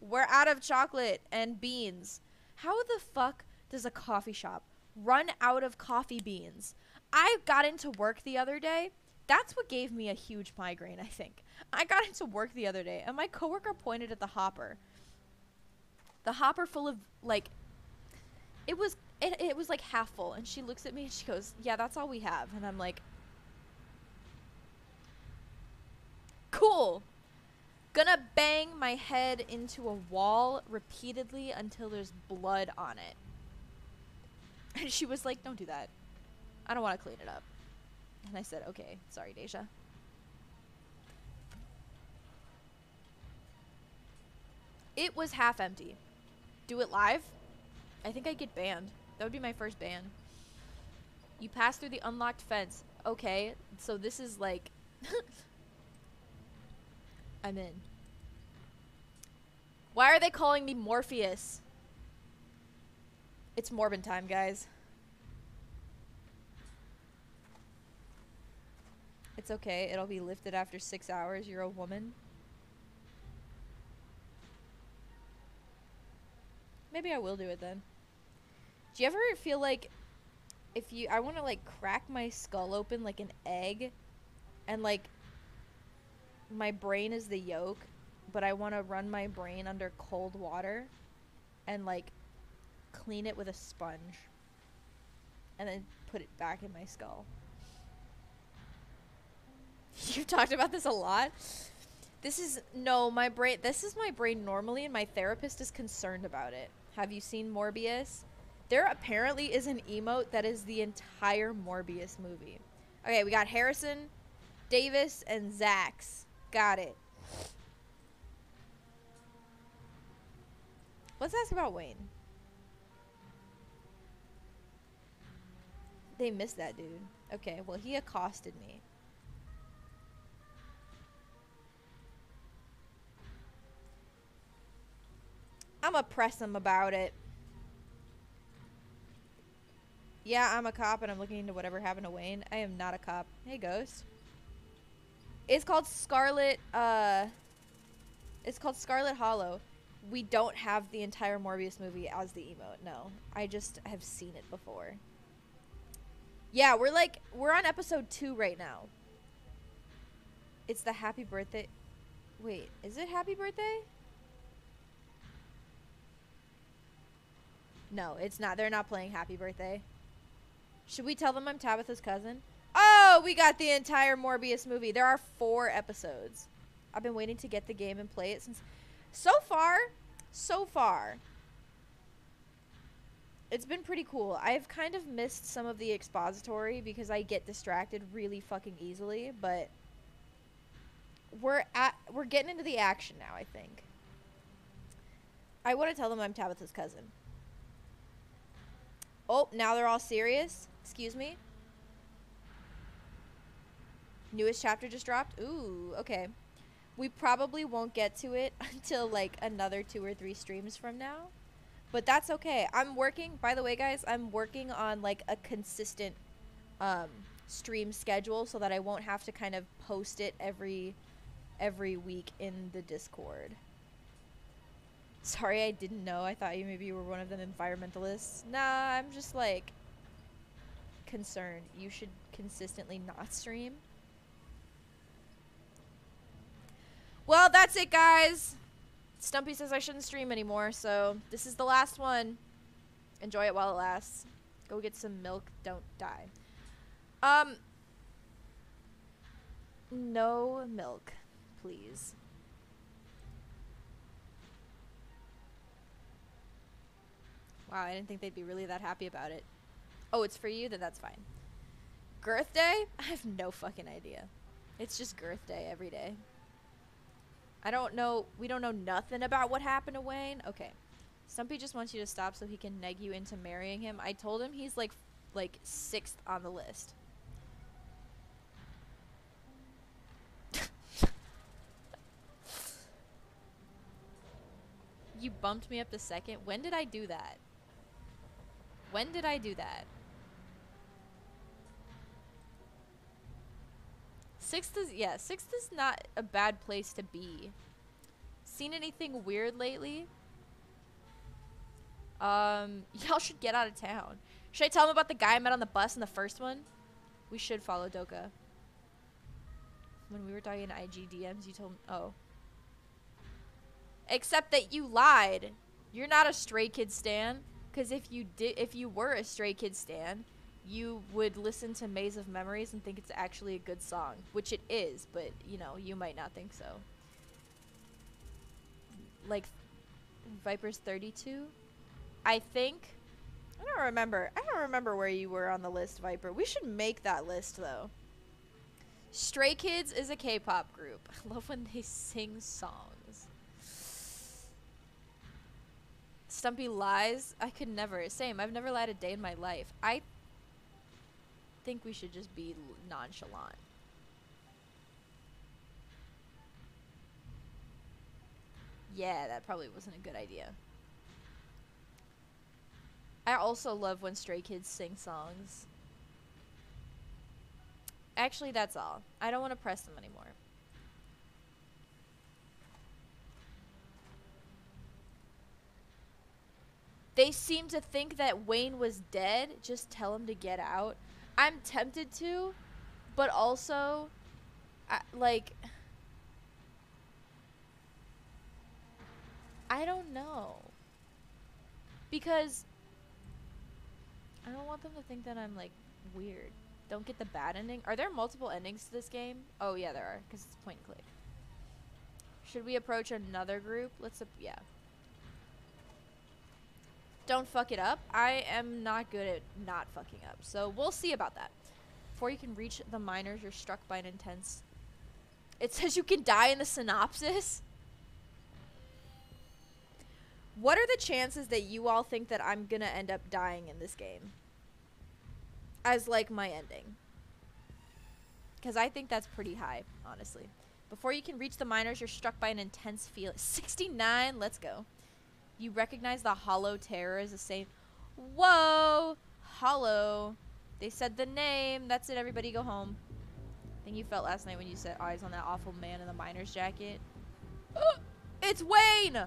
we're out of chocolate and beans. How the fuck does a coffee shop run out of coffee beans? I got into work the other day. That's what gave me a huge migraine, I think. I got into work the other day and my coworker pointed at the hopper. The hopper full of like it was it, it was like half full and she looks at me and she goes, "Yeah, that's all we have." And I'm like, "Cool." Gonna bang my head into a wall repeatedly until there's blood on it. And she was like, Don't do that. I don't want to clean it up. And I said, Okay, sorry, Deja. It was half empty. Do it live? I think I'd get banned. That would be my first ban. You pass through the unlocked fence. Okay, so this is like. I'm in. Why are they calling me Morpheus? It's Morbin time, guys. It's okay. It'll be lifted after six hours. You're a woman. Maybe I will do it then. Do you ever feel like if you I want to like crack my skull open like an egg and like my brain is the yolk, but I want to run my brain under cold water and like clean it with a sponge and then put it back in my skull. You've talked about this a lot. This is no, my brain. This is my brain normally, and my therapist is concerned about it. Have you seen Morbius? There apparently is an emote that is the entire Morbius movie. Okay, we got Harrison, Davis, and Zax. Got it. Let's ask about Wayne. They missed that dude. Okay, well, he accosted me. I'm gonna press him about it. Yeah, I'm a cop and I'm looking into whatever happened to Wayne. I am not a cop. Hey, Ghost. It's called Scarlet, uh... It's called Scarlet Hollow. We don't have the entire Morbius movie as the emote, no. I just have seen it before. Yeah, we're like, we're on episode two right now. It's the happy birthday. Wait, is it happy birthday? No, it's not. They're not playing happy birthday. Should we tell them I'm Tabitha's cousin? Oh, we got the entire Morbius movie. There are four episodes. I've been waiting to get the game and play it since. So far, so far, it's been pretty cool. I've kind of missed some of the expository because I get distracted really fucking easily, but we're at we're getting into the action now, I think. I want to tell them I'm Tabitha's cousin. Oh, now they're all serious. Excuse me. Newest chapter just dropped. Ooh, okay. We probably won't get to it until like another two or three streams from now. But that's okay. I'm working, by the way, guys, I'm working on like a consistent um, stream schedule so that I won't have to kind of post it every every week in the Discord. Sorry, I didn't know. I thought you maybe you were one of them environmentalists. Nah, I'm just like concerned. You should consistently not stream. Well, that's it, guys. Stumpy says I shouldn't stream anymore, so this is the last one. Enjoy it while it lasts. Go get some milk. Don't die. Um, no milk, please. Wow, I didn't think they'd be really that happy about it. Oh, it's for you? Then that's fine. Girth Day? I have no fucking idea. It's just Girth Day every day. I don't know. We don't know nothing about what happened to Wayne. Okay. Stumpy just wants you to stop so he can neg you into marrying him. I told him he's like, like sixth on the list. you bumped me up to second. When did I do that? When did I do that? Sixth is yeah, sixth is not a bad place to be. Seen anything weird lately? Um, y'all should get out of town. Should I tell him about the guy I met on the bus in the first one? We should follow Doka. When we were talking in IG DMs, you told me, oh. Except that you lied. You're not a Stray Kid stan. Because if you did, if you were a Stray Kid stan, you would listen to Maze of Memories and think it's actually a good song, which it is, but you know, you might not think so. Like Viper's 32? I think I don't remember. I don't remember where you were on the list, Viper. We should make that list though. Stray Kids is a K-pop group. I love when they sing songs. Stumpy lies. I could never. Same. I've never lied a day in my life. I think we should just be nonchalant. Yeah, that probably wasn't a good idea. I also love when stray kids sing songs. Actually, that's all. I don't want to press them anymore. They seem to think that Wayne was dead. Just tell him to get out. I'm tempted to, but also, I, like, I don't know. Because I don't want them to think that I'm like weird. Don't get the bad ending. Are there multiple endings to this game? Oh yeah, there are, because it's point and click. Should we approach another group? Let's, yeah. Don't fuck it up. I am not good at not fucking up, so we'll see about that. Before you can reach the miners, you're struck by an intense. It says you can die in the synopsis. What are the chances that you all think that I'm gonna end up dying in this game? As like my ending. Because I think that's pretty high, honestly. Before you can reach the miners, you're struck by an intense feeling. 69, let's go. You recognize the hollow terror as the same. Whoa! Hollow. They said the name. That's it, everybody go home. Thing you felt last night when you set eyes on that awful man in the miner's jacket. it's Wayne!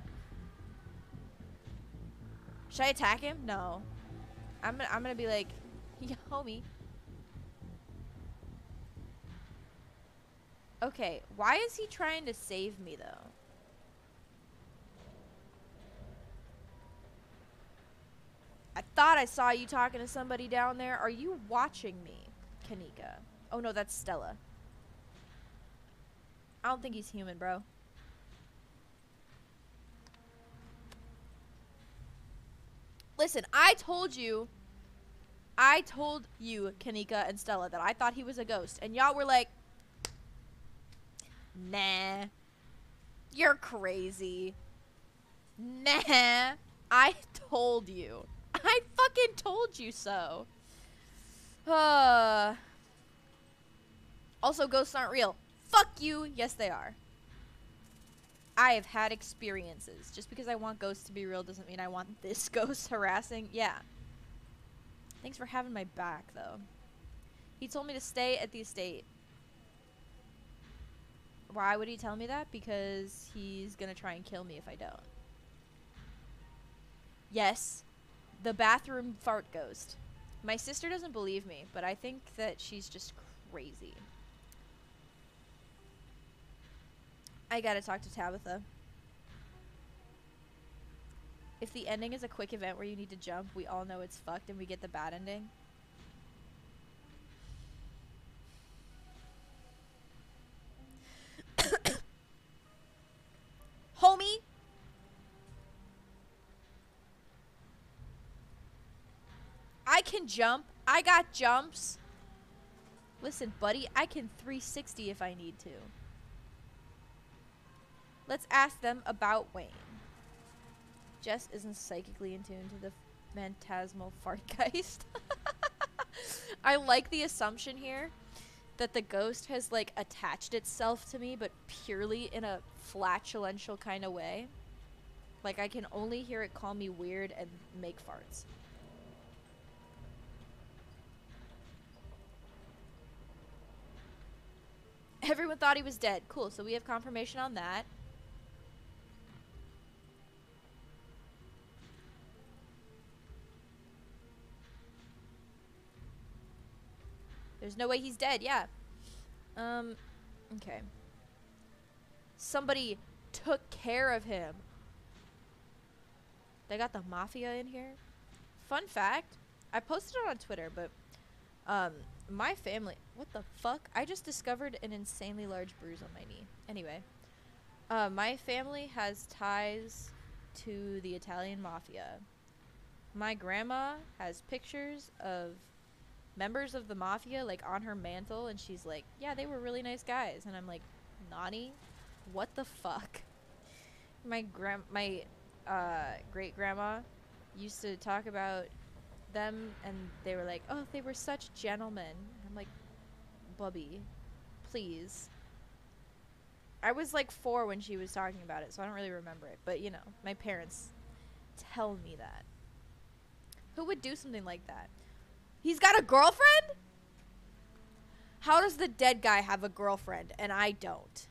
Should I attack him? No. I'm gonna, I'm gonna be like, yeah, homie. Okay, why is he trying to save me though? I thought I saw you talking to somebody down there. Are you watching me, Kanika? Oh no, that's Stella. I don't think he's human, bro. Listen, I told you, I told you, Kanika and Stella, that I thought he was a ghost, and y'all were like, "Nah, you're crazy." Nah, I told you. I fucking told you so. Uh. Also, ghosts aren't real. Fuck you. Yes, they are. I have had experiences. Just because I want ghosts to be real doesn't mean I want this ghost harassing. Yeah. Thanks for having my back, though. He told me to stay at the estate. Why would he tell me that? Because he's gonna try and kill me if I don't. Yes, the bathroom fart ghost. My sister doesn't believe me, but I think that she's just crazy. I gotta talk to Tabitha. If the ending is a quick event where you need to jump, we all know it's fucked and we get the bad ending. Homie! I can jump. I got jumps. Listen, buddy, I can 360 if I need to. Let's ask them about Wayne. Jess isn't psychically in tune to the phantasmal fartgeist. I like the assumption here that the ghost has like attached itself to me, but purely in a flatulential kind of way. Like I can only hear it call me weird and make farts. Everyone thought he was dead. Cool, so we have confirmation on that. There's no way he's dead, yeah. Um, okay. Somebody took care of him. They got the mafia in here. Fun fact, I posted it on Twitter, but um, my family. What the fuck? I just discovered an insanely large bruise on my knee. Anyway, uh, my family has ties to the Italian mafia. My grandma has pictures of members of the mafia like on her mantle, and she's like, "Yeah, they were really nice guys," and I'm like, "Nani, what the fuck?" My grand, my uh, great grandma used to talk about them and they were like, "Oh, they were such gentlemen." I'm like, "Bubby, please." I was like 4 when she was talking about it, so I don't really remember it, but you know, my parents tell me that. Who would do something like that? He's got a girlfriend? How does the dead guy have a girlfriend and I don't?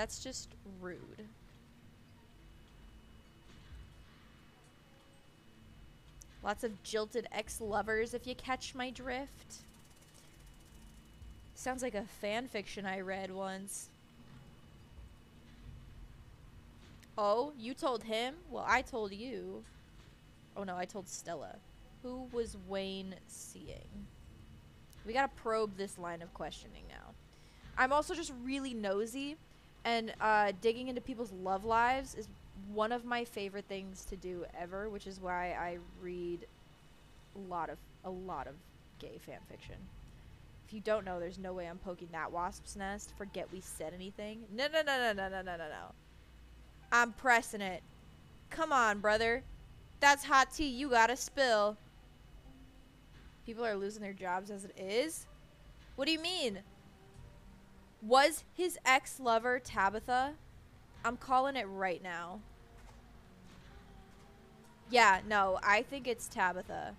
That's just rude. Lots of jilted ex-lovers, if you catch my drift. Sounds like a fan fiction I read once. Oh, you told him? Well, I told you. Oh no, I told Stella. Who was Wayne seeing? We gotta probe this line of questioning now. I'm also just really nosy, and uh, digging into people's love lives is one of my favorite things to do ever, which is why I read a lot of a lot of gay fan fiction. If you don't know, there's no way I'm poking that wasp's nest. Forget we said anything. No, no, no, no, no, no, no, no, no. I'm pressing it. Come on, brother. That's hot tea you gotta spill. People are losing their jobs as it is? What do you mean? Was his ex lover Tabitha? I'm calling it right now. Yeah, no, I think it's Tabitha.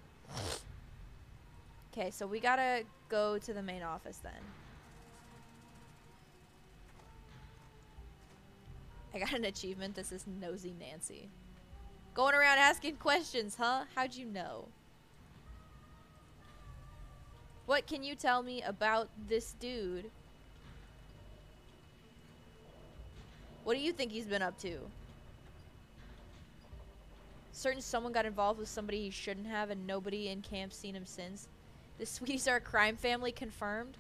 Okay, so we gotta go to the main office then. I got an achievement. This is Nosy Nancy. Going around asking questions, huh? How'd you know? What can you tell me about this dude? What do you think he's been up to? Certain someone got involved with somebody he shouldn't have and nobody in camp seen him since. The Sweeties are a crime family confirmed.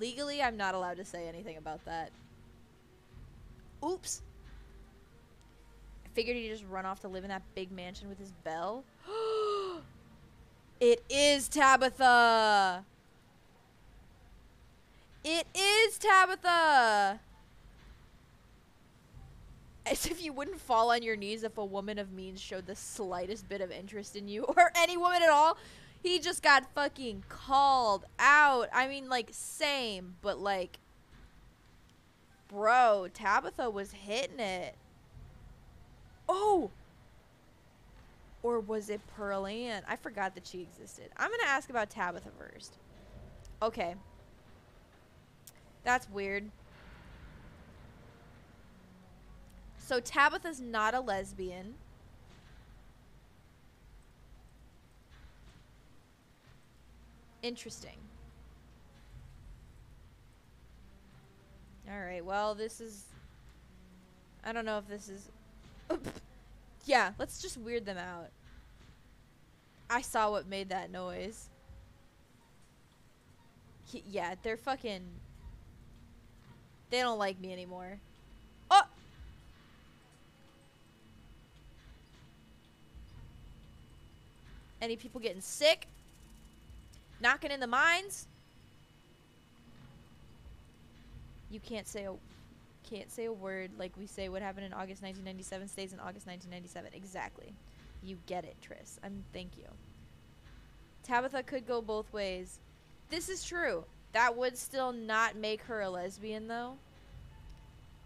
Legally, I'm not allowed to say anything about that. Oops. I figured he'd just run off to live in that big mansion with his belle. it is Tabitha! It is Tabitha! As if you wouldn't fall on your knees if a woman of means showed the slightest bit of interest in you, or any woman at all. He just got fucking called out. I mean, like, same, but like, bro, Tabitha was hitting it. Oh! Or was it Pearl Ann? I forgot that she existed. I'm gonna ask about Tabitha first. Okay. That's weird. So Tabitha's not a lesbian. Interesting. Alright, well, this is... I don't know if this is... yeah, let's just weird them out. I saw what made that noise. Yeah, they're fucking... They don't like me anymore. Oh! Any people getting sick? Knocking in the mines? You can't say a can't say a word like we say what happened in August 1997 stays in August 1997. Exactly. You get it, Tris. I'm thank you. Tabitha could go both ways. This is true. That would still not make her a lesbian though.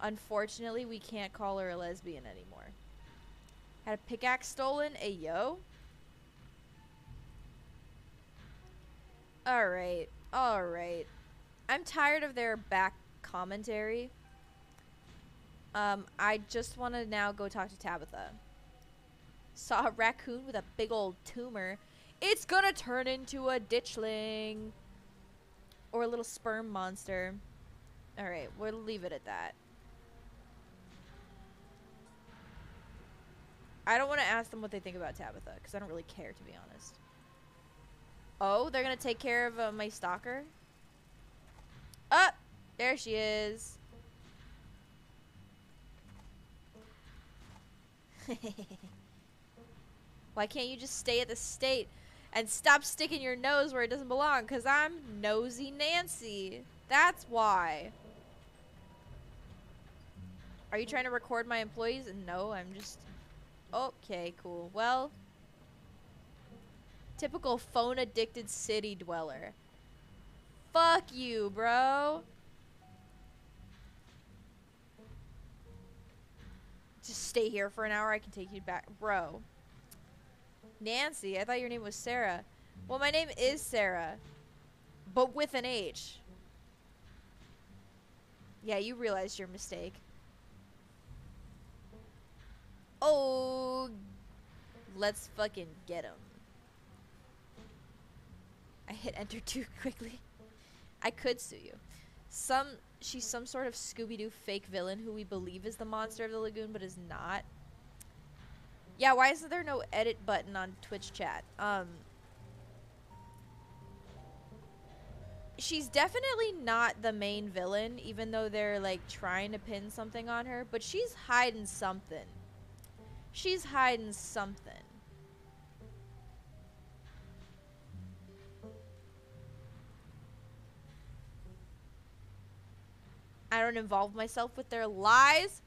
Unfortunately, we can't call her a lesbian anymore. Had a pickaxe stolen? A yo? Alright. Alright. I'm tired of their back commentary. Um, I just want to now go talk to Tabitha. Saw a raccoon with a big old tumor. It's gonna turn into a ditchling. Or a little sperm monster. Alright, we'll leave it at that. I don't want to ask them what they think about Tabitha, because I don't really care, to be honest. Oh, they're gonna take care of uh, my stalker? Up! Oh, there she is. Why can't you just stay at the state and stop sticking your nose where it doesn't belong? Because I'm nosy Nancy. That's why. Are you trying to record my employees? No, I'm just... Okay, cool. Well, Typical phone addicted city dweller. Fuck you, bro. Just stay here for an hour. I can take you back. Bro. Nancy, I thought your name was Sarah. Well, my name is Sarah. But with an H. Yeah, you realized your mistake. Oh, let's fucking get him. I hit enter too quickly. I could sue you. Some she's some sort of Scooby Doo fake villain who we believe is the monster of the lagoon, but is not. Yeah, why isn't there no edit button on Twitch chat? Um, she's definitely not the main villain, even though they're like trying to pin something on her. But she's hiding something. She's hiding something. I don't involve myself with their lies.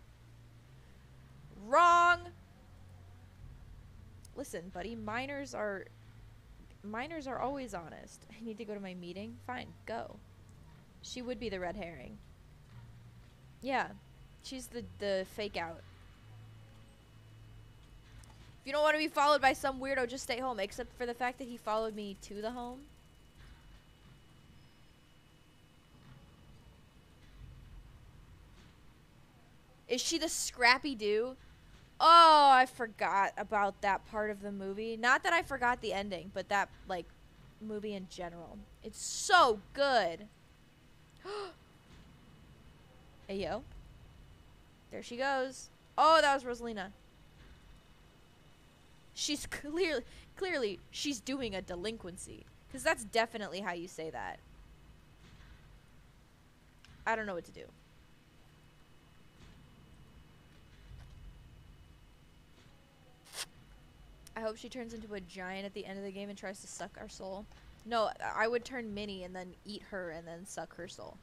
Wrong. Listen, buddy, minors are minors are always honest. I need to go to my meeting. Fine, go. She would be the red herring. Yeah. She's the the fake out. If you don't want to be followed by some weirdo, just stay home. Except for the fact that he followed me to the home. Is she the Scrappy Doo? Oh, I forgot about that part of the movie. Not that I forgot the ending, but that like movie in general. It's so good. hey yo. There she goes. Oh, that was Rosalina. She's clearly clearly she's doing a delinquency cuz that's definitely how you say that. I don't know what to do. I hope she turns into a giant at the end of the game and tries to suck our soul. No, I would turn Minnie and then eat her and then suck her soul.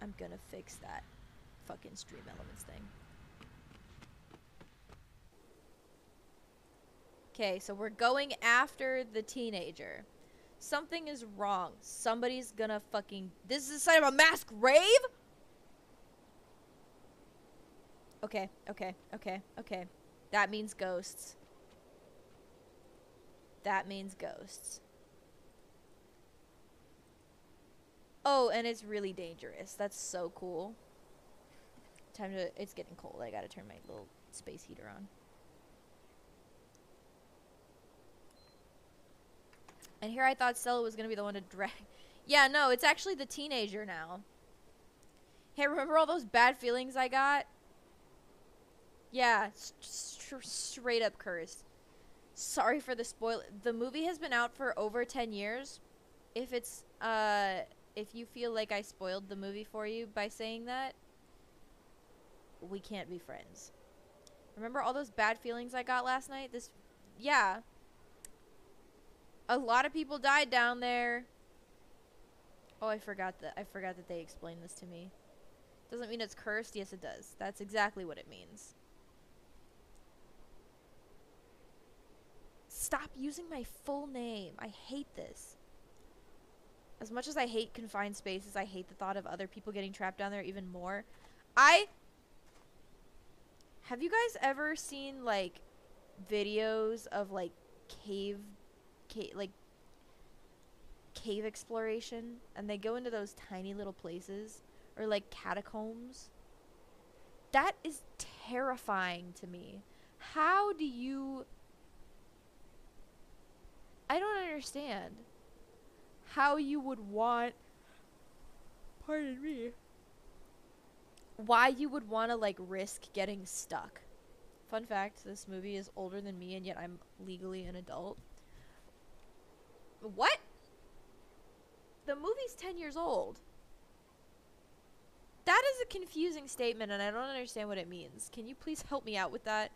I'm gonna fix that fucking stream elements thing. Okay, so we're going after the teenager. Something is wrong. Somebody's gonna fucking. This is the site of a mass grave? Okay, okay, okay, okay. That means ghosts. That means ghosts. Oh, and it's really dangerous. That's so cool. Time to. It's getting cold. I gotta turn my little space heater on. And here I thought Stella was gonna be the one to drag. Yeah, no, it's actually the teenager now. Hey, remember all those bad feelings I got? Yeah, st- straight up cursed. Sorry for the spoil. The movie has been out for over 10 years. If it's uh if you feel like I spoiled the movie for you by saying that, we can't be friends. Remember all those bad feelings I got last night? This yeah. A lot of people died down there. Oh, I forgot that I forgot that they explained this to me. Doesn't mean it's cursed. Yes, it does. That's exactly what it means. Stop using my full name. I hate this. As much as I hate confined spaces, I hate the thought of other people getting trapped down there even more. I Have you guys ever seen like videos of like cave cave like cave exploration and they go into those tiny little places or like catacombs? That is terrifying to me. How do you I don't understand how you would want pardon me why you would want to like risk getting stuck. Fun fact, this movie is older than me and yet I'm legally an adult. What? The movie's 10 years old. That is a confusing statement and I don't understand what it means. Can you please help me out with that?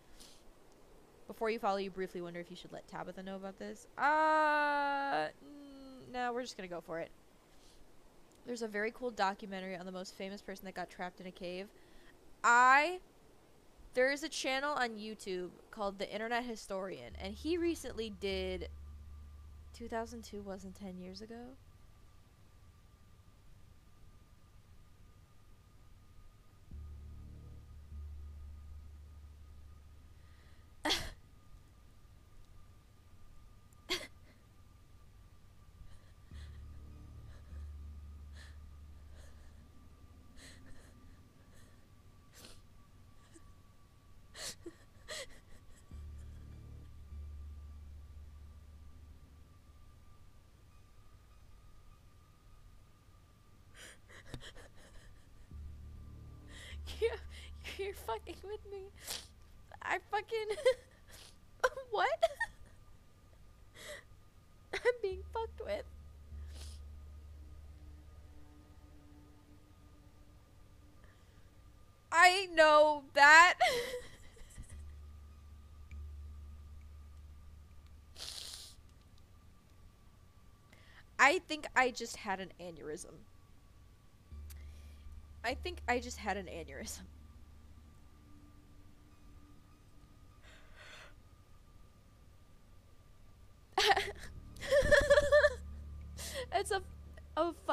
Before you follow, you briefly wonder if you should let Tabitha know about this. Uh, no, we're just gonna go for it. There's a very cool documentary on the most famous person that got trapped in a cave. I there is a channel on YouTube called The Internet Historian, and he recently did 2002 wasn't 10 years ago. you, you're fucking with me. I fucking. what? I'm being fucked with. I know that. I think I just had an aneurysm. I think I just had an aneurysm.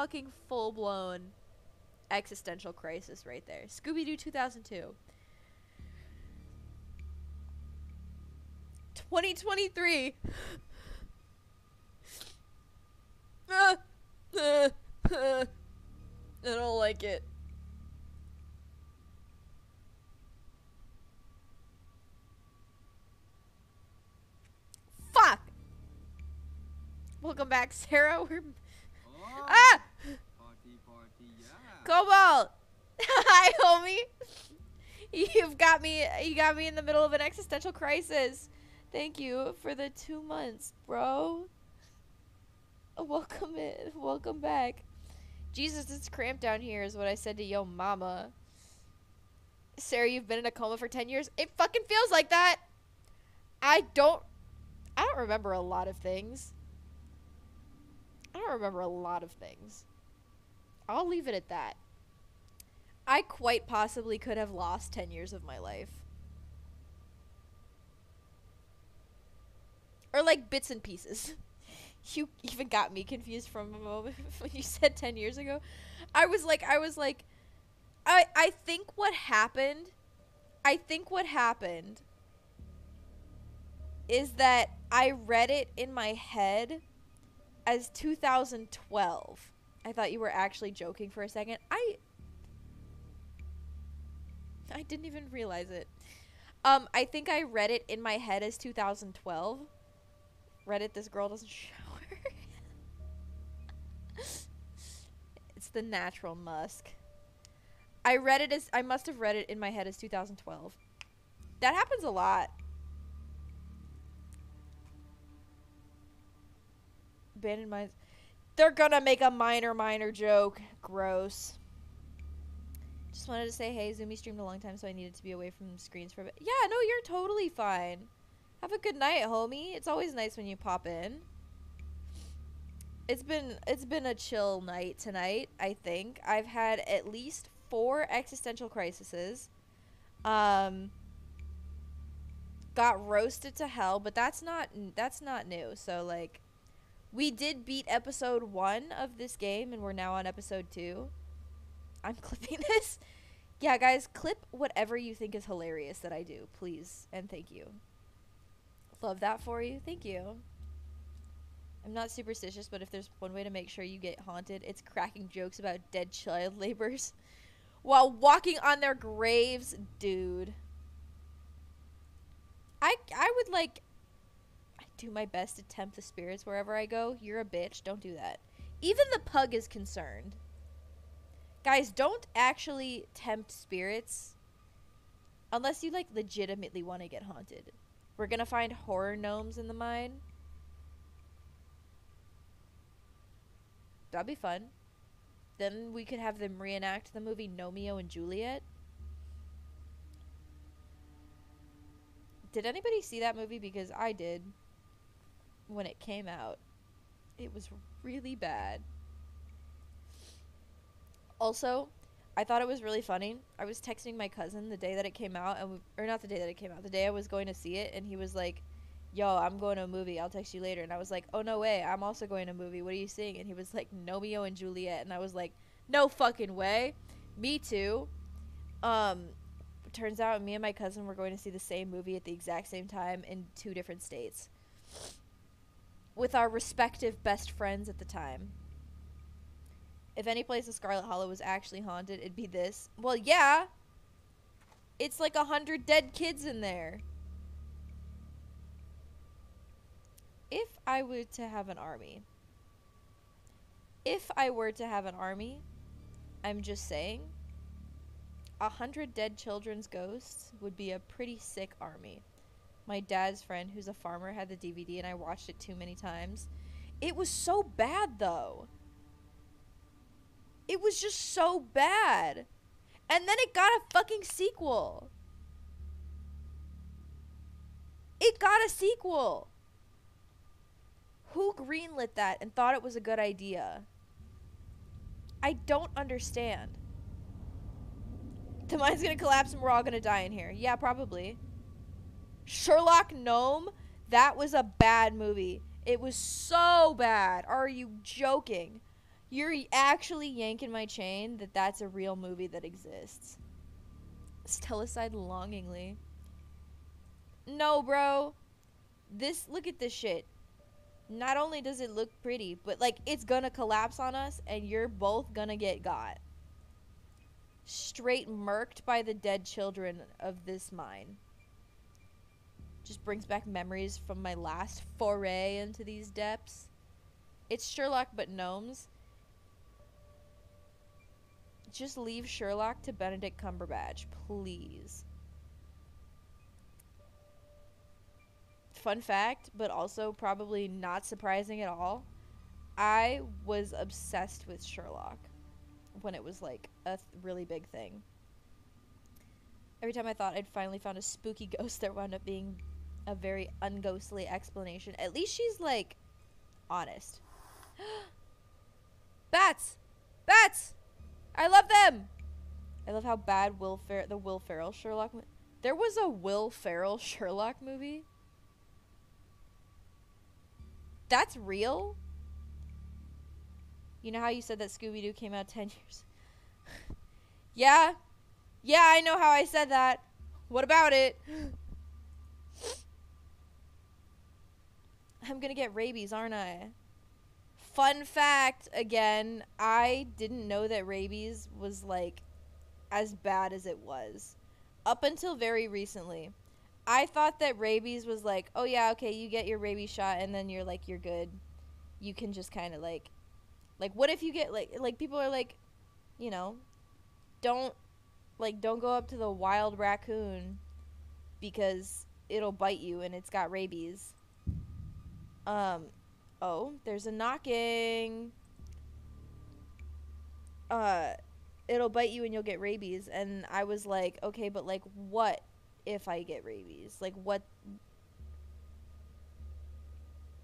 Fucking full blown existential crisis right there. Scooby Doo 2002. 2023. Ah, ah, ah. I don't like it. Fuck! Welcome back, Sarah. We're Oh, ah, Party, party, yeah. Cobalt. Hi, homie. You've got me. You got me in the middle of an existential crisis. Thank you for the two months, bro. Welcome in. Welcome back. Jesus, it's cramped down here, is what I said to yo mama. Sarah, you've been in a coma for 10 years? It fucking feels like that. I don't. I don't remember a lot of things. I don't remember a lot of things. I'll leave it at that. I quite possibly could have lost 10 years of my life. Or like bits and pieces. You even got me confused from a moment when you said 10 years ago. I was like I was like I I think what happened I think what happened is that I read it in my head as 2012. I thought you were actually joking for a second. I I didn't even realize it. Um, I think I read it in my head as 2012. Reddit, this girl doesn't shower. it's the natural musk. I read it as I must have read it in my head as 2012. That happens a lot. Abandoned mines. They're gonna make a minor, minor joke. Gross. Just wanted to say, hey, Zoomy streamed a long time, so I needed to be away from screens for a bit. Yeah, no, you're totally fine. Have a good night, homie. It's always nice when you pop in. It's been it's been a chill night tonight, I think. I've had at least four existential crises. Um got roasted to hell, but that's not that's not new. So like we did beat episode 1 of this game and we're now on episode 2. I'm clipping this. Yeah, guys, clip whatever you think is hilarious that I do, please, and thank you. Love that for you. Thank you. I'm not superstitious, but if there's one way to make sure you get haunted, it's cracking jokes about dead child laborers while walking on their graves, dude. I I would like do my best to tempt the spirits wherever I go. You're a bitch. Don't do that. Even the pug is concerned. Guys, don't actually tempt spirits unless you like legitimately want to get haunted. We're going to find horror gnomes in the mine. That'd be fun. Then we could have them reenact the movie Romeo and Juliet. Did anybody see that movie? Because I did when it came out. It was really bad. Also, I thought it was really funny. I was texting my cousin the day that it came out, and we, or not the day that it came out, the day I was going to see it, and he was like, "Yo, I'm going to a movie. I'll text you later." And I was like, "Oh no way! I'm also going to a movie. What are you seeing?" And he was like, "Romeo and Juliet," and I was like, "No fucking way! Me too." Um, turns out me and my cousin were going to see the same movie at the exact same time in two different states, with our respective best friends at the time if any place in Scarlet Hollow was actually haunted, it'd be this. Well, yeah. It's like a hundred dead kids in there. If I were to have an army, if I were to have an army, I'm just saying, A hundred dead children's ghosts would be a pretty sick army. My dad's friend, who's a farmer, had the DVD and I watched it too many times. It was so bad, though. It was just so bad. And then it got a fucking sequel. It got a sequel. Who greenlit that and thought it was a good idea? I don't understand. The mine's gonna collapse and we're all gonna die in here. Yeah, probably. Sherlock Gnome? That was a bad movie. It was so bad. Are you joking? You're actually yanking my chain that that's a real movie that exists. Stella sighed longingly. No, bro. This, look at this shit. Not only does it look pretty, but like it's gonna collapse on us and you're both gonna get got. Straight murked by the dead children of this mine. Just brings back memories from my last foray into these depths. It's Sherlock but gnomes. Just leave Sherlock to Benedict Cumberbatch, please. Fun fact, but also probably not surprising at all. I was obsessed with Sherlock when it was like a really big thing. Every time I thought I'd finally found a spooky ghost, there wound up being a very unghostly explanation. At least she's like honest. Bats! Bats! I love them. I love how bad Will Fer- the Will Ferrell Sherlock. There was a Will Ferrell Sherlock movie. That's real. You know how you said that Scooby Doo came out ten years? yeah, yeah, I know how I said that. What about it? I'm gonna get rabies, aren't I? Fun fact again, I didn't know that rabies was like as bad as it was. Up until very recently. I thought that rabies was like, oh yeah, okay, you get your rabies shot and then you're like you're good. You can just kind of like like what if you get like like people are like, you know, don't like don't go up to the wild raccoon because it'll bite you and it's got rabies. Um oh, there's a knocking. Uh it'll bite you and you'll get rabies and I was like, okay, but like what if I get rabies? Like what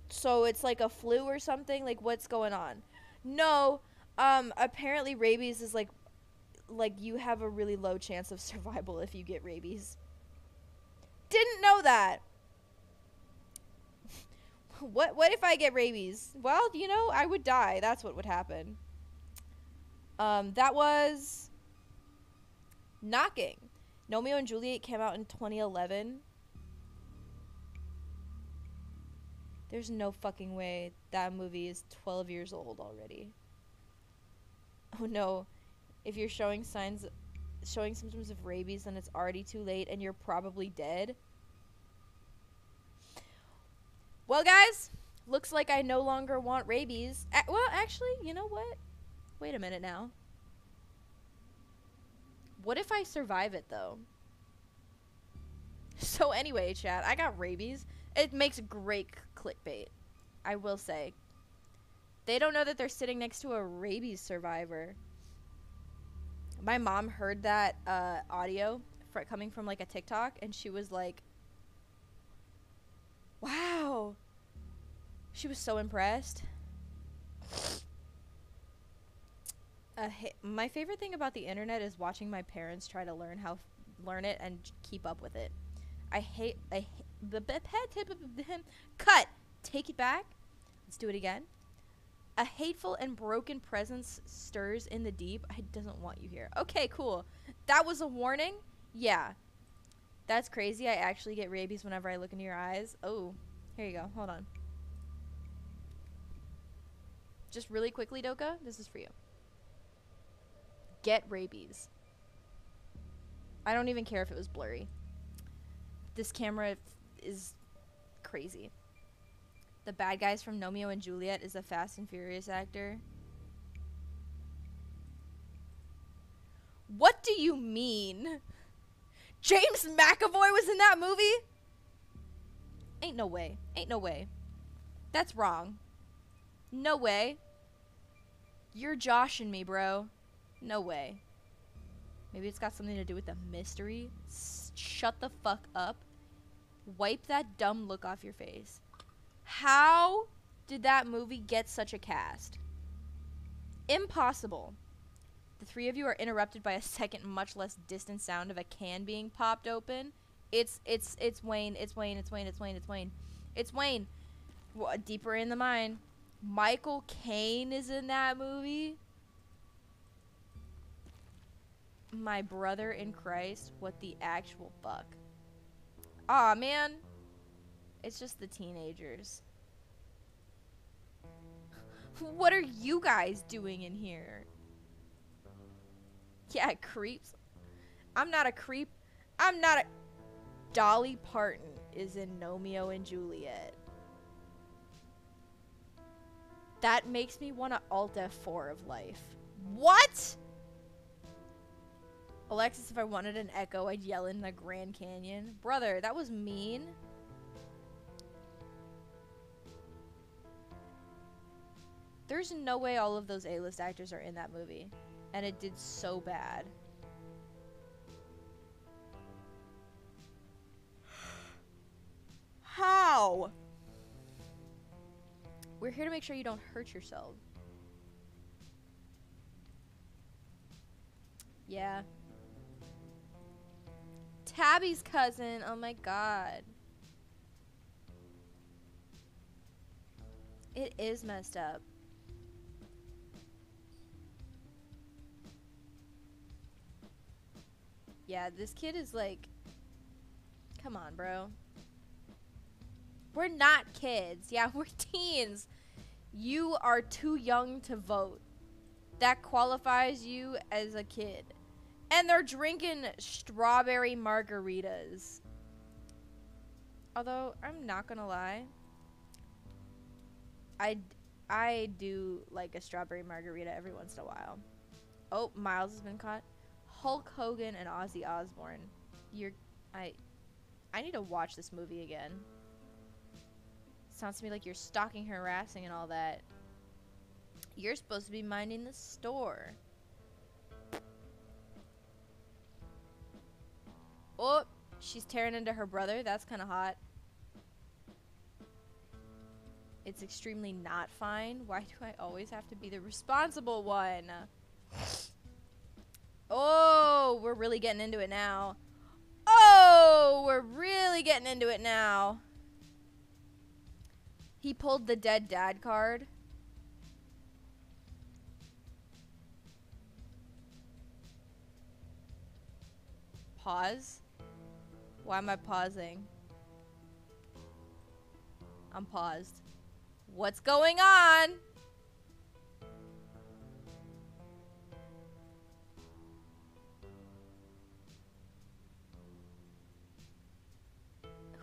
So it's like a flu or something? Like what's going on? No, um apparently rabies is like like you have a really low chance of survival if you get rabies. Didn't know that. What what if I get rabies? Well, you know, I would die. That's what would happen. Um that was Knocking. Romeo and Juliet came out in 2011. There's no fucking way that movie is 12 years old already. Oh no. If you're showing signs showing symptoms of rabies then it's already too late and you're probably dead. Well, guys, looks like I no longer want rabies. A- well, actually, you know what? Wait a minute now. What if I survive it though? So anyway, chat, I got rabies. It makes great clickbait. I will say. They don't know that they're sitting next to a rabies survivor. My mom heard that uh, audio fr- coming from like a TikTok, and she was like, "Wow." She was so impressed. Uh, my favorite thing about the internet is watching my parents try to learn how learn it and keep up with it. I hate I the b- p- t- b- b- cut. Take it back. Let's do it again. A hateful and broken presence stirs in the deep. I doesn't want you here. Okay, cool. That was a warning. Yeah. That's crazy. I actually get rabies whenever I look into your eyes. Oh, here you go. Hold on. Just really quickly, Doka. This is for you. Get rabies. I don't even care if it was blurry. This camera is crazy. The bad guys from Romeo and Juliet is a Fast and Furious actor. What do you mean? James McAvoy was in that movie? Ain't no way. Ain't no way. That's wrong. No way. You're joshing me, bro. No way. Maybe it's got something to do with the mystery. S- shut the fuck up. Wipe that dumb look off your face. How did that movie get such a cast? Impossible. The three of you are interrupted by a second, much less distant sound of a can being popped open. It's it's it's Wayne. It's Wayne. It's Wayne. It's Wayne. It's Wayne. It's Wayne. Wha- deeper in the mine. Michael Caine is in that movie. My brother in Christ. What the actual fuck? Aw, man. It's just the teenagers. What are you guys doing in here? Yeah, creeps. I'm not a creep. I'm not a. Dolly Parton is in Gnomeo and Juliet. That makes me want to Alt F4 of life. What? Alexis, if I wanted an echo, I'd yell in the Grand Canyon. Brother, that was mean. There's no way all of those A-list actors are in that movie. And it did so bad. How? We're here to make sure you don't hurt yourself. Yeah. Tabby's cousin. Oh my god. It is messed up. Yeah, this kid is like. Come on, bro. We're not kids. Yeah, we're teens. You are too young to vote. That qualifies you as a kid. And they're drinking strawberry margaritas. Although, I'm not gonna lie. I, I do like a strawberry margarita every once in a while. Oh, Miles has been caught. Hulk Hogan and Ozzy Osbourne. You're. I. I need to watch this movie again. Sounds to me like you're stalking, harassing, and all that. You're supposed to be minding the store. Oh, she's tearing into her brother. That's kind of hot. It's extremely not fine. Why do I always have to be the responsible one? Oh, we're really getting into it now. Oh, we're really getting into it now. He pulled the dead dad card. Pause. Why am I pausing? I'm paused. What's going on?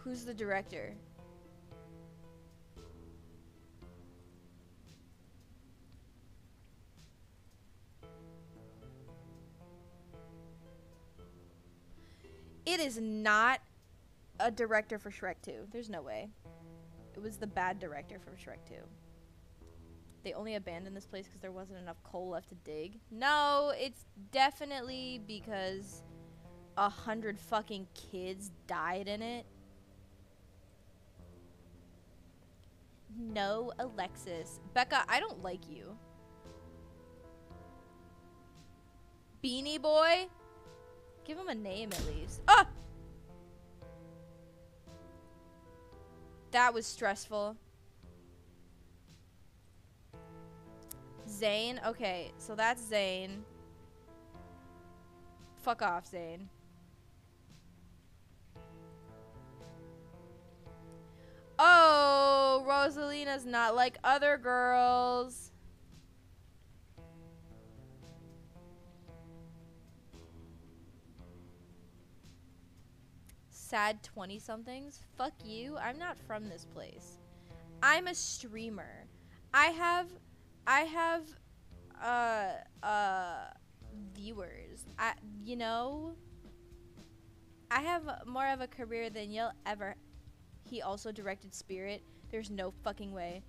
Who's the director? It is not a director for Shrek 2. There's no way. It was the bad director for Shrek 2. They only abandoned this place because there wasn't enough coal left to dig. No, it's definitely because a hundred fucking kids died in it. No, Alexis. Becca, I don't like you. Beanie Boy? Give him a name at least. Ah! That was stressful. Zane? Okay, so that's Zane. Fuck off, Zane. Oh, Rosalina's not like other girls. Sad 20 somethings? Fuck you. I'm not from this place. I'm a streamer. I have I have uh uh viewers. I, you know, I have more of a career than you'll ever. He also directed Spirit. There's no fucking way.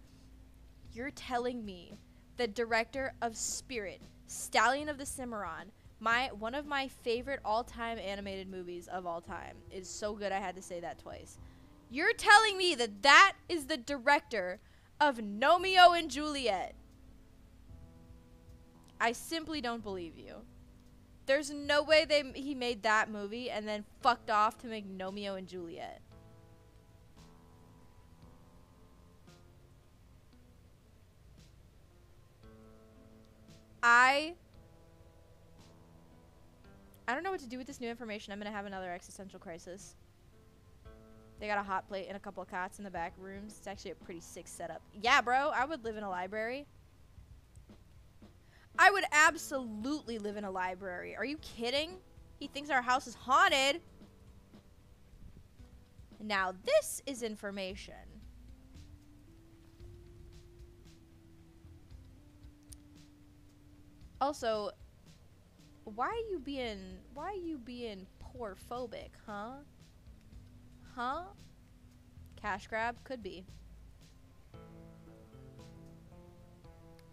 You're telling me the director of Spirit, Stallion of the Cimarron, my one of my favorite all-time animated movies of all time is so good I had to say that twice. You're telling me that that is the director of Gnomeo and Juliet. I simply don't believe you. There's no way they he made that movie and then fucked off to make Gnomeo and Juliet. I I don't know what to do with this new information. I'm gonna have another existential crisis. They got a hot plate and a couple of cots in the back rooms. It's actually a pretty sick setup. Yeah, bro, I would live in a library. I would absolutely live in a library. Are you kidding? He thinks our house is haunted. Now, this is information. Also, why are you being why are you being poor phobic, huh? Huh? Cash grab could be.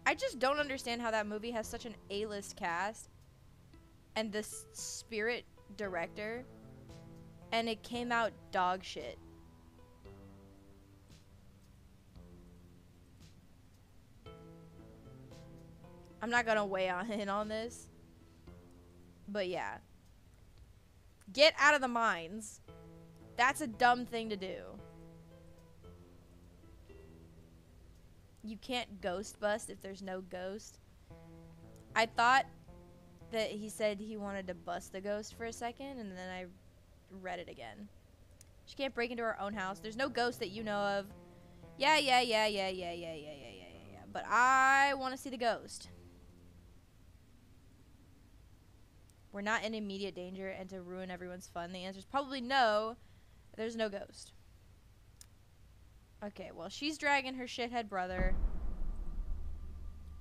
I just don't understand how that movie has such an A-list cast and this spirit director and it came out dog shit. I'm not gonna weigh on in on this. But yeah. Get out of the mines. That's a dumb thing to do. You can't ghost bust if there's no ghost. I thought that he said he wanted to bust the ghost for a second, and then I read it again. She can't break into her own house. There's no ghost that you know of. Yeah, yeah, yeah, yeah, yeah, yeah, yeah, yeah, yeah, yeah. But I want to see the ghost. We're not in immediate danger and to ruin everyone's fun. The answer is probably no. There's no ghost. Okay, well, she's dragging her shithead brother.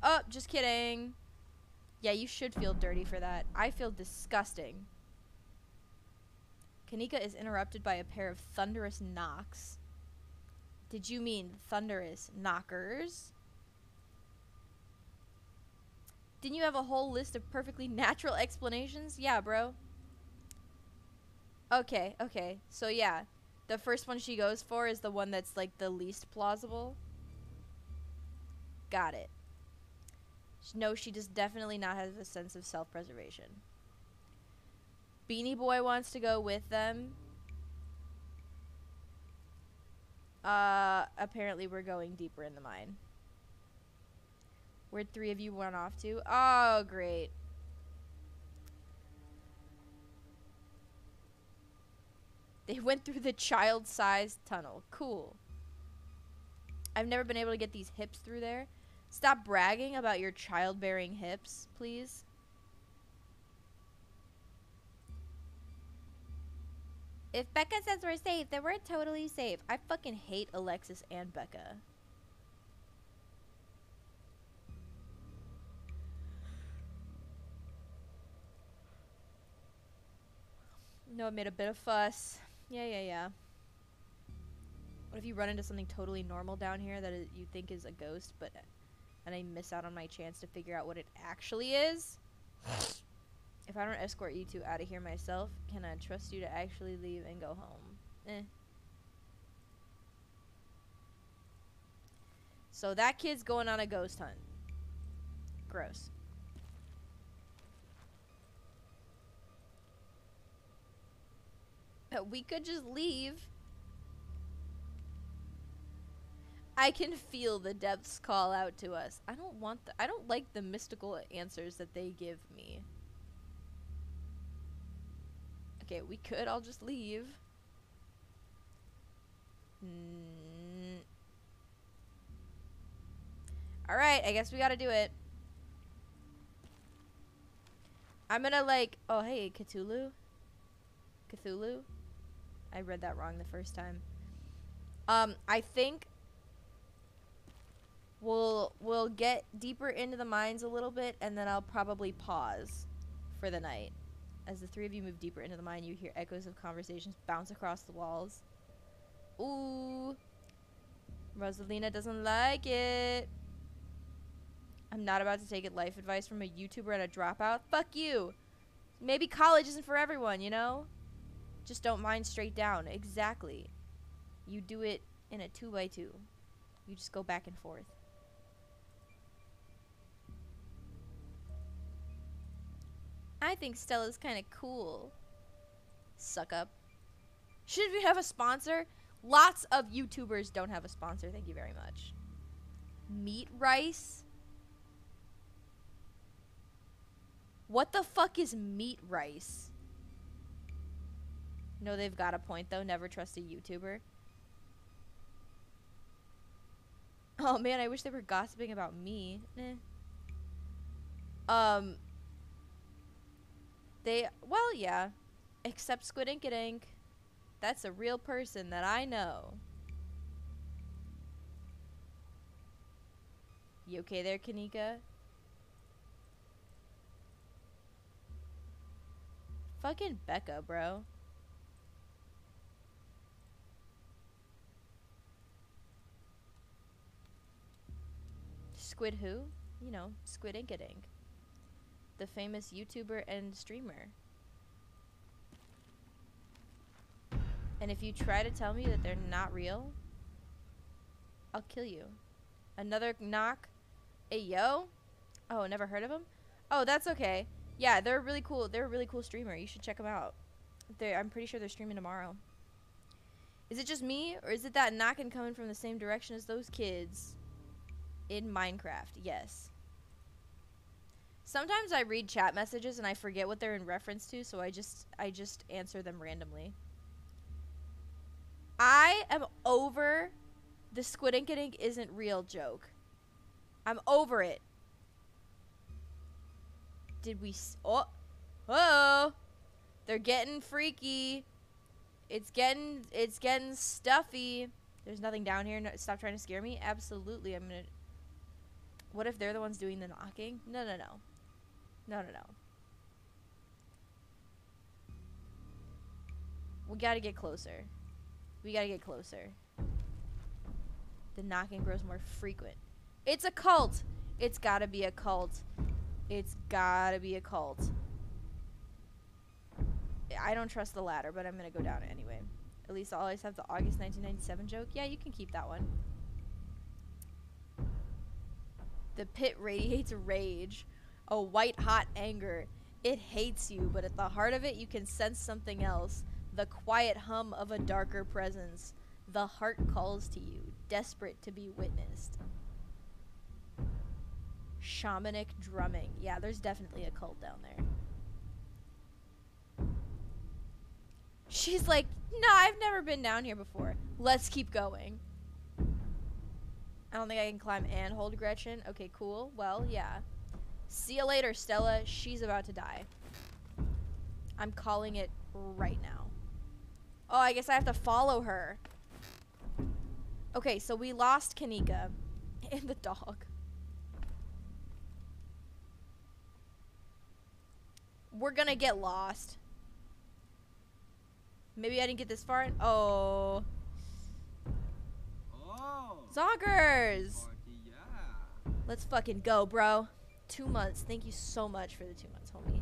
Oh, just kidding. Yeah, you should feel dirty for that. I feel disgusting. Kanika is interrupted by a pair of thunderous knocks. Did you mean thunderous knockers? Didn't you have a whole list of perfectly natural explanations? Yeah, bro. Okay, okay. So yeah, the first one she goes for is the one that's like the least plausible. Got it. No, she does definitely not have a sense of self-preservation. Beanie Boy wants to go with them. Uh, apparently we're going deeper in the mine. Where'd three of you run off to? Oh, great. They went through the child-sized tunnel. Cool. I've never been able to get these hips through there. Stop bragging about your childbearing hips, please. If Becca says we're safe, then we're totally safe. I fucking hate Alexis and Becca. No, it made a bit of fuss. Yeah, yeah, yeah. What if you run into something totally normal down here that you think is a ghost, but and I miss out on my chance to figure out what it actually is? if I don't escort you two out of here myself, can I trust you to actually leave and go home? Eh. So that kid's going on a ghost hunt. Gross. We could just leave. I can feel the depths call out to us. I don't want the, I don't like the mystical answers that they give me. Okay, we could all just leave. Mm. Alright, I guess we gotta do it. I'm gonna like, oh hey, Cthulhu? Cthulhu? I read that wrong the first time. Um, I think we'll we'll get deeper into the mines a little bit, and then I'll probably pause for the night. As the three of you move deeper into the mine, you hear echoes of conversations bounce across the walls. Ooh. Rosalina doesn't like it. I'm not about to take it life advice from a YouTuber and a dropout. Fuck you. Maybe college isn't for everyone, you know? Just don't mind straight down. Exactly. You do it in a two by two. You just go back and forth. I think Stella's kind of cool. Suck up. Should we have a sponsor? Lots of YouTubers don't have a sponsor. Thank you very much. Meat rice? What the fuck is meat rice? No, they've got a point though. Never trust a YouTuber. Oh man, I wish they were gossiping about me. Eh. Um. They well, yeah. Except Squid Ink Ink. That's a real person that I know. You okay there, Kanika? Fucking Becca, bro. Squid who? You know, Squid Inkadink. The famous YouTuber and streamer. And if you try to tell me that they're not real, I'll kill you. Another knock. Hey, yo. Oh, never heard of them? Oh, that's okay. Yeah, they're really cool. They're a really cool streamer. You should check them out. they I'm pretty sure they're streaming tomorrow. Is it just me, or is it that knocking coming from the same direction as those kids in Minecraft? Yes. Sometimes I read chat messages and I forget what they're in reference to, so I just I just answer them randomly. I am over the Squid Ink Ink isn't real joke. I'm over it. Did we oh oh they're getting freaky. It's getting it's getting stuffy. There's nothing down here. No, stop trying to scare me. Absolutely, I'm gonna. What if they're the ones doing the knocking? No, no, no, no, no, no. We gotta get closer. We gotta get closer. The knocking grows more frequent. It's a cult. It's gotta be a cult. It's gotta be a cult. I don't trust the ladder, but I'm gonna go down it anyway. At least I'll always have the August 1997 joke. Yeah, you can keep that one. The pit radiates rage, a white hot anger. It hates you, but at the heart of it, you can sense something else the quiet hum of a darker presence. The heart calls to you, desperate to be witnessed. Shamanic drumming. Yeah, there's definitely a cult down there. She's like, no, I've never been down here before. Let's keep going. I don't think I can climb and hold Gretchen. Okay, cool. Well, yeah. See you later, Stella. She's about to die. I'm calling it right now. Oh, I guess I have to follow her. Okay, so we lost Kanika and the dog. We're gonna get lost. Maybe I didn't get this far. Oh. Oh. Yeah. Let's fucking go, bro. Two months. Thank you so much for the two months, homie.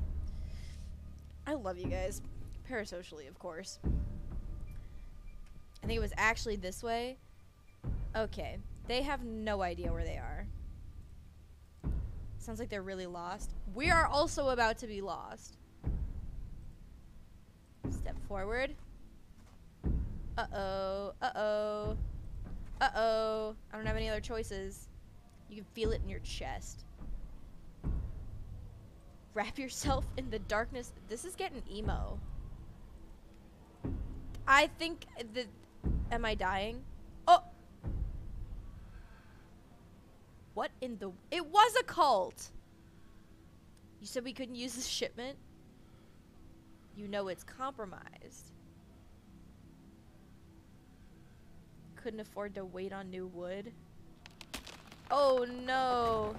I love you guys. Parasocially, of course. I think it was actually this way. Okay. They have no idea where they are. Sounds like they're really lost. We are also about to be lost. Step forward. Uh-oh. Uh-oh. Uh-oh. I don't have any other choices. You can feel it in your chest. Wrap yourself in the darkness. This is getting emo. I think that. Am I dying? Oh! What in the. It was a cult! You said we couldn't use this shipment? You know it's compromised. Couldn't afford to wait on new wood. Oh no!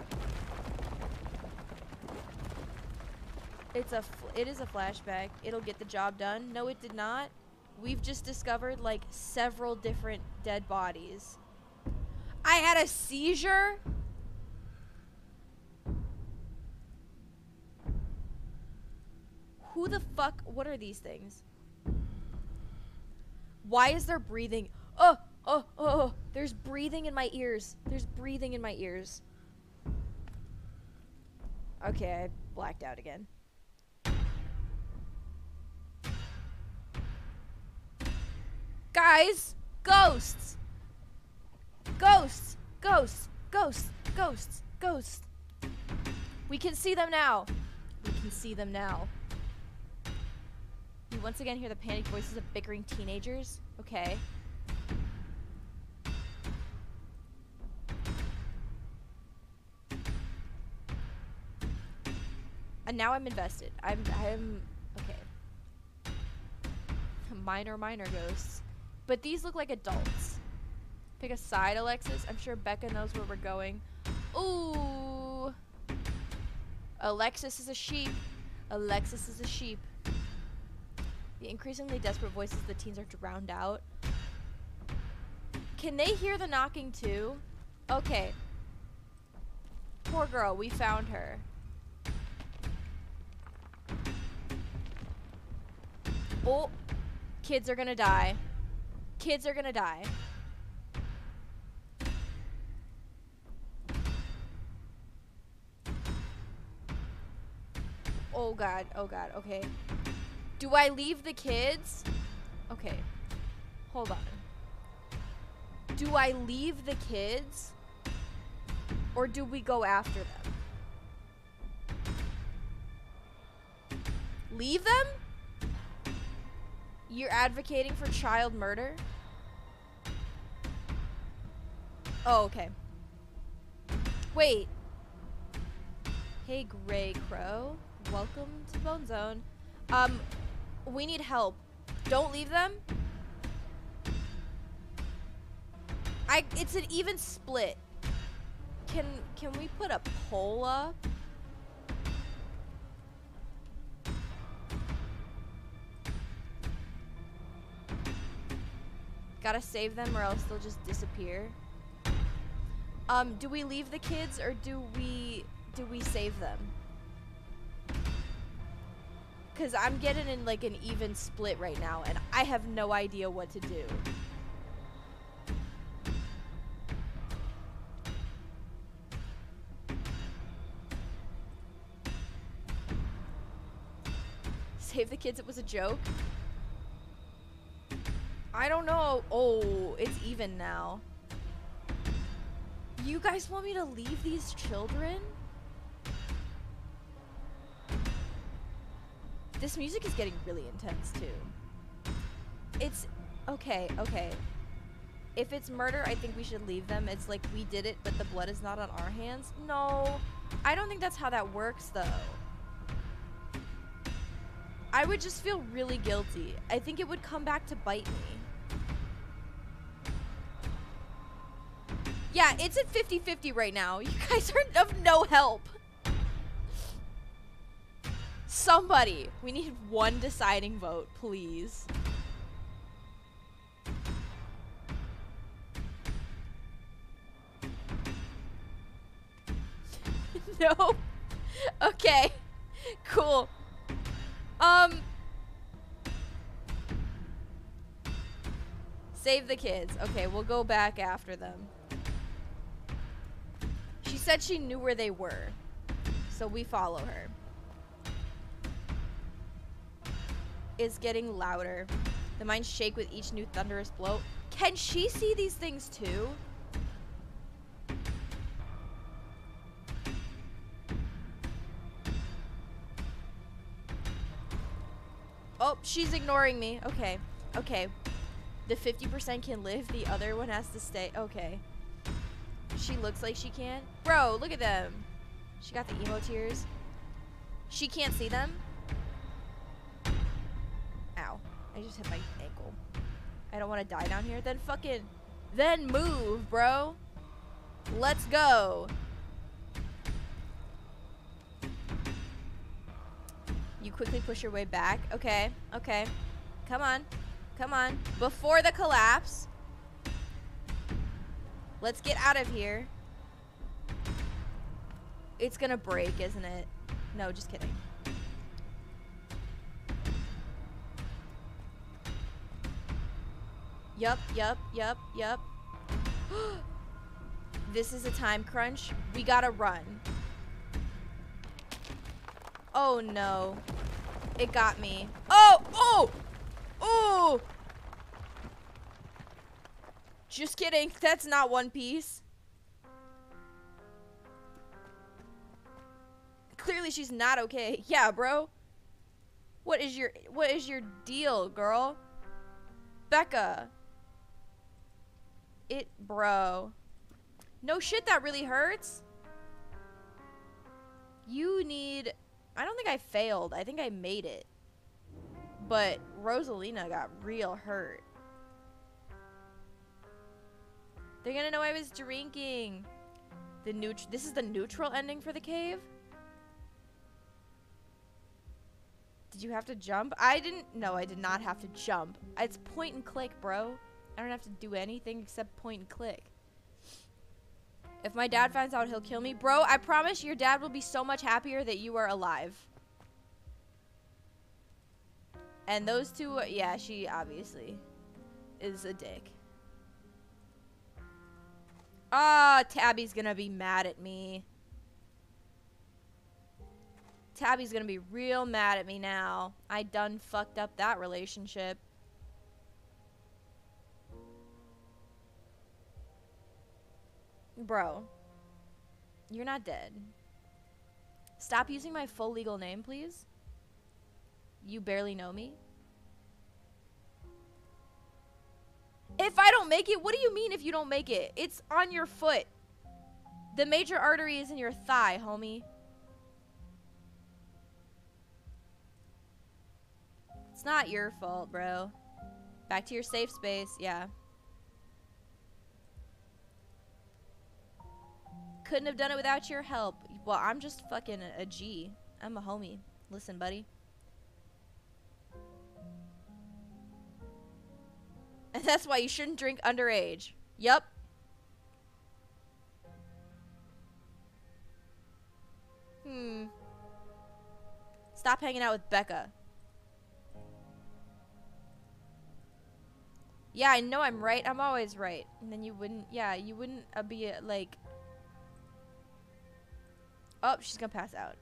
It's a it is a flashback. It'll get the job done. No, it did not. We've just discovered like several different dead bodies. I had a seizure. Who the fuck? What are these things? Why is there breathing? Oh, oh, oh, oh. There's breathing in my ears. There's breathing in my ears. Okay, I blacked out again. Guys, ghosts. Ghosts, ghosts, ghosts, ghosts, ghosts. We can see them now. We can see them now. You once again hear the panicked voices of bickering teenagers. Okay. And now I'm invested. I'm I'm okay. Minor minor ghosts. But these look like adults. Pick a side, Alexis. I'm sure Becca knows where we're going. Ooh. Alexis is a sheep. Alexis is a sheep. The increasingly desperate voices of the teens are drowned out. Can they hear the knocking too? Okay. Poor girl, we found her. Oh, kids are gonna die. Kids are gonna die. Oh god, oh god, okay. Do I leave the kids? Okay. Hold on. Do I leave the kids? Or do we go after them? Leave them? You're advocating for child murder? Oh, okay. Wait. Hey, Gray Crow. Welcome to Bone Zone. Um, we need help. Don't leave them. I. It's an even split. Can can we put a poll up? Gotta save them or else they'll just disappear. Um, do we leave the kids or do we do we save them? Cause I'm getting in like an even split right now and I have no idea what to do. Save the kids, it was a joke. I don't know. Oh, it's even now. You guys want me to leave these children? This music is getting really intense too. It's okay, okay. If it's murder, I think we should leave them. It's like we did it, but the blood is not on our hands. No, I don't think that's how that works though. I would just feel really guilty. I think it would come back to bite me. Yeah, it's at 50-50 right now. You guys are of no help. Somebody. We need one deciding vote, please. no. Okay. Cool. Um. Save the kids. Okay, we'll go back after them. Said she knew where they were. So we follow her. Is getting louder. The mines shake with each new thunderous blow. Can she see these things too? Oh, she's ignoring me. Okay. Okay. The 50% can live, the other one has to stay. Okay. She looks like she can. Bro, look at them. She got the emo tears. She can't see them. Ow. I just hit my ankle. I don't want to die down here. Then fucking... Then move, bro. Let's go. You quickly push your way back. Okay, okay. Come on. Come on. Before the collapse. Let's get out of here. It's gonna break, isn't it? No, just kidding. Yup, yup, yup, yup. this is a time crunch. We gotta run. Oh no. It got me. Oh! Oh! Oh! Just kidding. That's not One Piece. Clearly she's not okay. Yeah, bro. What is your what is your deal, girl? Becca. It bro. No shit that really hurts. You need I don't think I failed. I think I made it. But Rosalina got real hurt. They're gonna know I was drinking. The neut- This is the neutral ending for the cave? Did you have to jump? I didn't. No, I did not have to jump. It's point and click, bro. I don't have to do anything except point and click. If my dad finds out, he'll kill me. Bro, I promise your dad will be so much happier that you are alive. And those two, yeah, she obviously is a dick. Ah, Tabby's gonna be mad at me. Tabby's gonna be real mad at me now. I done fucked up that relationship. Bro, you're not dead. Stop using my full legal name, please. You barely know me. If I don't make it, what do you mean if you don't make it? It's on your foot. The major artery is in your thigh, homie. It's not your fault, bro. Back to your safe space, yeah. Couldn't have done it without your help. Well, I'm just fucking a G. I'm a homie. Listen, buddy. And that's why you shouldn't drink underage. Yup. Hmm. Stop hanging out with Becca. Yeah, I know I'm right. I'm always right. And then you wouldn't, yeah, you wouldn't uh, be uh, like. Oh, she's gonna pass out.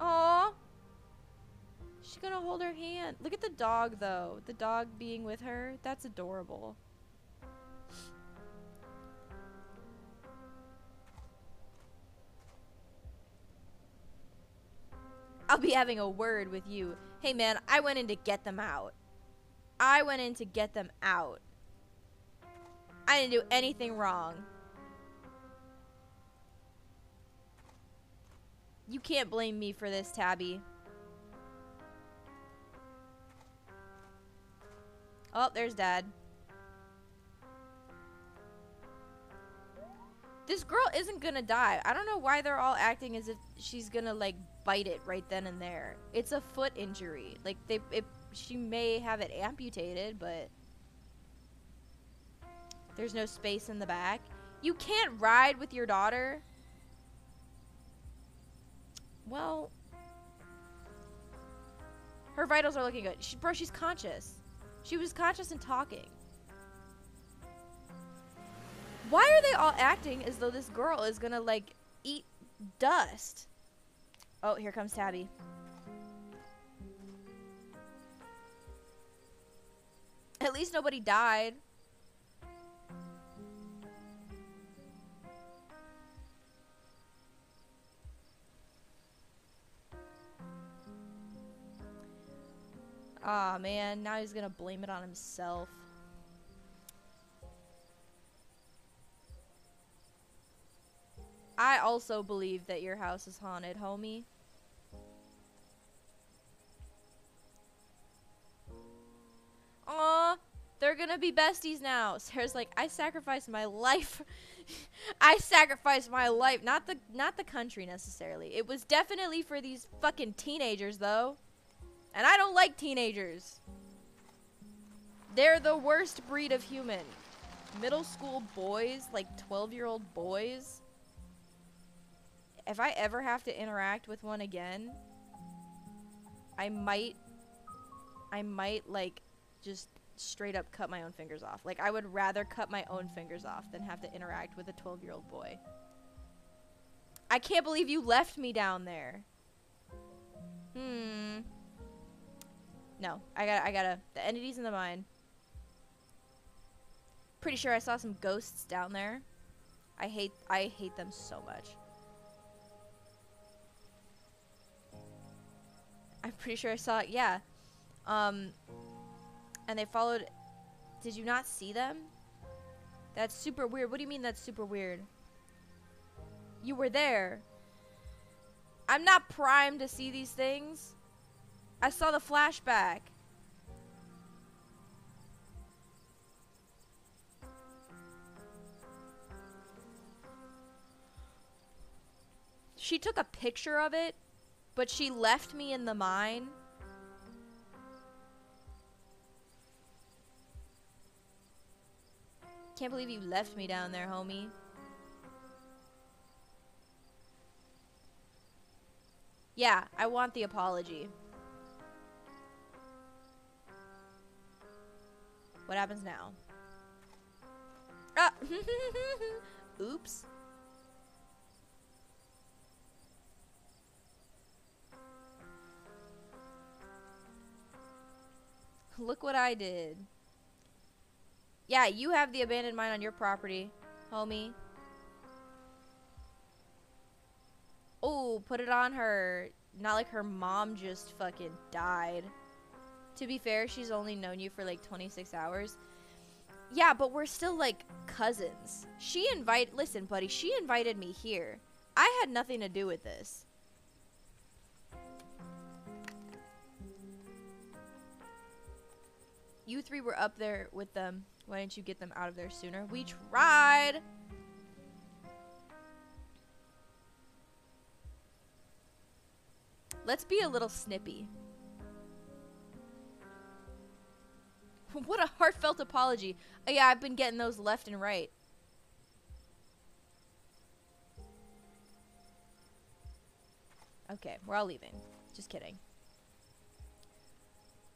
Aww. She's gonna hold her hand. Look at the dog, though. The dog being with her. That's adorable. I'll be having a word with you. Hey, man, I went in to get them out. I went in to get them out. I didn't do anything wrong. You can't blame me for this, Tabby. Oh, there's Dad. This girl isn't gonna die. I don't know why they're all acting as if she's gonna like bite it right then and there. It's a foot injury. Like they, it, she may have it amputated, but there's no space in the back. You can't ride with your daughter. Well, her vitals are looking good. She, bro, she's conscious. She was conscious and talking. Why are they all acting as though this girl is gonna like eat dust? Oh, here comes Tabby. At least nobody died. Aw, man. Now he's gonna blame it on himself. I also believe that your house is haunted, homie. Aw, they're gonna be besties now. Sarah's like, I sacrificed my life I sacrificed my life, not the not the country necessarily. It was definitely for these fucking teenagers though. And I don't like teenagers. They're the worst breed of human. Middle school boys, like 12-year-old boys. If I ever have to interact with one again, I might I might like just straight up cut my own fingers off. Like I would rather cut my own fingers off than have to interact with a 12-year-old boy. I can't believe you left me down there. Hmm. No, I got to I gotta. The entities in the mine. Pretty sure I saw some ghosts down there. I hate I hate them so much. I'm pretty sure I saw it. Yeah. Um. And they followed. Did you not see them? That's super weird. What do you mean that's super weird? You were there. I'm not primed to see these things. I saw the flashback. She took a picture of it, but she left me in the mine. Can't believe you left me down there, homie. Yeah, I want the apology. What happens now? Ah! Oops. Look what I did. Yeah, you have the abandoned mine on your property, homie. Oh, put it on her. Not like her mom just fucking died. To be fair, she's only known you for like 26 hours. Yeah, but we're still like cousins. She invite listen, buddy, she invited me here. I had nothing to do with this. You three were up there with them. Why didn't you get them out of there sooner? We tried. Let's be a little snippy. what a heartfelt apology. Oh, yeah, I've been getting those left and right. Okay, we're all leaving. Just kidding.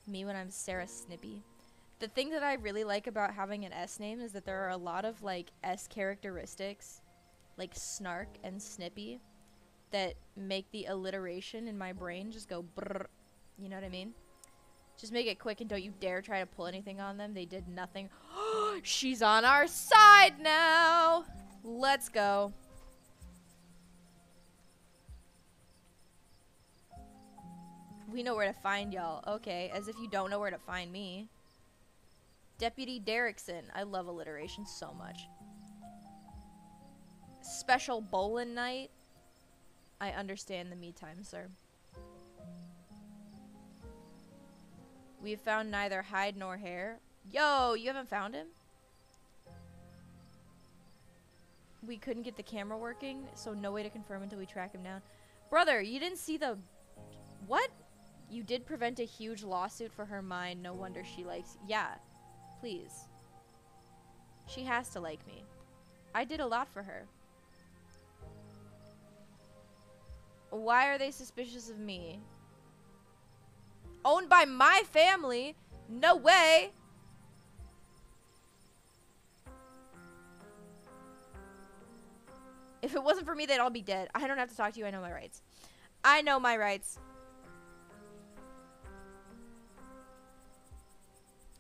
Me when I'm Sarah Snippy. The thing that I really like about having an S name is that there are a lot of like S characteristics, like snark and snippy, that make the alliteration in my brain just go brrr. You know what I mean? Just make it quick and don't you dare try to pull anything on them. They did nothing. She's on our side now. Let's go. We know where to find y'all. Okay, as if you don't know where to find me. Deputy Derrickson. I love alliteration so much. Special Bolin night. I understand the me time, sir. We have found neither hide nor hair. Yo, you haven't found him? We couldn't get the camera working, so no way to confirm until we track him down. Brother, you didn't see the... What? You did prevent a huge lawsuit for her mind. No wonder she likes... Yeah. Please. She has to like me. I did a lot for her. Why are they suspicious of me? Owned by my family? No way! If it wasn't for me, they'd all be dead. I don't have to talk to you. I know my rights. I know my rights.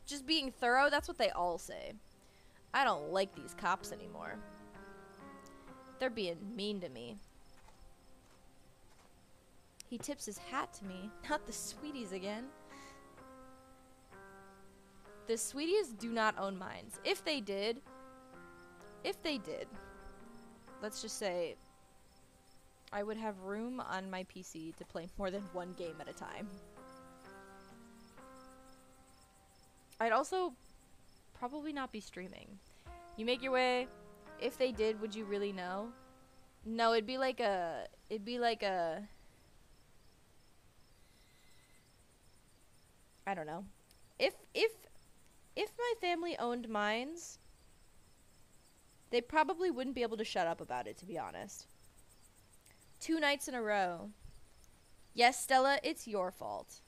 Just being thorough, that's what they all say. I don't like these cops anymore. They're being mean to me. He tips his hat to me. Not the sweeties again. The sweeties do not own mines. If they did, if they did, let's just say I would have room on my PC to play more than one game at a time. I'd also probably not be streaming. You make your way If they did, would you really know? No, it'd be like a. It'd be like a. I don't know. If if if my family owned mines, they probably wouldn't be able to shut up about it. To be honest. Two nights in a row. Yes, Stella, it's your fault.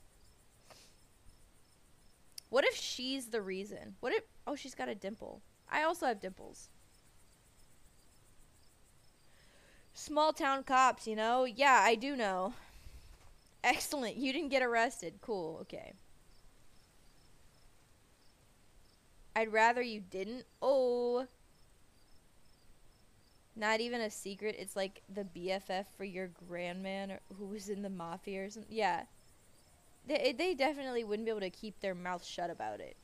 What if she's the reason? What if. Oh, she's got a dimple. I also have dimples. Small town cops, you know? Yeah, I do know. Excellent. You didn't get arrested. Cool. Okay. I'd rather you didn't. Oh. Not even a secret. It's like the BFF for your grandman who was in the mafia or something. Yeah. They they definitely wouldn't be able to keep their mouth shut about it.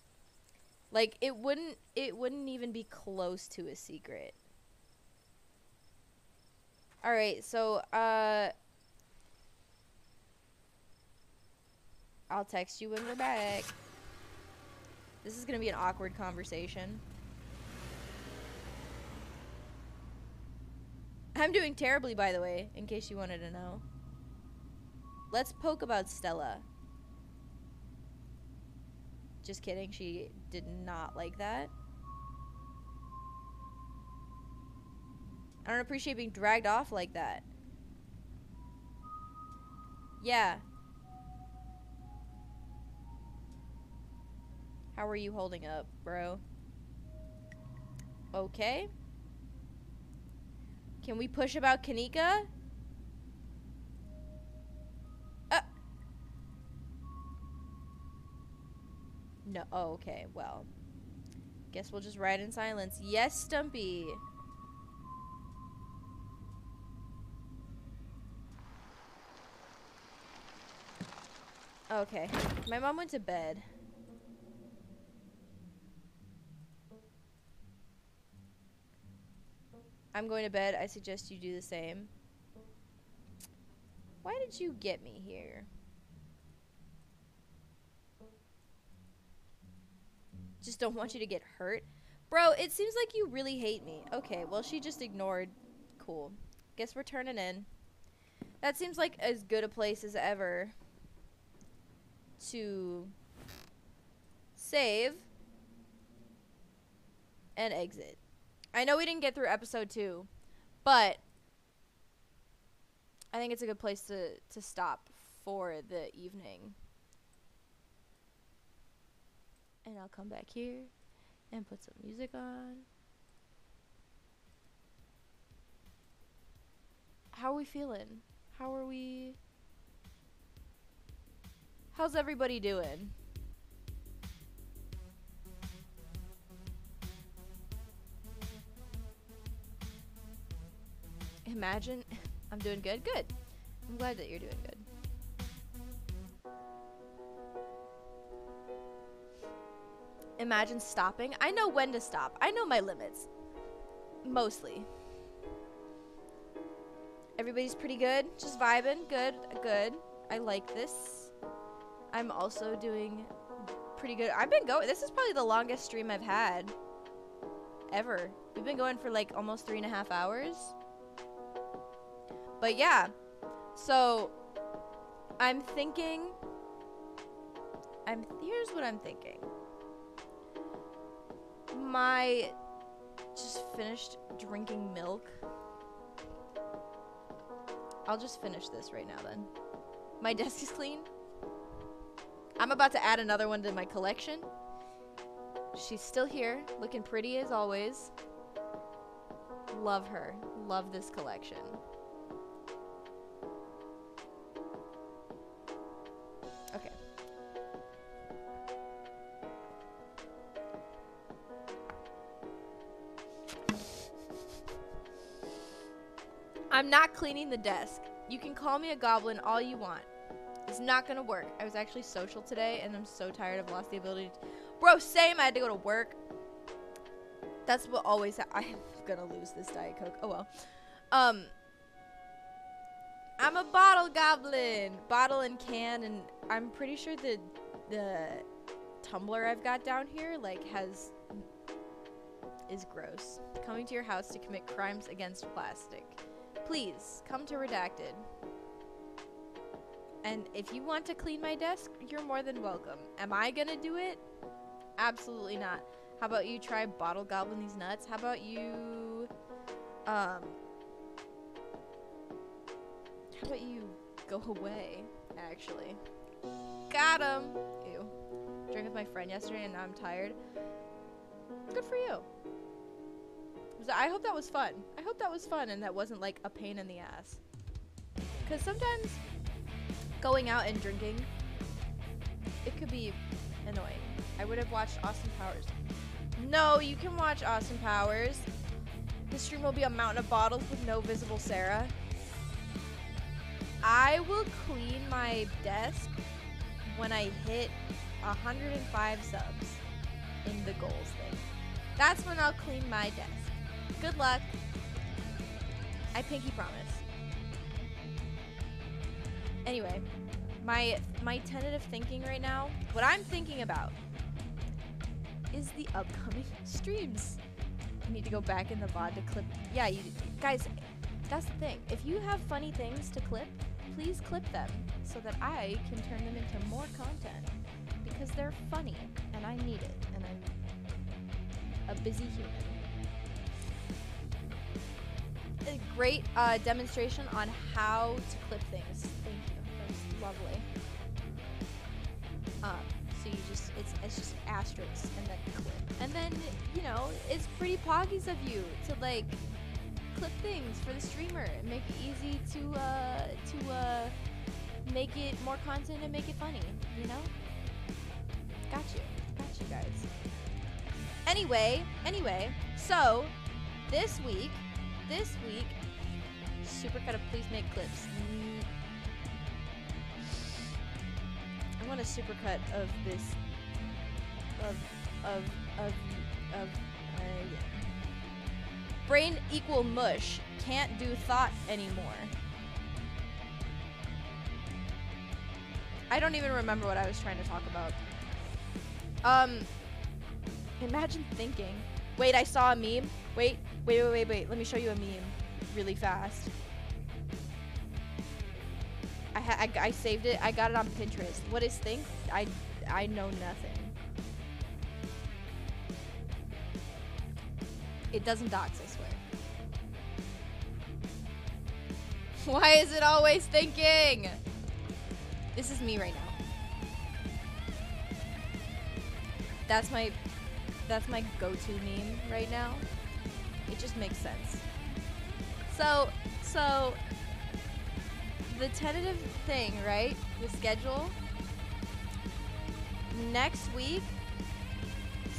Like it wouldn't it wouldn't even be close to a secret. All right, so uh I'll text you when we're back. This is going to be an awkward conversation. I'm doing terribly by the way, in case you wanted to know. Let's poke about Stella. Just kidding, she did not like that. I don't appreciate being dragged off like that. Yeah. How are you holding up, bro? Okay. Can we push about Kanika? Uh. No. Oh, okay. Well. Guess we'll just ride in silence. Yes, Stumpy. Okay. My mom went to bed. I'm going to bed. I suggest you do the same. Why did you get me here? Just don't want you to get hurt. Bro, it seems like you really hate me. Okay, well, she just ignored. Cool. Guess we're turning in. That seems like as good a place as ever to save and exit. I know we didn't get through episode two, but I think it's a good place to, to stop for the evening. And I'll come back here and put some music on. How are we feeling? How are we? How's everybody doing? Imagine I'm doing good. Good. I'm glad that you're doing good. Imagine stopping. I know when to stop. I know my limits. Mostly. Everybody's pretty good. Just vibing. Good. Good. I like this. I'm also doing pretty good. I've been going. This is probably the longest stream I've had ever. We've been going for like almost three and a half hours. But yeah. So I'm thinking. I'm here's what I'm thinking. My just finished drinking milk. I'll just finish this right now then. My desk is clean. I'm about to add another one to my collection. She's still here, looking pretty as always. Love her. Love this collection. I'm not cleaning the desk. You can call me a goblin all you want. It's not gonna work. I was actually social today and I'm so tired I've lost the ability to Bro, same I had to go to work. That's what always I'm gonna lose this Diet Coke. Oh well. Um I'm a bottle goblin. Bottle and can and I'm pretty sure the the tumbler I've got down here like has is gross. Coming to your house to commit crimes against plastic. Please come to Redacted. And if you want to clean my desk, you're more than welcome. Am I gonna do it? Absolutely not. How about you try bottle gobbling these nuts? How about you, um, how about you go away? Actually, got him. Ew. Drank with my friend yesterday, and now I'm tired. Good for you. That- I hope that was fun. I hope that was fun, and that wasn't like a pain in the ass. Cause sometimes going out and drinking, it could be annoying. I would have watched Austin Powers. No, you can watch Austin Powers. The stream will be a mountain of bottles with no visible Sarah. I will clean my desk when I hit 105 subs in the goals thing. That's when I'll clean my desk. Good luck. I pinky promise. Anyway, my my tentative thinking right now, what I'm thinking about is the upcoming streams. I need to go back in the VOD to clip. Yeah, you guys, that's the thing. If you have funny things to clip, please clip them so that I can turn them into more content because they're funny and I need it and I'm a busy human. A great uh, demonstration on how to clip things. Thank you. That's lovely. Um, so you just it's it's just asterisks and then clip. And then, you know, it's pretty poggies of you to like clip things for the streamer and make it easy to uh to uh make it more content and make it funny, you know? Got you. Got you guys. Anyway, anyway, so this week, this week, supercut of please make clips. I want a supercut of this, of, of, of, of, uh, yeah. Brain equal mush. Can't do thought anymore. I don't even remember what I was trying to talk about. Um, imagine thinking. Wait, I saw a meme. Wait, wait, wait, wait, wait. Let me show you a meme really fast. I, I, I saved it. I got it on Pinterest. What is think? I, I know nothing. It doesn't dox, I swear. Why is it always thinking? This is me right now. That's my that's my go-to meme right now. It just makes sense. So, so the tentative thing, right? The schedule next week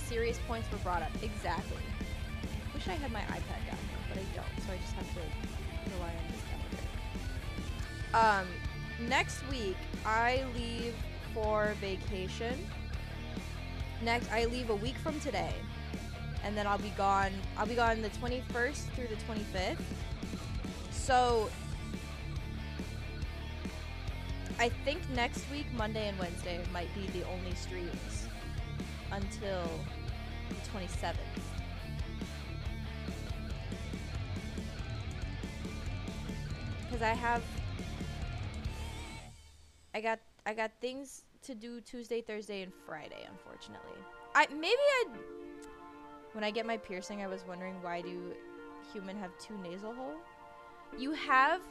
serious points were brought up. Exactly. Wish I had my iPad down here, but I don't, so I just have to rely on this calendar. Um, next week I leave for vacation. Next, I leave a week from today, and then I'll be gone. I'll be gone the 21st through the 25th. So I think next week, Monday and Wednesday, might be the only streams until the 27th. Because I have, I got, I got things to do Tuesday, Thursday, and Friday. Unfortunately, I maybe I. When I get my piercing, I was wondering why do human have two nasal holes? You have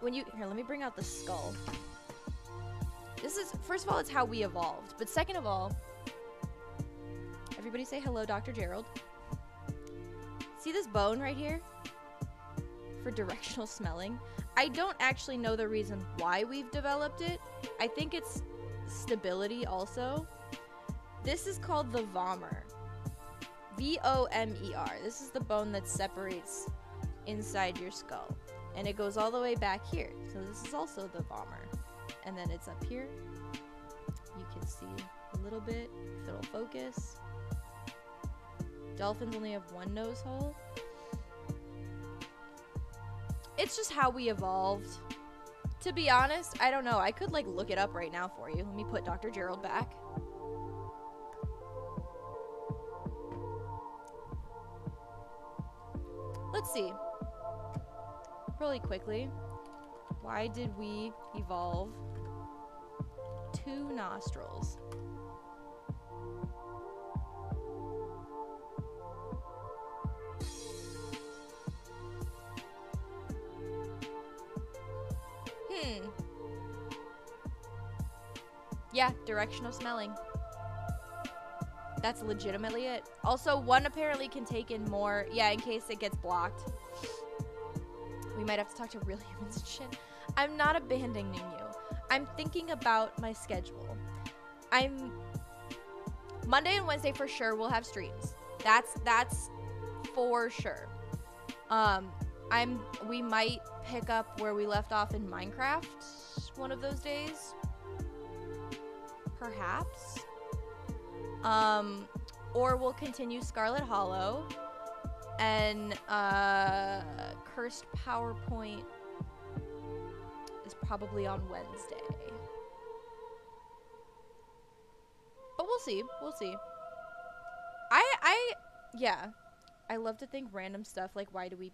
when you here. Let me bring out the skull. This is first of all, it's how we evolved, but second of all, everybody say hello, Dr. Gerald. See this bone right here? For directional smelling. I don't actually know the reason why we've developed it. I think it's stability also. This is called the vomer. V O M E R. This is the bone that separates inside your skull. And it goes all the way back here. So this is also the vomer. And then it's up here. You can see a little bit if it'll focus. Dolphins only have one nose hole. It's just how we evolved. To be honest, I don't know. I could like look it up right now for you. Let me put Dr. Gerald back. Let's see. Really quickly. Why did we evolve two nostrils? Hmm. Yeah, directional smelling. That's legitimately it. Also, one apparently can take in more. Yeah, in case it gets blocked. We might have to talk to real humans and shit. I'm not abandoning you. I'm thinking about my schedule. I'm Monday and Wednesday for sure we'll have streams. That's that's for sure. Um I'm we might pick up where we left off in Minecraft one of those days. Perhaps. Um or we'll continue Scarlet Hollow and uh Cursed PowerPoint is probably on Wednesday. But we'll see. We'll see. I I yeah. I love to think random stuff like why do we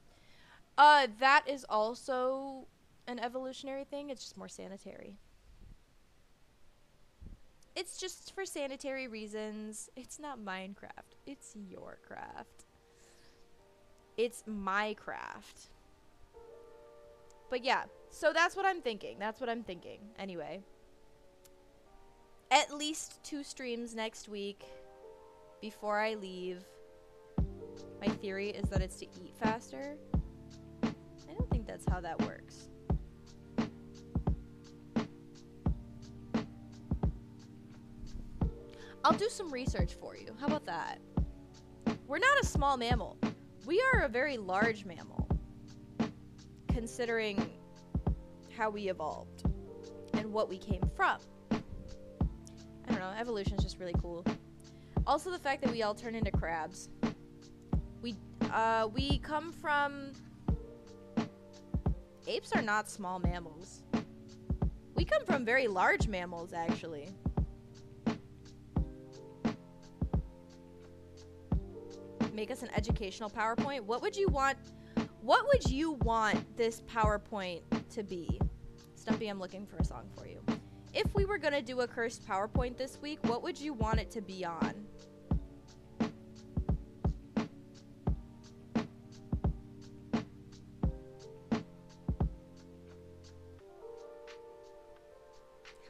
uh that is also an evolutionary thing. It's just more sanitary. It's just for sanitary reasons. It's not Minecraft. It's your craft. It's my craft. But yeah, so that's what I'm thinking. That's what I'm thinking. Anyway. At least two streams next week before I leave. My theory is that it's to eat faster. That's how that works. I'll do some research for you. How about that? We're not a small mammal. We are a very large mammal. Considering how we evolved and what we came from. I don't know, evolution is just really cool. Also the fact that we all turn into crabs. We uh we come from apes are not small mammals. We come from very large mammals actually. Make us an educational PowerPoint. What would you want what would you want this PowerPoint to be? Stumpy, I'm looking for a song for you. If we were to do a cursed PowerPoint this week, what would you want it to be on?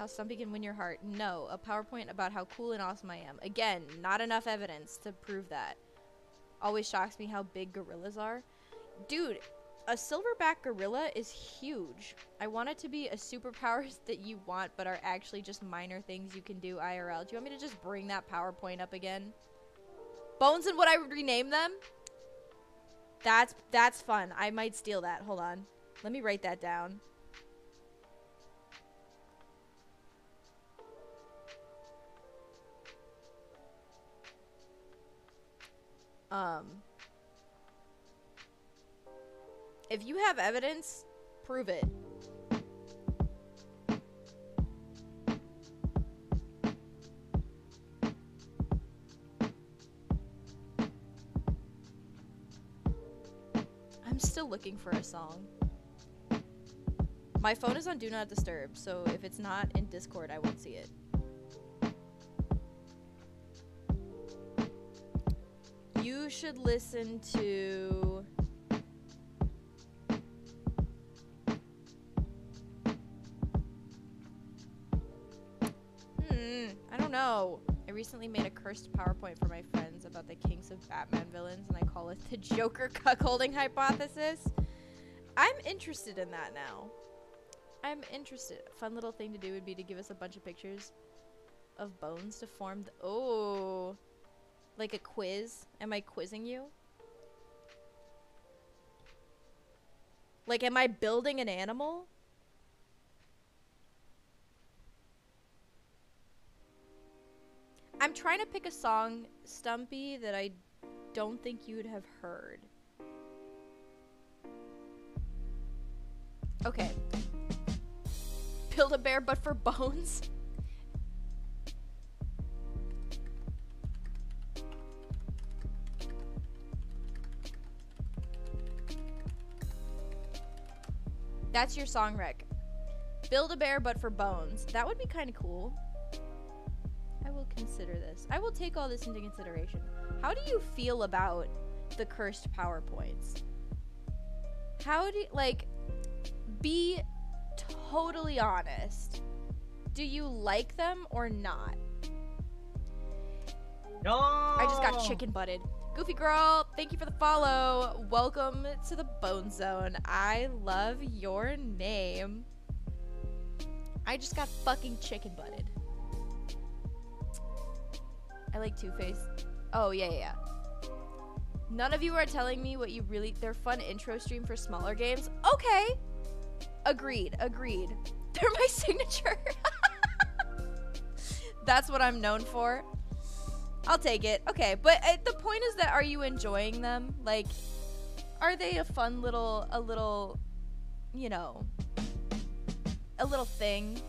How Stumpy can win your heart. No, a PowerPoint about how cool and awesome I am. Again, not enough evidence to prove that. Always shocks me how big gorillas are. Dude, a silverback gorilla is huge. I want it to be a superpowers that you want, but are actually just minor things you can do IRL. Do you want me to just bring that PowerPoint up again? Bones and what I would rename them? That's that's fun. I might steal that. Hold on. Let me write that down. Um If you have evidence, prove it. I'm still looking for a song. My phone is on Do Not Disturb, so if it's not in Discord, I won't see it. You should listen to. Hmm, I don't know. I recently made a cursed PowerPoint for my friends about the kinks of Batman villains, and I call it the Joker cuckolding hypothesis. I'm interested in that now. I'm interested. A fun little thing to do would be to give us a bunch of pictures of bones to form the. Oh. Like a quiz? Am I quizzing you? Like, am I building an animal? I'm trying to pick a song, Stumpy, that I don't think you'd have heard. Okay. Build a bear, but for bones? That's your song rec. Build a bear, but for bones. That would be kind of cool. I will consider this. I will take all this into consideration. How do you feel about the cursed PowerPoints? How do you, like, be totally honest. Do you like them or not? No. I just got chicken butted. Goofy girl, thank you for the follow. Welcome to the Bone Zone. I love your name. I just got fucking chicken butted. I like Two Face. Oh yeah, yeah, yeah. None of you are telling me what you really. They're fun intro stream for smaller games. Okay. Agreed. Agreed. They're my signature. That's what I'm known for. I'll take it. Okay, but uh, the point is that are you enjoying them? Like, are they a fun little, a little, you know, a little thing?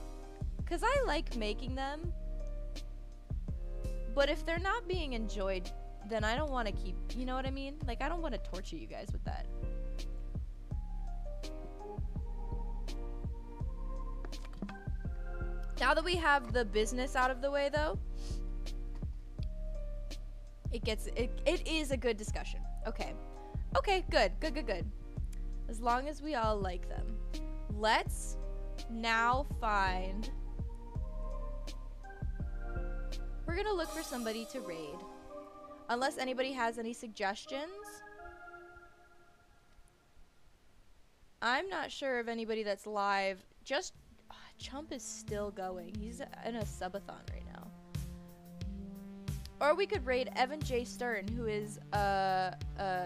Cause I like making them. But if they're not being enjoyed, then I don't want to keep. You know what I mean? Like, I don't want to torture you guys with that. Now that we have the business out of the way, though, it gets it, it is a good discussion. Okay. Okay, good. Good, good, good. As long as we all like them. Let's now find We're going to look for somebody to raid. Unless anybody has any suggestions. I'm not sure of anybody that's live. Just ah, Chump is still going. He's in a subathon right now. Or we could raid Evan J. Stern, who is uh, uh,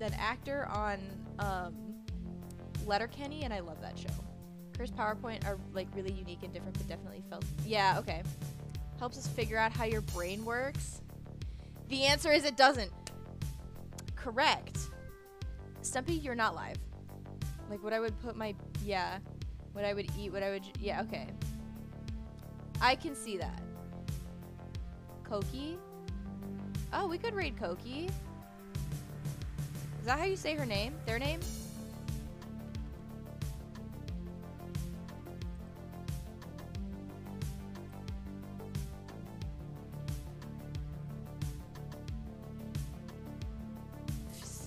an actor on um, Letterkenny, and I love that show. Curse PowerPoint are like really unique and different, but definitely felt. Yeah, okay. Helps us figure out how your brain works. The answer is it doesn't. Correct. Stumpy, you're not live. Like what I would put my yeah, what I would eat, what I would yeah, okay. I can see that. Koki. Oh, we could raid Koki. Is that how you say her name? Their name?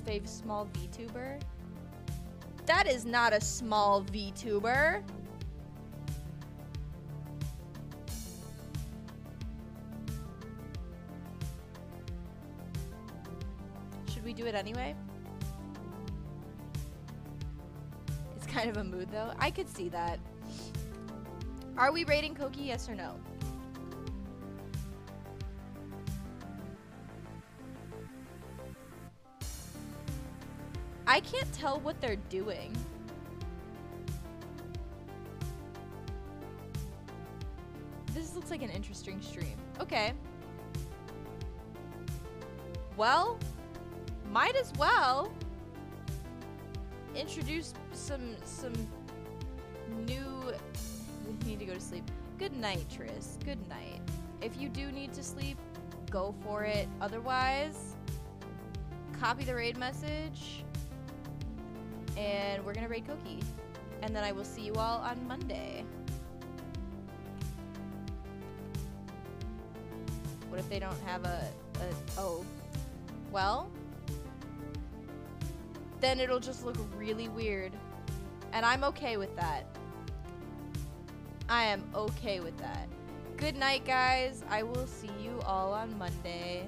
Fave small VTuber? That is not a small VTuber. Do it anyway? It's kind of a mood though. I could see that. Are we rating Koki, yes or no? I can't tell what they're doing. This looks like an interesting stream. Okay. Well, might as well introduce some some new we need to go to sleep. Good night, Tris. Good night. If you do need to sleep, go for it. Otherwise, copy the raid message and we're gonna raid Koki. And then I will see you all on Monday. What if they don't have a, a oh, well, then it'll just look really weird. And I'm okay with that. I am okay with that. Good night, guys. I will see you all on Monday.